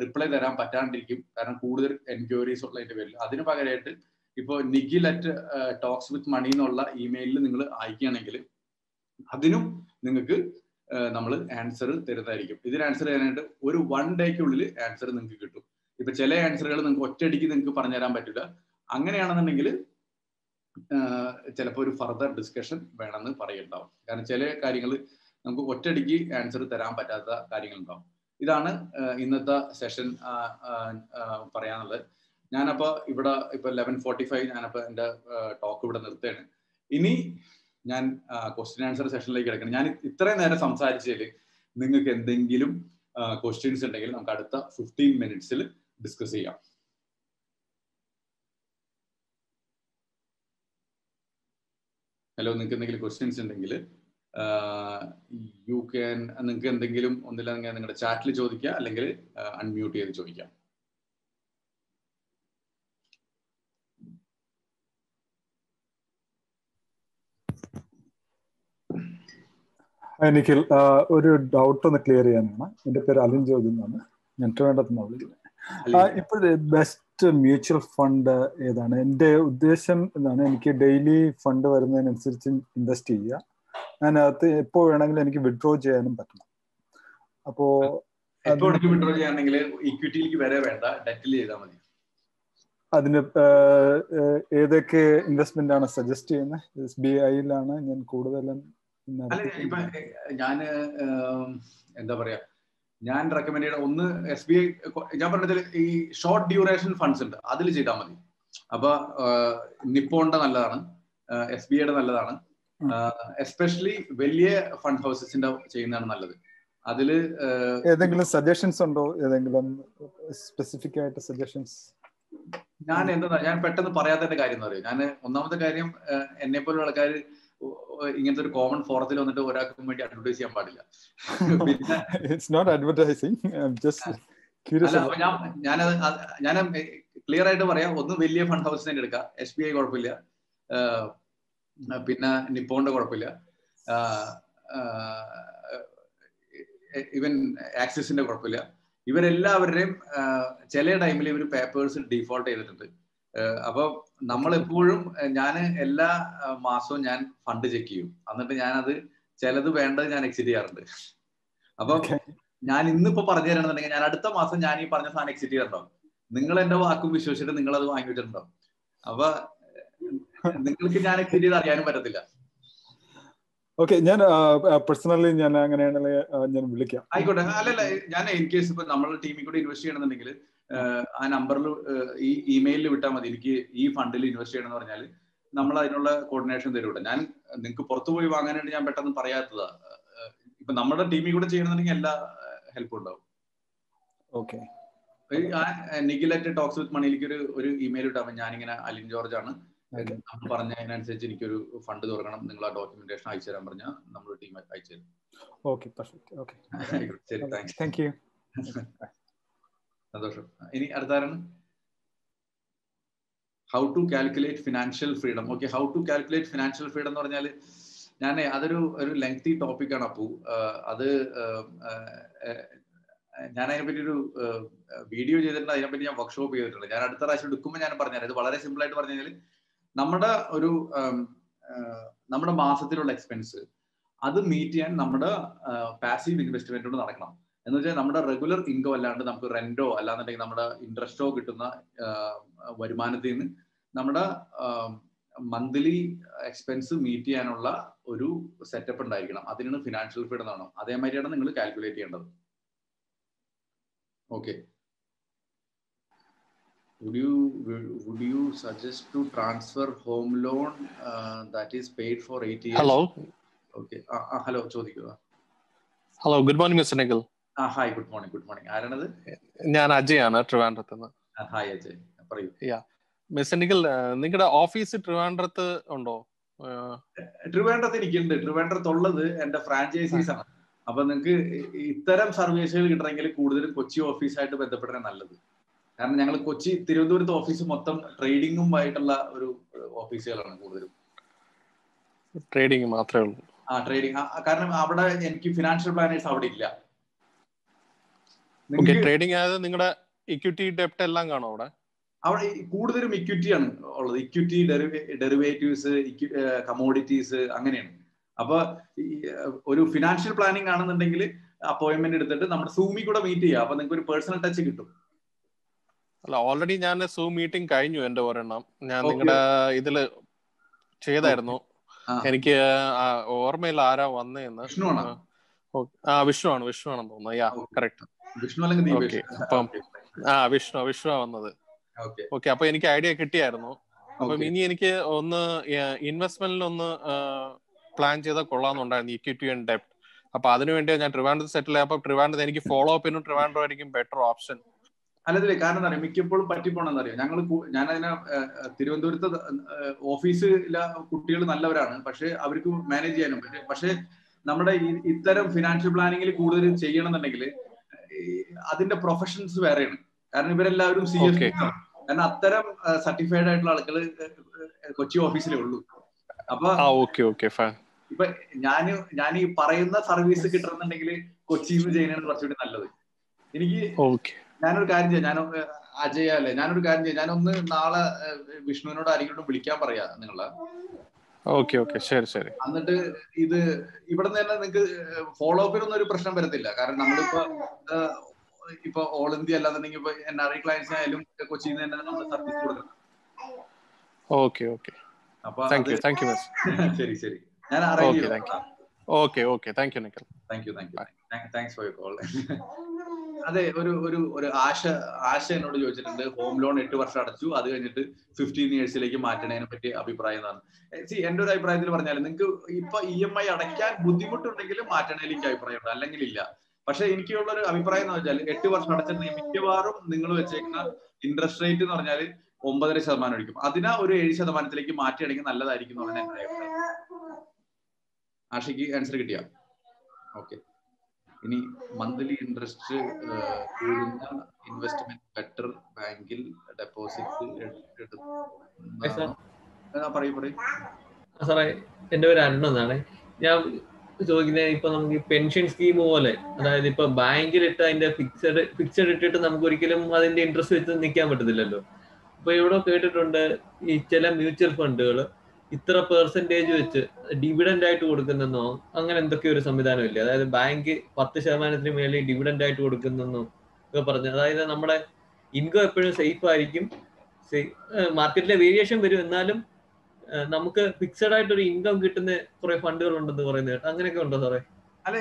റിപ്ലൈ തരാൻ പറ്റാണ്ടിരിക്കും. കാരണം കൂടുതൽ എൻക്വയറീസ് ഉള്ളതിന്റെ പേരിൽ. അതിന് പകരമായിട്ട് ഇപ്പോൾ Nikhil at talks with money എന്നുള്ള ഇമെയിലിൽ നിങ്ങൾ അയക്കുകയാണെങ്കിൽ അതിനും നിങ്ങൾക്ക് നമ്മൾ ആൻസർ തരുന്നതായിരിക്കും. ഇതിന് ആൻസർ ചെയ്യാനായിട്ട് ഒരു വൺ ഡേക്കുള്ളിൽ ആൻസർ നിങ്ങൾക്ക് കിട്ടും. ഇപ്പൊ ചില ആൻസറുകൾ നിങ്ങൾക്ക് ഒറ്റയടിക്ക് നിങ്ങൾക്ക് പറഞ്ഞു തരാൻ പറ്റില്ല. അങ്ങനെയാണെന്നുണ്ടെങ്കിൽ ചിലപ്പോൾ ഒരു ഫർദർ ഡിസ്കഷൻ വേണമെന്ന് പറയുണ്ടാവും കാരണം ചില കാര്യങ്ങൾ നമുക്ക് ഒറ്റയടിക്ക് ആൻസർ തരാൻ പറ്റാത്ത കാര്യങ്ങളുണ്ടാവും. ഇതാണ് ഇന്നത്തെ സെഷൻ പറയാനുള്ളത്. ഞാനപ്പോ ഇവിടെ ഇപ്പൊ ലെവൻ ഫോർട്ടി ഫൈവ് ഞാനപ്പോ എന്റെ ടോക്ക് ഇവിടെ നിർത്തുകയാണ്. ഇനി ഞാൻ ക്വസ്റ്റ്യൻ ആൻസർ സെഷനിലേക്ക് കിടക്കണം ഞാൻ ഇത്രയും നേരം സംസാരിച്ചതിൽ നിങ്ങൾക്ക് എന്തെങ്കിലും ക്വസ്റ്റ്യൻസ് ഉണ്ടെങ്കിൽ നമുക്ക് അടുത്ത ഫിഫ്റ്റീൻ മിനിറ്റ്സിൽ ഡിസ്കസ് ചെയ്യാം. ഹലോ നിങ്ങൾക്ക് എന്തെങ്കിലും ക്വസ്റ്റ്യൻസ് ഉണ്ടെങ്കിൽ യു ക്യാൻ നിങ്ങൾക്ക് എന്തെങ്കിലും ഒന്നില്ലെങ്കിൽ നിങ്ങളുടെ ചാറ്റിൽ ചോദിക്കുക അല്ലെങ്കിൽ അൺമ്യൂട്ട് ചെയ്ത് ചോദിക്കാം. എനിക്ക് ഒരു ഡൗട്ട് ഒന്ന് ക്ലിയർ ചെയ്യാനാണ്. എന്റെ പേര് അലിൻ ജോജി എന്നാണ്. ഞാൻ ട്രിവാൻഡ്രത്തുനിന്ന് വിളിക്കുന്നത്. ഇപ്പോഴത്തെ ബെസ്റ്റ് മ്യൂച്വൽ ഫണ്ട് ഏതാണ്? എന്റെ ഉദ്ദേശം എന്താണ് എനിക്ക് ഡെയിലി ഫണ്ട് വരുന്നതിനനുസരിച്ച് ഇൻവെസ്റ്റ് ചെയ്യുക. അതിനകത്ത് എപ്പോ വേണമെങ്കിലും എനിക്ക് വിഡ്രോ ചെയ്യാനും പറ്റണം. അപ്പോ വിഡ്രോ ചെയ്യാണെങ്കിൽ ഇക്വിറ്റിയിലേക്ക് വരെ വേണ്ട. ഡെറ്റിൽ ചെയ്താൽ മതി. അതിന് ഏതൊക്കെ ഇൻവെസ്റ്റ്മെന്റ് ആണ് സജസ്റ്റ് ചെയ്യുന്നത്? എസ് ബി ഐയിലാണ് ഞാൻ കൂടുതലും അല്ല ഇപ്പൊ ഞാൻ എന്താ പറയാ ഞാൻ റെക്കമെൻഡ് ചെയ്യണ ഒന്ന് എസ് ബി ഐ ഞാൻ പറഞ്ഞതിൽ ഈ ഷോർട്ട് ഡ്യൂറേഷൻ ഫണ്ട്സ് ഉണ്ട് അതിൽ ചെയ്താൽ മതി. അപ്പൊ നിപ്പോണിന്റെ നല്ലതാണ് എസ് ബി ഐയുടെ നല്ലതാണ്. എസ്പെഷ്യലി വലിയ ഫണ്ട് ഹൗസസിന്റെ ചെയ്യുന്നതാണ് നല്ലത്. അതിൽ ഏതെങ്കിലും സജഷൻസ് ഉണ്ടോ? ഏതെങ്കിലും സ്പെസിഫിക് ആയിട്ട് സജഷൻസ് ഞാൻ എന്താ ഞാൻ പെട്ടെന്ന് പറയാത്തതിന്റെ കാര്യം എന്ന് പറയും ഞാൻ ഒന്നാമത്തെ കാര്യം എന്നെ പോലുള്ള ആൾക്കാർ ഇങ്ങനത്തെ ഒരു കോമൺ ഫോറത്തിൽ വന്നിട്ട് ഒരാൾക്കും വേണ്ടി അഡ്വർടൈസ് ചെയ്യാൻ പാടില്ല. ഞാൻ ഞാൻ ക്ലിയർ ആയിട്ട് പറയാം ഒന്ന് വലിയ ഫണ്ട് ഹൗസിനെ എടുക്കാം. എസ് ബി ഐ കുഴപ്പമില്ല. പിന്നെ നിപ്പോണിന്റെ കുഴപ്പമില്ല. ഇവൻ ആക്സിസിന്റെ കുഴപ്പമില്ല. ഇവരെല്ലാവരുടെയും ചില ടൈമിൽ ഇവർ പേപ്പേഴ്സ് ഡിഫോൾട്ട് ചെയ്തിട്ടുണ്ട്. അപ്പൊ നമ്മൾ എപ്പോഴും ഞാൻ എല്ലാ മാസവും ഞാൻ ഫണ്ട് ചെക്ക് ചെയ്യും. എന്നിട്ട് ഞാനത് ചിലത് വേണ്ടത് ഞാൻ എക്സിറ്റ് ചെയ്യാറുണ്ട്. അപ്പൊ ഞാൻ ഇന്നിപ്പോ പറഞ്ഞു തരണമെന്നുണ്ടെങ്കിൽ ഞാൻ അടുത്ത മാസം ഞാൻ ഈ പറഞ്ഞ സാധനം എക്സിറ്റ് ചെയ്യാറുണ്ടാവും നിങ്ങൾ എന്റെ വാക്കും വിശ്വസിച്ചിട്ട് നിങ്ങൾ അത് വാങ്ങി വെച്ചിട്ടുണ്ടാവും അപ്പൊ നിങ്ങൾക്ക് ഞാൻ എക്സിറ്റ് ചെയ്ത് അറിയാനും പറ്റത്തില്ല. ഓക്കെ ഞാൻ പേഴ്സണലി ഞാൻ അങ്ങനെയാണെങ്കിൽ ഞാൻ വിളിക്കാം. ആയിക്കോട്ടെ. അല്ലല്ല ഞാൻ ഇൻ കേസ് ഇപ്പൊ നമ്മളെ ടീമിൽ കൂടെ ഇൻവെസ്റ്റ് ചെയ്യണമെന്നുണ്ടെങ്കിൽ ആ നമ്പറിൽ ഈ ഇമെയിലിൽ വിട്ടാൽ മതി. എനിക്ക് ഈ ഫണ്ടിൽ ഇൻവെസ്റ്റ് ചെയ്യണം എന്ന് പറഞ്ഞാൽ നമ്മൾ അതിനുള്ള കോർഡിനേഷൻ തരും ഞാൻ നിങ്ങൾക്ക് പുറത്തു പോയി വാങ്ങാനായിട്ട് ഞാൻ പെട്ടെന്ന് പറയാത്തതാ. ഇപ്പൊ നമ്മുടെ ടീമിൽ കൂടെ ചെയ്യണമെന്നുണ്ടെങ്കിൽ എല്ലാ ഹെൽപ്പും ഉണ്ടാവും. ഓക്കെ. നിഖിലറ്റ് ടോക്സ് വിത്ത് മണിയിലേക്ക് ഒരു ഒരു ഇമെയിൽ ഇട്ടാൽ ഞാനിങ്ങനെ അലിൻ ജോർജ് ആണ് പറഞ്ഞതിനനുസരിച്ച് എനിക്കൊരു ഫണ്ട് തുറക്കണം. നിങ്ങൾ ആ ഡോക്യുമെന്റേഷൻ അയച്ചു തരാൻ പറഞ്ഞാൽ നമ്മൾ ടീം അയച്ചു തരും. Okay perfect okay. ശരി താങ്ക്സ് താങ്ക് യു സന്തോഷം. ഇനി അടുത്താരാണ്? How to calculate financial freedom okay how to calculate financial freedom എന്ന് പറഞ്ഞാൽ ഞാൻ അതൊരു ഒരു ലെങ്തി ടോപ്പിക്കാണ് അപ്പു. അത് ഞാൻ അതിനെ പറ്റി ഒരു വീഡിയോ ചെയ്തിട്ടുണ്ട്. അതിനെ പറ്റി ഞാൻ വർക്ക്ഷോപ്പ് ചെയ്തിട്ടുണ്ട്. ഞാൻ അടുത്ത പ്രാവശ്യം എടുക്കുമ്പോൾ ഞാൻ പറഞ്ഞുതരാം. ഇത് വളരെ സിമ്പിൾ ആയിട്ട് പറഞ്ഞു കഴിഞ്ഞാൽ നമ്മുടെ ഒരു നമ്മുടെ മാസത്തിലുള്ള എക്സ്പെൻസ് അത് മീറ്റ് ചെയ്യാൻ നമ്മുടെ പാസീവ് ഇൻവെസ്റ്റ്മെന്റോട് നടക്കണം. എന്ന് വെച്ചാൽ നമ്മുടെ റെഗുലർ ഇൻകം അല്ലാണ്ട് നമുക്ക് റെന്റോ അല്ലാന്നുണ്ടെങ്കിൽ നമ്മുടെ ഇൻട്രസ്റ്റോ കിട്ടുന്ന വരുമാനത്തിൽ നിന്ന് നമ്മുടെ മന്ത്ലി എക്സ്പെൻസ് മീറ്റ് ചെയ്യാനുള്ള ഒരു സെറ്റപ്പ് ഉണ്ടായിരിക്കണം. അതിനാണ് ഫിനാൻഷ്യൽ ഫീഡ് എന്നാണ് അതേമാതിരിയാണ് നിങ്ങൾ കാൽക്കുലേറ്റ് ചെയ്യേണ്ടത്. Okay would you would you suggest to transfer home loan uh, that is paid for 8 years? Hello. Okay. uh, uh, hello ചോദിക്കുക. Hello good morning mister Nikhil ആ hi good morning good morning ആരാണത്? ഞാൻ അജയാണ് ട്രിവാൻഡ്രത്ത് നിന്ന്. Hi Ajay. പറയൂ. Yeah miss Nikhil നിങ്ങളുടെ office ട്രിവാൻഡ്രത്ത് ഉണ്ടോ? ട്രിവാൻഡ്രത്ത് എനിക്കുണ്ട്. ട്രിവാൻഡ്രത്തുള്ളത് എന്റെ ഫ്രാഞ്ചൈസീസ് ആണ്. അപ്പൊ നിങ്ങൾക്ക് ഇത്തരം സർവീസുകൾ കിട്ടണമെങ്കിൽ കൂടുതലും കൊച്ചി ഓഫീസായിട്ട് ബന്ധപ്പെടാൻ നല്ലത്. കാരണം ഞങ്ങൾ കൊച്ചി തിരുവനന്തപുരത്ത് ഓഫീസ് മൊത്തം ട്രേഡിംഗും ആയിട്ടുള്ള ഒരു ഓഫീസുകളാണ് കൂടുതലും. ട്രേഡിംഗ് മാത്രമേ ഉള്ളൂ. ആ ട്രേഡിംഗ് കാരണം അവിടെ എനിക്ക് ഫിനാൻഷ്യൽ പ്ലാനേഴ്സ് അവിടെ ഇല്ല. ട്രേഡിംഗ് ആയത് നിങ്ങളുടെ ഇക്വിറ്റി ഡെപ്റ്റ് എല്ലാം കാണോ അവിടെ? അവിടെ കൂടുതലും ഇക്വിറ്റി ആണ് ഉള്ളത്. ഇക്വിറ്റി ഡെറിവേറ്റീവ്സ് കമോഡിറ്റീസ് അങ്ങനെയാണ്. അപ്പൊ ഒരു ഫിനാൻഷ്യൽ പ്ലാനിങ് ആണെന്നുണ്ടെങ്കിൽ അപ്പോയിന്റ്മെന്റ് എടുത്തിട്ട് നമ്മുടെ സൂമി കൂടെ മീറ്റ് ചെയ്യാം. അപ്പൊ നിങ്ങൾക്ക് ഒരു പേഴ്സണൽ ടച്ച് കിട്ടും. അല്ല ഓൾറെഡി ഞാൻ സൂം മീറ്റിംഗ് കഴിഞ്ഞു എന്റെ ഒരെണ്ണം. ഞാൻ നിങ്ങളുടെ ഇതിൽ ചെയ്തായിരുന്നു. എനിക്ക് ഓർമ്മയില്ല ആരാ വന്നേന്ന്. വിഷ്ണു ആണ് വിഷ്ണു ആണെന്ന് തോന്നുന്നു. യാ കറക്റ്റ് അപ്പം ആ വിഷ്ണു വിഷ്ണു വന്നത്. ഓക്കെ അപ്പൊ എനിക്ക് ഐഡിയ കിട്ടിയായിരുന്നു. അപ്പം ഇനി എനിക്ക് ഒന്ന് ഇൻവെസ്റ്റ്മെന്റിൽ ഒന്ന് പ്ലാൻ ചെയ്താൽ കൊള്ളാന്നുണ്ടായിരുന്നു ഇക്വിറ്റി ആൻഡ് ഡെപ്റ്റ് അപ്പൊ അതിനുവേണ്ടി ഞാൻ ട്രിവാൻഡ്രത്ത് സെറ്റിൽ ആയപ്പോ ട്രിവാൻഡ്രത്ത് എനിക്ക് ഫോളോ അപ്പിനും ട്രിവാൻഡ്രോ ആയിരിക്കും ബെറ്റർ ഓപ്ഷൻ അല്ലെ കാരണം എന്താ പറയുക മിക്കപ്പോഴും പറ്റിപ്പോണെന്ന് അറിയാം? ഞങ്ങൾ ഞാനതിനെ തിരുവനന്തപുരത്ത് ഓഫീസിലെ കുട്ടികൾ നല്ലവരാണ്. പക്ഷെ അവർക്ക് മാനേജ് ചെയ്യാനും പറ്റും. പക്ഷെ നമ്മുടെ ഇത്തരം ഫിനാൻഷ്യൽ പ്ലാനിങ്ങിൽ കൂടുതൽ ചെയ്യണമെന്നുണ്ടെങ്കിൽ അതിന്റെ പ്രൊഫഷൻസ് വേറെയാണ്. കാരണം ഇവരെല്ലാവരും സി എഫ് കാരണം അത്തരം സർട്ടിഫൈഡ് ആയിട്ടുള്ള ആളുകൾ കൊച്ചി ഓഫീസിലേ ഉള്ളൂ. അപ്പൊ ഇപ്പൊ ഞാൻ ഞാൻ ഈ പറയുന്ന സർവീസ് കിട്ടണമെന്നുണ്ടെങ്കിൽ കൊച്ചിയിൽ നിന്ന് ചെയ്യുന്നതാണ് കുറച്ചുകൂടി നല്ലത്. എനിക്ക് ഞാനൊരു കാര്യം ചെയ്യാം. ഞാൻ അജയ അല്ലേ? ഞാനൊരു കാര്യം ചെയ്യാം. ഞാനൊന്ന് നാളെ വിഷ്ണുവിനോട് ആരെങ്കിലും വിളിക്കാൻ പറയാ നിങ്ങളെ. Okay okay. ശരി ശരി. എന്നിട്ട് ഇത് ഇവിടെ നിന്ന് തന്നെ നിങ്ങൾക്ക് ഫോളോ അപ്പിനൊന്നും ഒരു പ്രശ്നം വരത്തില്ല. കാരണം നമ്മളിപ്പോ ഇപ്പൊ ഓൾ ഇന്ത്യ അല്ലാന്നുണ്ടെങ്കിൽ ഇപ്പൊ എൻ ആർ ഐ ക്ലയൻസ് ആയാലും കൊച്ചിയിൽ നിന്ന് തന്നെ നമ്മൾ സർവീസ് കൊടുക്കണം. Okay okay. Thank you thank you ശരി ശരി. ഞാൻ arrange okay okay thank you Nikhil thank you thank you thanks for your call അതെ ഒരു ഒരു ഒരു ആശ ആശ എന്നോട് ചോദിച്ചിട്ടുണ്ട്. ഹോം ലോൺ എട്ട് വർഷം അടച്ചു. അത് കഴിഞ്ഞിട്ട് ഫിഫ്റ്റീൻ ഇയേഴ്സിലേക്ക് മാറ്റണതിനെ പറ്റി അഭിപ്രായം എന്നാണ്. സി എന്റെ ഒരു അഭിപ്രായത്തിൽ പറഞ്ഞാൽ നിങ്ങൾക്ക് ഇപ്പൊ ഇ എം ഐ അടയ്ക്കാൻ ബുദ്ധിമുട്ടുണ്ടെങ്കിലും മാറ്റണേലേക്ക് അഭിപ്രായമുണ്ട്. അല്ലെങ്കിൽ ഇല്ല. പക്ഷെ എനിക്കുള്ള ഒരു അഭിപ്രായം എന്ന് വെച്ചാൽ എട്ട് വർഷം അടച്ചിട്ടുണ്ടെങ്കിൽ മിക്കവാറും നിങ്ങൾ വെച്ചേക്കുന്ന ഇൻട്രസ്റ്റ് റേറ്റ് എന്ന് പറഞ്ഞാൽ ഒമ്പതര ശതമാനം ആയിരിക്കും. അതിനാ ഒരു ഏഴ് ശതമാനത്തിലേക്ക് മാറ്റുകയാണെങ്കിൽ നല്ലതായിരിക്കും എന്നാണ് എന്റെ അഭിപ്രായം. ആഷയ്ക്ക് ആൻസർ കിട്ടിയ? ഓക്കെ ഇനി മന്ത്ലി ഇൻട്രസ്റ്റ് കൂടുന്ന ഇൻവെസ്റ്റ്മെന്റ് ബെറ്റർ ബാങ്കിൽ ഡെപ്പോസിറ്റ് സാറേ എന്റെ പേര് അരുൺ എന്നാണ്. ഞാൻ ചോദിക്കുന്നത് ഇപ്പൊ നമുക്ക് പെൻഷൻ സ്കീം പോലെ അതായത് ഇപ്പൊ ബാങ്കിലിട്ട് അതിന്റെ ഫിക്സഡ് ഫിക്സഡ് ഇട്ടിട്ട് നമുക്ക് ഒരിക്കലും അതിന്റെ ഇൻട്രസ്റ്റ് വെച്ച് നിൽക്കാൻ പറ്റത്തില്ലല്ലോ. അപ്പൊ ഇവിടെ കേട്ടിട്ടുണ്ട് ഈ ചില മ്യൂച്വൽ ഫണ്ടുകൾ ഇത്ര പെർസെന്റേജ് വെച്ച് ഡിവിഡൻഡ് ആയിട്ട് കൊടുക്കുന്നെന്നോ അങ്ങനെ എന്തൊക്കെ ഒരു സംവിധാനം ഇല്ലേ? അതായത് ബാങ്ക് പത്ത് ശതമാനത്തിന് മേലെ ഡിവിഡൻഡ് ആയിട്ട് കൊടുക്കുന്നെന്നോ ഒക്കെ പറഞ്ഞു. അതായത് നമ്മുടെ ഇൻകം എപ്പോഴും സേഫ് ആയിരിക്കും. മാർക്കറ്റിലെ വേരിയേഷൻ വരും. എന്നാലും നമുക്ക് ഫിക്സഡ് ആയിട്ട് ഒരു ഇൻകം കിട്ടുന്ന കുറെ ഫണ്ടുകൾ ഉണ്ടെന്ന് പറയുന്നത് കേട്ടോ. അങ്ങനെയൊക്കെ ഉണ്ടോ സാറേ? അല്ല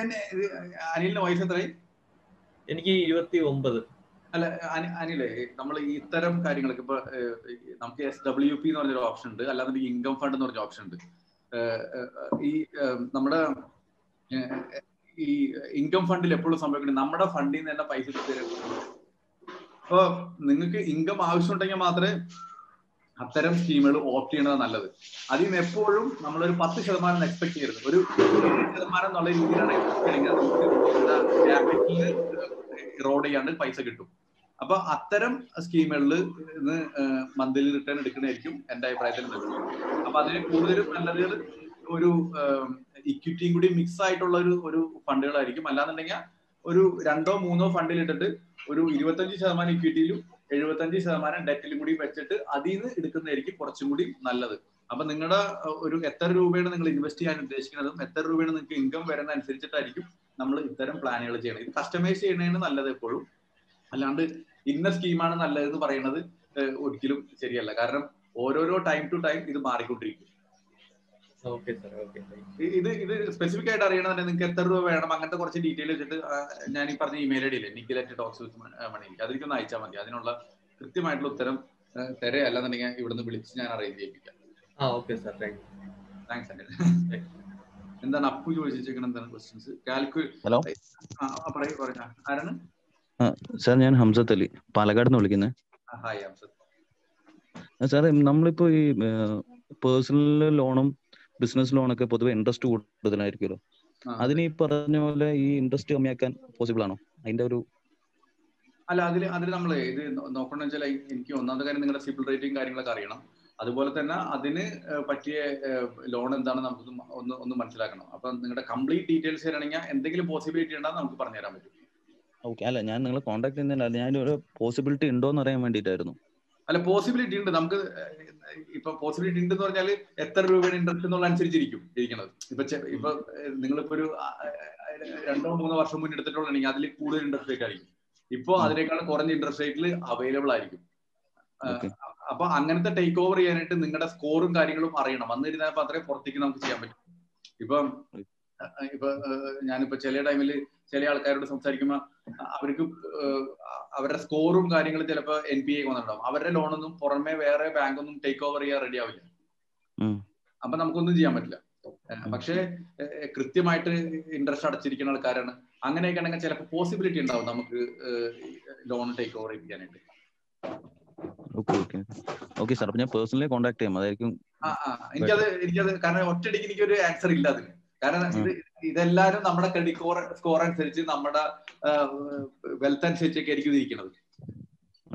അനിലിന്റെ വയസ്സ് എത്രയും എനിക്ക് ഇരുപത്തി ഒമ്പത്. അല്ല അനിലേ നമ്മൾ ഇത്തരം കാര്യങ്ങളൊക്കെ ഇപ്പൊ നമുക്ക് എസ് ഡബ്ല്യു പി എന്ന് പറഞ്ഞൊരു ഓപ്ഷൻ ഉണ്ട് അല്ലാതെ ഇൻകം ഫണ്ട് എന്ന് പറഞ്ഞ ഓപ്ഷൻ ഉണ്ട്. ഈ നമ്മുടെ ഈ ഇൻകം ഫണ്ടിൽ എപ്പോഴും സംഭവിക്കുന്നത് നമ്മുടെ ഫണ്ടിൽ നിന്ന് തന്നെ പൈസ അപ്പൊ നിങ്ങൾക്ക് ഇൻകം ആവശ്യമുണ്ടെങ്കിൽ മാത്രമേ അത്തരം സ്കീമുകൾ ഓപ്റ്റ് ചെയ്യണത് നല്ലത്. അതിൽ നിന്ന് എപ്പോഴും നമ്മളൊരു പത്ത് ശതമാനം എക്സ്പെക്ട് ചെയ്യരുത്. ഒരു ശതമാനം എന്നുള്ള രീതിയിലാണ് എക്സ്പെക്ട് ചെയ്യുന്നത്. ക്യാപിറ്റലിൽ റോഡ് ചെയ്യാണ്ട് പൈസ കിട്ടും. അപ്പൊ അത്തരം സ്കീമുകളിൽ ഇന്ന് മന്ത്ലി റിട്ടേൺ എടുക്കണമായിരിക്കും എന്റെ അഭിപ്രായത്തിൽ നല്ലത്. അപ്പൊ അതിന് കൂടുതലും നല്ലത് ഒരു ഇക്വിറ്റിയും കൂടി മിക്സ് ആയിട്ടുള്ള ഒരു ഒരു ഫണ്ടുകളായിരിക്കും. അല്ലാന്നുണ്ടെങ്കിൽ ഒരു രണ്ടോ മൂന്നോ ഫണ്ടിൽ ഇട്ടിട്ട് ഒരു ഇരുപത്തഞ്ച് ശതമാനം ഇക്വിറ്റിയിലും എഴുപത്തഞ്ച് ശതമാനം ഡെറ്റിലും കൂടി വെച്ചിട്ട് അതിൽ നിന്ന് എടുക്കുന്നതായിരിക്കും കുറച്ചും കൂടി നല്ലത്. അപ്പൊ നിങ്ങളുടെ ഒരു എത്ര രൂപയാണ് നിങ്ങൾ ഇൻവെസ്റ്റ് ചെയ്യാൻ ഉദ്ദേശിക്കുന്നതും എത്ര രൂപയാണ് നിങ്ങൾക്ക് ഇൻകം വരുന്ന അനുസരിച്ചിട്ടായിരിക്കും നമ്മൾ ഇത്തരം പ്ലാനുകൾ ചെയ്യണം ഇത് കസ്റ്റമൈസ് ചെയ്യണതാണ് നല്ലത് എപ്പോഴും. അല്ലാണ്ട് ഇന്ന സ്കീമാണ് നല്ലതെന്ന് പറയുന്നത് ഒരിക്കലും ശരിയല്ല. കാരണം ഓരോരോ ടൈം ടു ടൈം ഇത് മാറിക്കൊണ്ടിരിക്കും. ഇത് ഇത് സ്പെസിഫിക് ആയിട്ട് അറിയണം നിങ്ങൾക്ക് എത്ര രൂപ വേണം? അങ്ങനത്തെ കുറച്ച് ഡീറ്റെയിൽ വെച്ചിട്ട് ഞാൻ ഈ പറഞ്ഞ ഇമെയിൽ ഐഡിയില്ലേ ഡിയില്ലേ അറ്റ് ടോക്സ് വിത്ത് മണി അതിലേക്കൊന്ന് അയച്ചാൽ മതി. അതിനുള്ള കൃത്യമായിട്ടുള്ള ഉത്തരം തരയല്ലെന്നുണ്ടെങ്കിൽ ഇവിടുന്ന് വിളിച്ച് ഞാൻ അറേഞ്ച് ചെയ്യിപ്പിക്കാം. താങ്ക്സ് അനിൽ എന്താണ് അപ്പു ചോദിച്ചിരിക്കുന്നത് എന്താണ് ക്വസ്റ്റ്യൻസ് കാൽക്കുലേറ്റ് ഹലോ പറയൂ പറഞ്ഞ ആരാണ്? സാർ ഞാൻ ഹംസത്ത് അലി പാലക്കാട് നിന്ന് വിളിക്കുന്നത്. സാറേ നമ്മളിപ്പോ ഈ പേഴ്സണൽ ലോണും ബിസിനസ് ലോണൊക്കെ പൊതുവെ ഇൻട്രസ്റ്റ് കൂടുതലായിരിക്കുമല്ലോ. അതിന് ഈ പറഞ്ഞ പോലെ ഈ ഇൻട്രസ്റ്റ് കമ്മിയാക്കാൻ പോസിബിൾ ആണോ? അതിന്റെ ഒരു അല്ല അതിൽ അതിൽ നമ്മൾ ഇത് നോക്കണമെന്ന് വെച്ചാൽ എനിക്ക് ഒന്നാമത്തെ കാര്യം നിങ്ങളുടെ സിബിൾ റേറ്റിംഗ് കാര്യങ്ങളൊക്കെ അറിയണം. അതുപോലെ തന്നെ അതിന് പറ്റിയ ലോൺ എന്താണ് നമുക്ക് ഒന്ന് ഒന്ന് മനസ്സിലാക്കണം. അപ്പൊ നിങ്ങളുടെ കംപ്ലീറ്റ് ഡീറ്റെയിൽസ് തരണമെങ്കിൽ എന്തെങ്കിലും പോസിബിലിറ്റി ഉണ്ടെന്ന് നമുക്ക് പറഞ്ഞുതരാൻ പറ്റും. ഓക്കെ അല്ല ഞാൻ നിങ്ങളെ കോൺടാക്ട് ചെയ്യുന്നില്ല ഞാൻ ഒരു പോസിബിലിറ്റി ഉണ്ടോ എന്ന് അറിയാൻ വേണ്ടിയിട്ടായിരുന്നു. അല്ല പോസിബിലിറ്റി ഉണ്ട്. നമുക്ക് ഇപ്പൊ പോസിബിലിറ്റി ഉണ്ട് എന്ന് പറഞ്ഞാൽ എത്ര രൂപയുടെ ഇൻട്രസ്റ്റ് എന്നുള്ള അനുസരിച്ചിരിക്കും ഇരിക്കുന്നത്. ഇപ്പൊ ഇപ്പൊ നിങ്ങളിപ്പോ ഒരു രണ്ടോ മൂന്നോ വർഷം മുന്നേ എടുത്തിട്ടുള്ളതെങ്കിൽ അതിൽ കൂടുതൽ ഇൻട്രസ്റ്റ് റേറ്റ് ആയിരിക്കും. ഇപ്പൊ അതിനേക്കാൾ കുറഞ്ഞ ഇൻട്രസ്റ്റ് റേറ്റിൽ അവൈലബിൾ ആയിരിക്കും. അപ്പൊ അങ്ങനത്തെ ടേക്ക് ഓവർ ചെയ്യാനായിട്ട് നിങ്ങളുടെ സ്കോറും കാര്യങ്ങളും അറിയണം. വന്നിരുന്നാൽ അത്രയും പുറത്തേക്ക് നമുക്ക് ചെയ്യാൻ പറ്റും. ഇപ്പം ഇപ്പൊ ഞാനിപ്പോ ചില ടൈമിൽ ചില ആൾക്കാരോട് സംസാരിക്കുമ്പോൾ അവർക്ക് അവരുടെ സ്കോറും കാര്യങ്ങളും ചിലപ്പോൾ എൻ പി ഐ വന്നിട്ടുണ്ടാവും. അവരുടെ ലോണൊന്നും പുറമെ വേറെ ബാങ്കൊന്നും ടേക്ക് ഓവർ ചെയ്യാൻ റെഡി ആവില്ല. അപ്പൊ നമുക്കൊന്നും ചെയ്യാൻ പറ്റില്ല. പക്ഷേ കൃത്യമായിട്ട് ഇൻട്രസ്റ്റ് അടച്ചിരിക്കുന്ന ആൾക്കാരാണ്. അങ്ങനെയൊക്കെ ആണെങ്കിൽ ചിലപ്പോൾ പോസിബിലിറ്റി ഉണ്ടാവും നമുക്ക് ലോൺ ടേക്ക് ഓവർ ചെയ്യാനായിട്ട് ഓക്കെ ഓക്കെ ഓക്കെ സാർ അപ്പൊ ഞാൻ പേഴ്സണലി കോൺടാക്ട് ചെയ്യാം. അതായിരിക്കും എനിക്കത് എനിക്കത് കാരണം ഒറ്റയടിക്ക് എനിക്കൊരു ആൻസർ ഇല്ല അതിന്. കാരണം ഇത് ഇതെല്ലാരും നമ്മുടെ ക്രെഡിറ്റ് സ്കോർ സ്കോർ അനുസരിച്ച് നമ്മുടെ വെൽത്ത് അനുസരിച്ചൊക്കെ ആയിരിക്കും ഇരിക്കുന്നത്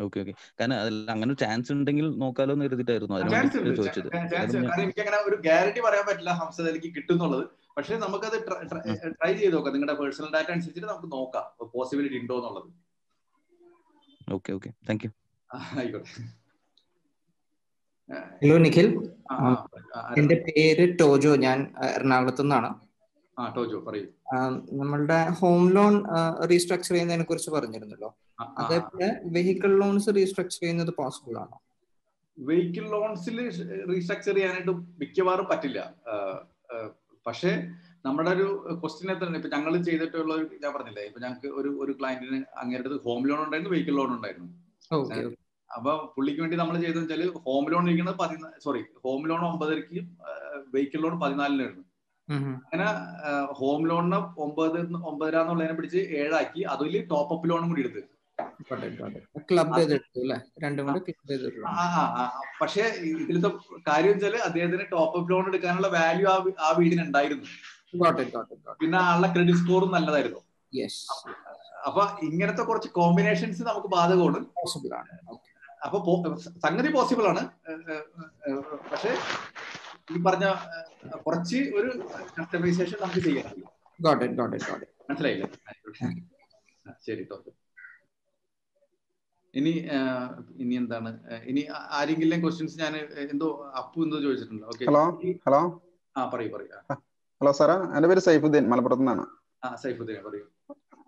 ഓക്കെ ഓക്കെ കാരണം അതിൽ അങ്ങനെ ചാൻസ് ഉണ്ടെങ്കിൽ നോക്കാലോ എന്ന് കരുതിയിട്ടായിരുന്നു അതിനോട് ചോദിച്ചത്. കാരണം എനിക്ക് അങ്ങനെ ഒരു ഗ്യാരണ്ടി പറയാൻ പറ്റില്ല ഹംസത് എനിക്ക് കിട്ടുന്നുള്ളത്. പക്ഷെ നമുക്കത് ട്രൈ ചെയ്ത് നോക്കാം. നിങ്ങളുടെ പേഴ്സണൽ ഡാറ്റ അനുസരിച്ചിട്ട് നമുക്ക് നോക്കാം. പോസിബിലിറ്റി ഉണ്ടോ എന്നുള്ളത്. ഓക്കെ ഓക്കെ താങ്ക് യു ആയിക്കോട്ടെ. ഹലോ നിഖിൽ എന്റെ പേര് ടോജോ. ഞാൻ എറണാകുളത്തു നിന്നാണ്. ആ ടോജോ പറയൂ. നമ്മളുടെ ഹോം ലോൺ റീസ്ട്രക്ചർ ചെയ്യുന്നതിനെ കുറിച്ച് പറഞ്ഞിരുന്നല്ലോ. അതേപോലെ വെഹിക്കിൾ ലോൺസ് റീസ്ട്രക്ചർ ചെയ്യുന്നത് പോസിബിൾ ആണോ? വെഹിക്കിൾ ലോൺസിൽ റീസ്ട്രക്ചർ ചെയ്യാനായിട്ട് മിക്കവാറും പറ്റില്ല. പക്ഷേ നമ്മുടെ ഒരു ക്വസ്റ്റിനെ തന്നെ ഇപ്പൊ ഞങ്ങൾ ചെയ്തിട്ടുള്ള ഞാൻ പറഞ്ഞില്ലേ ഇപ്പൊ ഞങ്ങൾക്ക് ഒരു ഒരു ക്ലയന്റിന് അങ്ങേരുടെ ഹോം ലോൺ ഉണ്ടായിരുന്നു വെഹിക്കിൾ ലോൺ ഉണ്ടായിരുന്നു. അപ്പൊ പുള്ളിക്ക് വേണ്ടി നമ്മൾ ചെയ്തെന്ന് വെച്ചാൽ ഹോം ലോൺ ഇരിക്കുന്നത് പതിനാല് സോറി ഹോം ലോൺ ഒമ്പതരക്ക് വെഹിക്കിൾ ലോൺ പതിനാലിനായിരുന്നു. അങ്ങനെ ഹോം ലോണിന് ഒമ്പത് ഒമ്പതര എന്നുള്ളതിനെ പിടിച്ച് ഏഴാക്കി അതിൽ ടോപ്പ് അപ്പ് ലോണും കൂടി എടുത്ത്. പക്ഷെ ഇതിലത്തെ കാര്യം വെച്ചാൽ അദ്ദേഹത്തിന് ടോപ്പ് അപ്പ് ലോൺ എടുക്കാനുള്ള വാല്യൂ ആ വീടിന് ഉണ്ടായിരുന്നു. പിന്നെ ആളുടെ ക്രെഡിറ്റ് സ്കോറും നല്ലതായിരുന്നു. അപ്പൊ ഇങ്ങനത്തെ കുറച്ച് കോമ്പിനേഷൻസ് നമുക്ക് ബാധകമാണ്. പോസിബിൾ ആണ്. അപ്പൊ സംഗതി പോസിബിൾ ആണ്. പക്ഷെ ഈ പറഞ്ഞ കുറച്ച് ഒരു കസ്റ്റമൈസേഷൻ നമുക്ക് ചെയ്യാം മനസ്സിലായില്ലേ? ശരി തോന്നുന്നു ഇനി ഇനി എന്താണ്? ഇനി ആരെങ്കിലും ക്വസ്റ്റ്യൻസ് ഞാൻ എന്തോ അപ്പു എന്തോ ചോദിച്ചിട്ടുണ്ട്? ഓക്കെ ഹലോ ഹലോ ആ പറയൂ പറയൂ. ഹലോ സാറാ എന്റെ പേര് സൈഫുദ്ദീൻ മലപ്പുറത്ത് നിന്നാണ് ആ സൈഫുദ്ദീൻ പറയൂ.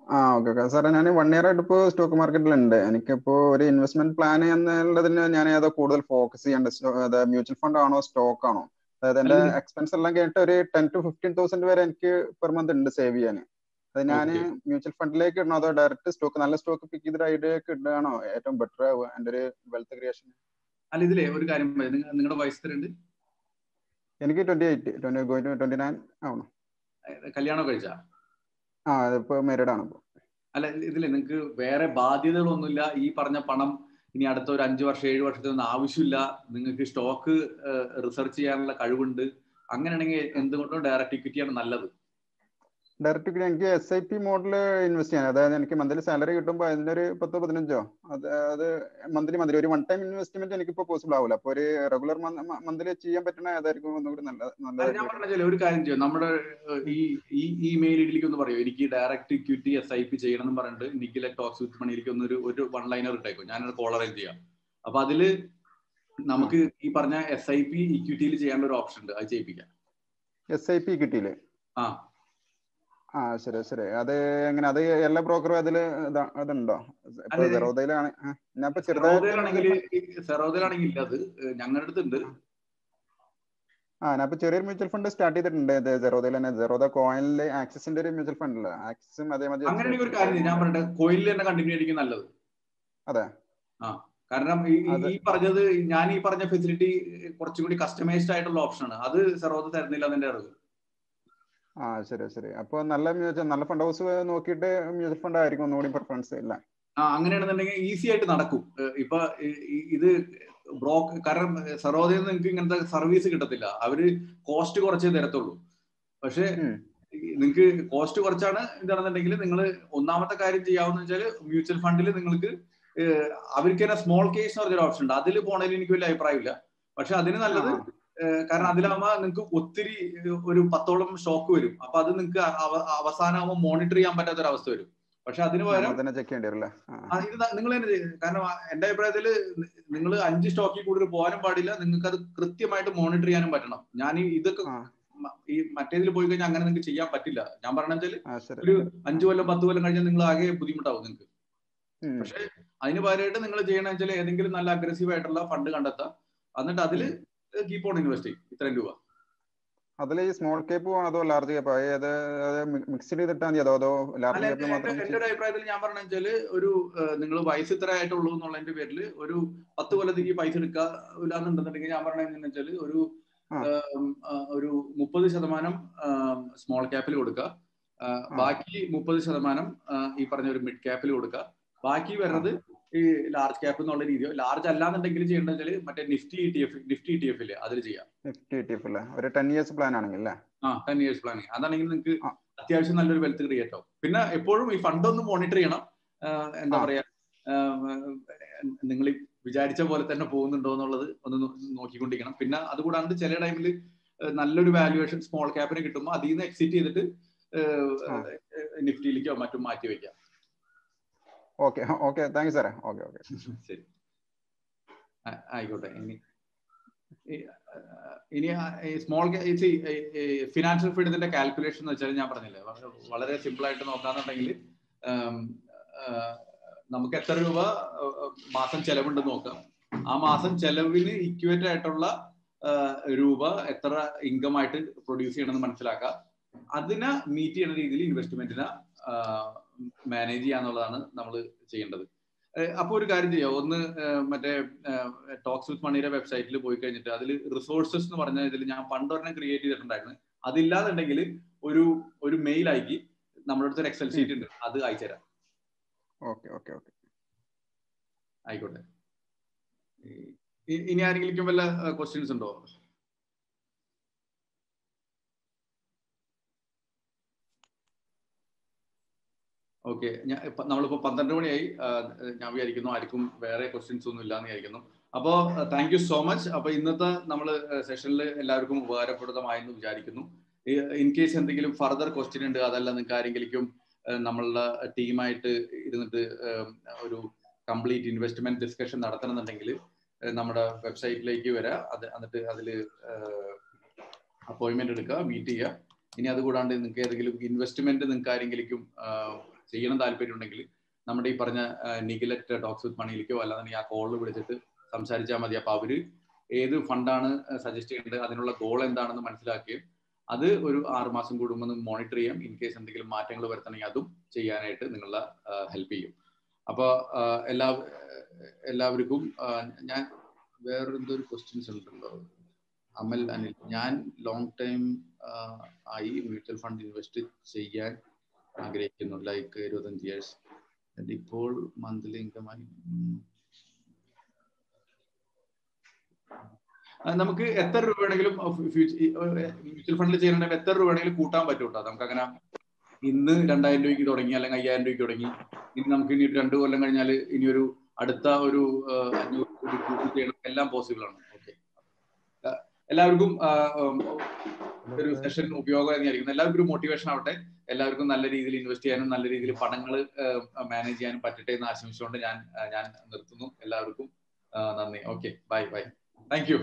ആ ഓക്കെ ഓക്കെ സാറേ ഞാൻ വൺ ഇയർ ആയിട്ട് ഇപ്പോൾ സ്റ്റോക്ക് മാർക്കറ്റിലുണ്ട് എനിക്കിപ്പോ ഒരു ഇൻവെസ്റ്റ്മെന്റ് പ്ലാൻ എന്നുള്ളതിന് ഞാൻ അത് കൂടുതൽ ഫോക്കസ് ചെയ്യേണ്ടത് മ്യൂച്വൽ ഫണ്ട് ആണോ സ്റ്റോക്ക് ആണോ? അതായത് എന്റെ എക്സ്പെൻസ് എല്ലാം കേട്ട് ഒരു ടെൻ ടു ഫിഫ്റ്റീൻ തൗസൻഡ് വരെ എനിക്ക് പെർ മന്ത് ഉണ്ട് സേവ് ചെയ്യാൻ. അത് ഞാൻ മ്യൂച്വൽ ഫണ്ടിലേക്ക് ഇടണോ അതോ ഡയറക്റ്റ് സ്റ്റോക്ക് നല്ല സ്റ്റോക്ക് പിക്ക് ചെയ്തിട്ട് ഐഡിയക്ക് ഇടുകയാണോ? ഏറ്റവും ബെറ്റർ ആവുക എന്റെ ഒരു വെൽത്ത് ക്രിയേഷൻ അല്ല ഇതിലേ ഒരു കാര്യം നിങ്ങളുടെ വയസ്സ് എത്രയുണ്ട്? എനിക്ക് twenty eight twenty twenty nine ആവണം. കല്യാണം കഴിച്ചാ? ആ ആണ് അല്ല ഇതിൽ നിങ്ങക്ക് വേറെ ബാധ്യതകളൊന്നുമില്ല. ഈ പറഞ്ഞ പണം ഇനി അടുത്ത ഒരു അഞ്ചു വർഷം ഏഴു വർഷത്തിനൊന്നും ആവശ്യമില്ല. നിങ്ങൾക്ക് സ്റ്റോക്ക് റിസർച്ച് ചെയ്യാനുള്ള കഴിവുണ്ട്. അങ്ങനെയാണെങ്കിൽ എന്തുകൊണ്ടും ഡയറക്റ്റ് ഇക്വിറ്റിയാണ് നല്ലത്. ഡയറക്റ്റ് എനിക്ക് S I P model invest ചെയ്യാൻ അതായത് എനിക്ക് മന്ത്ലി സാലറി കിട്ടുമ്പോൾ അതിനൊരു പത്തോ പതിനഞ്ചോ അത് അത് മന്ത്ലി മന്ത്ലി ഒരു വൺ ടൈം ഇൻവെസ്റ്റ്മെന്റ് എനിക്ക് എനിക്കിപ്പോ പോസിബിൾ ആവില്ല അപ്പോൾ ഒരു റെഗുലർ മന്ത്ലി ചെയ്യാൻ പറ്റുന്ന ഏതായിരിക്കും ഒന്നുകൂടി നല്ല നല്ല ഒരു കാര്യം ചെയ്യും. നമ്മുടെ ഈ ഈ ഇമെയിൽ ഐഡിയിലേക്ക് ഒന്ന് പറയൂ. എനിക്ക് direct equity S I P ചെയ്യണം എന്ന് പറഞ്ഞിട്ട് നിഖിലെ ടോക്സ് വിത്ത് മണിയിലേക്ക് ഒന്ന് ഒരു ഒരു വൺ ലൈനർ ഇട്ടേക്കും. ഞാൻ കോൾ അറേഞ്ച് ചെയ്യാം. അപ്പൊ അതിൽ നമുക്ക് ഈ പറഞ്ഞ എസ് ഐ പി ഇക്വിറ്റിയിൽ ചെയ്യാനുള്ള ഒരു ഓപ്ഷൻ ഉണ്ട്. അത് ചെയ്യിപ്പിക്കാം. എസ് ഐ പി ഇക്വിറ്റിയിൽ ആ. ആ ശരി ശരി. അത് എങ്ങനെ? അത് എല്ലാ ബ്രോക്കറും അതിൽ അതുണ്ടോ? ഇപ്പൊ സെറോദയിലാണ് ഞാൻ ഇപ്പൊ ചെറുതായിട്ട് സെറോദയിലാണെങ്കിൽ അത് ഞങ്ങളുടെ അടുത്തുണ്ട്. ആ. ഞാൻ ചെറിയൊരു മ്യൂച്വൽ ഫണ്ട് സ്റ്റാർട്ട് ചെയ്തിട്ടുണ്ട്. ജെറോദയിൽ തന്നെ. സെറോദ കോയിനിൽ ആക്സിസിന്റെ ഒരു മ്യൂച്വൽ ഫണ്ട് അല്ലേ ആക്സിസും അതേമാതിരി അങ്ങനെ ഒരു കാര്യം ഞാൻ പറയട്ടെ കോയിനിൽ തന്നെ കണ്ടിന്യൂ ആയിരിക്കും നല്ലത്. അതെ. ആ കാരണം ഈ പറഞ്ഞത് ഞാൻ ഈ പറഞ്ഞ ഫെസിലിറ്റി കുറച്ചും കൂടി കസ്റ്റമൈസ്ഡ് ആയിട്ടുള്ള ഓപ്ഷനാണ് അത് സെറോദ തരുന്നില്ല എന്നെ അറിവ്. ആ ശരി ശരി. അപ്പൊ നല്ല മ്യൂച്വൽ നല്ല ഫണ്ട് ഹൗസ് നോക്കിയിട്ട് മ്യൂച്വൽ ഫണ്ട് ആയിരിക്കും ഒന്നുകൂടി പ്രിഫറൻസ് ഇല്ല. ആ അങ്ങനെയാണെന്നുണ്ടെങ്കിൽ ഈസി ആയിട്ട് നടക്കും. ഇപ്പൊ ഇത് ബ്രോക്ക് കാരണം സറോദയിൽ നിന്ന് നിങ്ങൾക്ക് ഇങ്ങനത്തെ സർവീസ് കിട്ടത്തില്ല. അവർ കോസ്റ്റ് കുറച്ചേ തരത്തുള്ളൂ. പക്ഷെ നിങ്ങൾക്ക് കോസ്റ്റ് കുറച്ചാണ് എന്താണെന്നുണ്ടെങ്കിൽ നിങ്ങൾ ഒന്നാമത്തെ കാര്യം ചെയ്യാവുന്ന വെച്ചാൽ മ്യൂച്വൽ ഫണ്ടിൽ നിങ്ങൾക്ക് അവർക്ക് തന്നെ സ്മോൾ കേസ് എന്ന് പറഞ്ഞൊരു ഓപ്ഷൻ ഉണ്ട്. അതിൽ പോണതിൽ എനിക്ക് വലിയ അഭിപ്രായമില്ല. പക്ഷെ അതിന് നല്ലത് കാരണം അതിലാവുമ്പോ നിങ്ങൾക്ക് ഒത്തിരി ഒരു പത്തോളം ഷോക്ക് വരും. അപ്പൊ അത് നിങ്ങൾക്ക് അവസാനമാകുമ്പോൾ മോണിറ്റർ ചെയ്യാൻ പറ്റാത്ത ഒരു അവസ്ഥ വരും. പക്ഷെ അതിന് പകരം നിങ്ങൾ തന്നെ കാരണം എന്റെ അഭിപ്രായത്തിൽ നിങ്ങൾ അഞ്ച് സ്റ്റോക്കിൽ കൂടുതൽ പോകാനും പാടില്ല. നിങ്ങൾക്ക് അത് കൃത്യമായിട്ട് മോണിറ്റർ ചെയ്യാനും പറ്റണം. ഞാൻ ഇതൊക്കെ ഈ മറ്റേതിൽ പോയി കഴിഞ്ഞാൽ അങ്ങനെ നിങ്ങൾക്ക് ചെയ്യാൻ പറ്റില്ല. ഞാൻ പറഞ്ഞാൽ ഒരു അഞ്ചു കൊല്ലം പത്ത് കൊല്ലം കഴിഞ്ഞാൽ നിങ്ങൾ ആകെ ബുദ്ധിമുട്ടാവും നിങ്ങൾക്ക് പക്ഷെ അതിന് പകരമായിട്ട് നിങ്ങൾ ചെയ്യണമെന്ന് വെച്ചാൽ ഏതെങ്കിലും നല്ല അഗ്രസീവ് ആയിട്ടുള്ള ഫണ്ട് കണ്ടെത്താം. എന്നിട്ട് അതിൽ കീപ്പ് ഓൺ ഇൻവെസ്റ്റ് ചെയ്യും. ഇത്രയും രൂപ. അതിൽ ഈ സ്മോൾ കേപ്പോ അതോ ലാർജ് കേപ്പോ ഏത് മിക്സ് ചെയ്തിട്ടാ മതി അതോ അതോ ലാർജ് കേപ്പ് മാത്രം എന്റെ ഒരു അഭിപ്രായത്തിൽ ഞാൻ പറഞ്ഞു വെച്ചാൽ ഒരു നിങ്ങൾ വയസ്സ് ഇത്ര ആയിട്ടുള്ളൂ എന്നുള്ളതിന്റെ പേരിൽ ഒരു പത്ത് കൊല്ലത്തേക്ക് പൈസ എടുക്കാന്നുണ്ടെന്നുണ്ടെങ്കിൽ ഞാൻ പറഞ്ഞു വെച്ചാൽ ഒരു ഒരു മുപ്പത് ശതമാനം സ്മോൾ ക്യാപ്പിൽ കൊടുക്കുക. ബാക്കി മുപ്പത് ശതമാനം ഈ പറഞ്ഞ ഒരു മിഡ് ക്യാപ്പിൽ കൊടുക്കുക. ബാക്കി വരുന്നത് ഈ ലാർജ് ക്യാപ്പ് എന്നുള്ള രീതിയോ ലാർജ് അല്ലാന്നുണ്ടെങ്കിൽ ചെയ്യേണ്ടത് വെച്ചാൽ മറ്റേ Nifty E T F Nifty E T F അതിൽ ചെയ്യാം. നിഫ്റ്റി ഇ ടി എഫ് ഒരു ടെൻ ഇയേഴ്സ് പ്ലാൻ ആണെങ്കിൽ ആ ടെൻ ഇയേഴ്സ് പ്ലാൻ അതാണെങ്കിൽ നിങ്ങൾക്ക് അത്യാവശ്യം നല്ലൊരു വെൽത്ത് ക്രിയേറ്റ് ആവും. പിന്നെ എപ്പോഴും ഈ ഫണ്ട് ഒന്ന് മോണിറ്റർ ചെയ്യണം. എന്താ പറയാ നിങ്ങൾ വിചാരിച്ച പോലെ തന്നെ പോകുന്നുണ്ടോ എന്നുള്ളത് ഒന്ന് നോക്കിക്കൊണ്ടിരിക്കണം. പിന്നെ അതുകൂടാണ്ട് ചില ടൈമിൽ നല്ലൊരു വാല്യുവേഷൻ സ്മോൾ ക്യാപ്പിന് കിട്ടുമ്പോൾ അതിൽ നിന്ന് എക്സിറ്റ് ചെയ്തിട്ട് നിഫ്റ്റിയിലേക്കോ മറ്റും മാറ്റി വെക്കാം. ഓക്കെ ഓക്കെ താങ്ക് യു സാറേ. Okay okay. ശരി. ആയിക്കോട്ടെ. ഇനി ഇനി സ്മോൾ ഫിനാൻഷ്യൽ ഫ്രീഡത്തിന്റെ കാൽക്കുലേഷൻ എന്ന് വെച്ചാൽ ഞാൻ പറഞ്ഞില്ലേ വളരെ സിമ്പിൾ ആയിട്ട് നോക്കാന്നുണ്ടെങ്കിൽ നമുക്ക് എത്ര രൂപ മാസം ചെലവുണ്ടെന്ന് നോക്കാം. ആ മാസം ചെലവിന് ഇക്വേറ്റ് ആയിട്ടുള്ള രൂപ എത്ര ഇൻകം ആയിട്ട് പ്രൊഡ്യൂസ് ചെയ്യണമെന്ന് മനസ്സിലാക്കാം. അതിനെ മീറ്റ് ചെയ്യുന്ന രീതിയിൽ ഇൻവെസ്റ്റ്മെന്റിനെ മാനേജ് ചെയ്യാന്നുള്ളതാണ് നമ്മൾ ചെയ്യേണ്ടത്. അപ്പോൾ ഒരു കാര്യം ചെയ്യാം. ഒന്ന് മറ്റേ ടോക്സ് വിത്ത് മണിയുടെ വെബ്സൈറ്റിൽ പോയി കഴിഞ്ഞിട്ട് അതിൽ റിസോഴ്സസ് എന്ന് പറഞ്ഞ ഇതിൽ ഞാൻ പണ്ട് ഒരെണ്ണം ക്രിയേറ്റ് ചെയ്തിട്ടുണ്ടായിരുന്നു. അതില്ലാന്നുണ്ടെങ്കിൽ ഒരു ഒരു മെയിൽ അയക്കി നമ്മുടെ അടുത്ത് ഒരു എക്സൽ ഷീറ്റ് ഉണ്ട്. അത് അയച്ചു തരാം. Okay okay okay. ആയിക്കോട്ടെ. ഇനി ആരെങ്കിലും വല്ല ക്വസ്റ്റ്യൻസ് ഉണ്ടോ? ഓക്കെ. ഞാൻ നമ്മളിപ്പോ പന്ത്രണ്ട് മണിയായി. ഞാൻ വിചാരിക്കുന്നു ആർക്കും വേറെ ക്വസ്റ്റ്യൻസ് ഒന്നും ഇല്ലാന്ന് വിചാരിക്കുന്നു. അപ്പോ താങ്ക് യു സോ മച്ച് അപ്പൊ ഇന്നത്തെ നമ്മൾ സെഷനിൽ എല്ലാവർക്കും ഉപകാരപ്രദമായെന്ന് വിചാരിക്കുന്നു. ഇൻ കേസ് എന്തെങ്കിലും ഫർദർ ക്വസ്റ്റ്യൻ ഉണ്ട് അതല്ല നിങ്ങൾക്ക് ആരെങ്കിലും നമ്മളുടെ ടീമായിട്ട് ഇരുന്നിട്ട് ഒരു കംപ്ലീറ്റ് ഇൻവെസ്റ്റ്മെന്റ് ഡിസ്കഷൻ നടത്തണമെന്നുണ്ടെങ്കിൽ നമ്മുടെ വെബ്സൈറ്റിലേക്ക് വരാം. അത് എന്നിട്ട് അതിൽ അപ്പോയിൻമെന്റ് എടുക്കുക മീറ്റ് ചെയ്യുക. ഇനി അതുകൂടാണ്ട് നിങ്ങൾക്ക് ഏതെങ്കിലും ഇൻവെസ്റ്റ്മെന്റ് നിങ്ങൾക്ക് ആരെങ്കിലും ചെയ്യണം താല്പര്യം ഉണ്ടെങ്കിൽ നമ്മുടെ ഈ പറഞ്ഞ നിഗലറ്റ് ഡോക്സ് വിത്ത് മണിയിലേക്കോ അല്ലാതെ ആ കോളിൽ വിളിച്ചിട്ട് സംസാരിച്ചാൽ മതി. അപ്പൊ അവർ ഏത് ഫണ്ടാണ് സജസ്റ്റ് ചെയ്യേണ്ടത് അതിനുള്ള ഗോൾ എന്താണെന്ന് മനസ്സിലാക്കുകയും അത് ഒരു ആറുമാസം കൂടുമ്പോൾ മോണിറ്റർ ചെയ്യാം. ഇൻ കേസ് എന്തെങ്കിലും മാറ്റങ്ങൾ വരുത്തണമെങ്കിൽ അതും ചെയ്യാനായിട്ട് നിങ്ങളെ ഹെൽപ്പ് ചെയ്യും. അപ്പോൾ എല്ലാ എല്ലാവർക്കും ഞാൻ വേറെ എന്തൊരു ക്വസ്റ്റ്യൻസ് ഉണ്ടല്ലോ. അമൽ അനിൽ ഞാൻ ലോങ് ടൈം ആയി മ്യൂച്വൽ ഫണ്ട് ഇൻവെസ്റ്റ് ചെയ്യാൻ ആഗ്രഹിക്കുന്നു. ലൈക്ക് ഇരുപത്തഞ്ച് ഇയേഴ്സ് ഇപ്പോൾ മന്ത്ലി ഇൻകമായി നമുക്ക് എത്ര രൂപ വേണമെങ്കിലും മ്യൂച്വൽ ഫണ്ടിൽ ചെയ്യണമെങ്കിൽ എത്ര രൂപ വേണമെങ്കിലും കൂട്ടാൻ പറ്റും കേട്ടോ നമുക്ക് അങ്ങനെ ഇന്ന് രണ്ടായിരം രൂപയ്ക്ക് തുടങ്ങി അല്ലെങ്കിൽ അയ്യായിരം രൂപയ്ക്ക് തുടങ്ങി. ഇനി നമുക്ക് ഇനി രണ്ടു കൊല്ലം കഴിഞ്ഞാൽ ഇനി ഒരു അടുത്ത ഒരു അഞ്ഞൂറ് ചെയ്യണം. എല്ലാം പോസിബിൾ ആണ്. ഓക്കെ എല്ലാവർക്കും ഒരു സെഷൻ ഉപയോഗം തന്നെയായിരിക്കും എല്ലാവർക്കും ഒരു മോട്ടിവേഷൻ ആവട്ടെ. എല്ലാവർക്കും നല്ല രീതിയിൽ ഇൻവെസ്റ്റ് ചെയ്യാനും നല്ല രീതിയിൽ പണങ്ങൾ മാനേജ് ചെയ്യാനും പറ്റട്ടെ എന്ന് ആശംസിച്ചുകൊണ്ട് ഞാൻ ഞാൻ നിർത്തുന്നു. എല്ലാവർക്കും നന്ദി. Okay bye bye thank you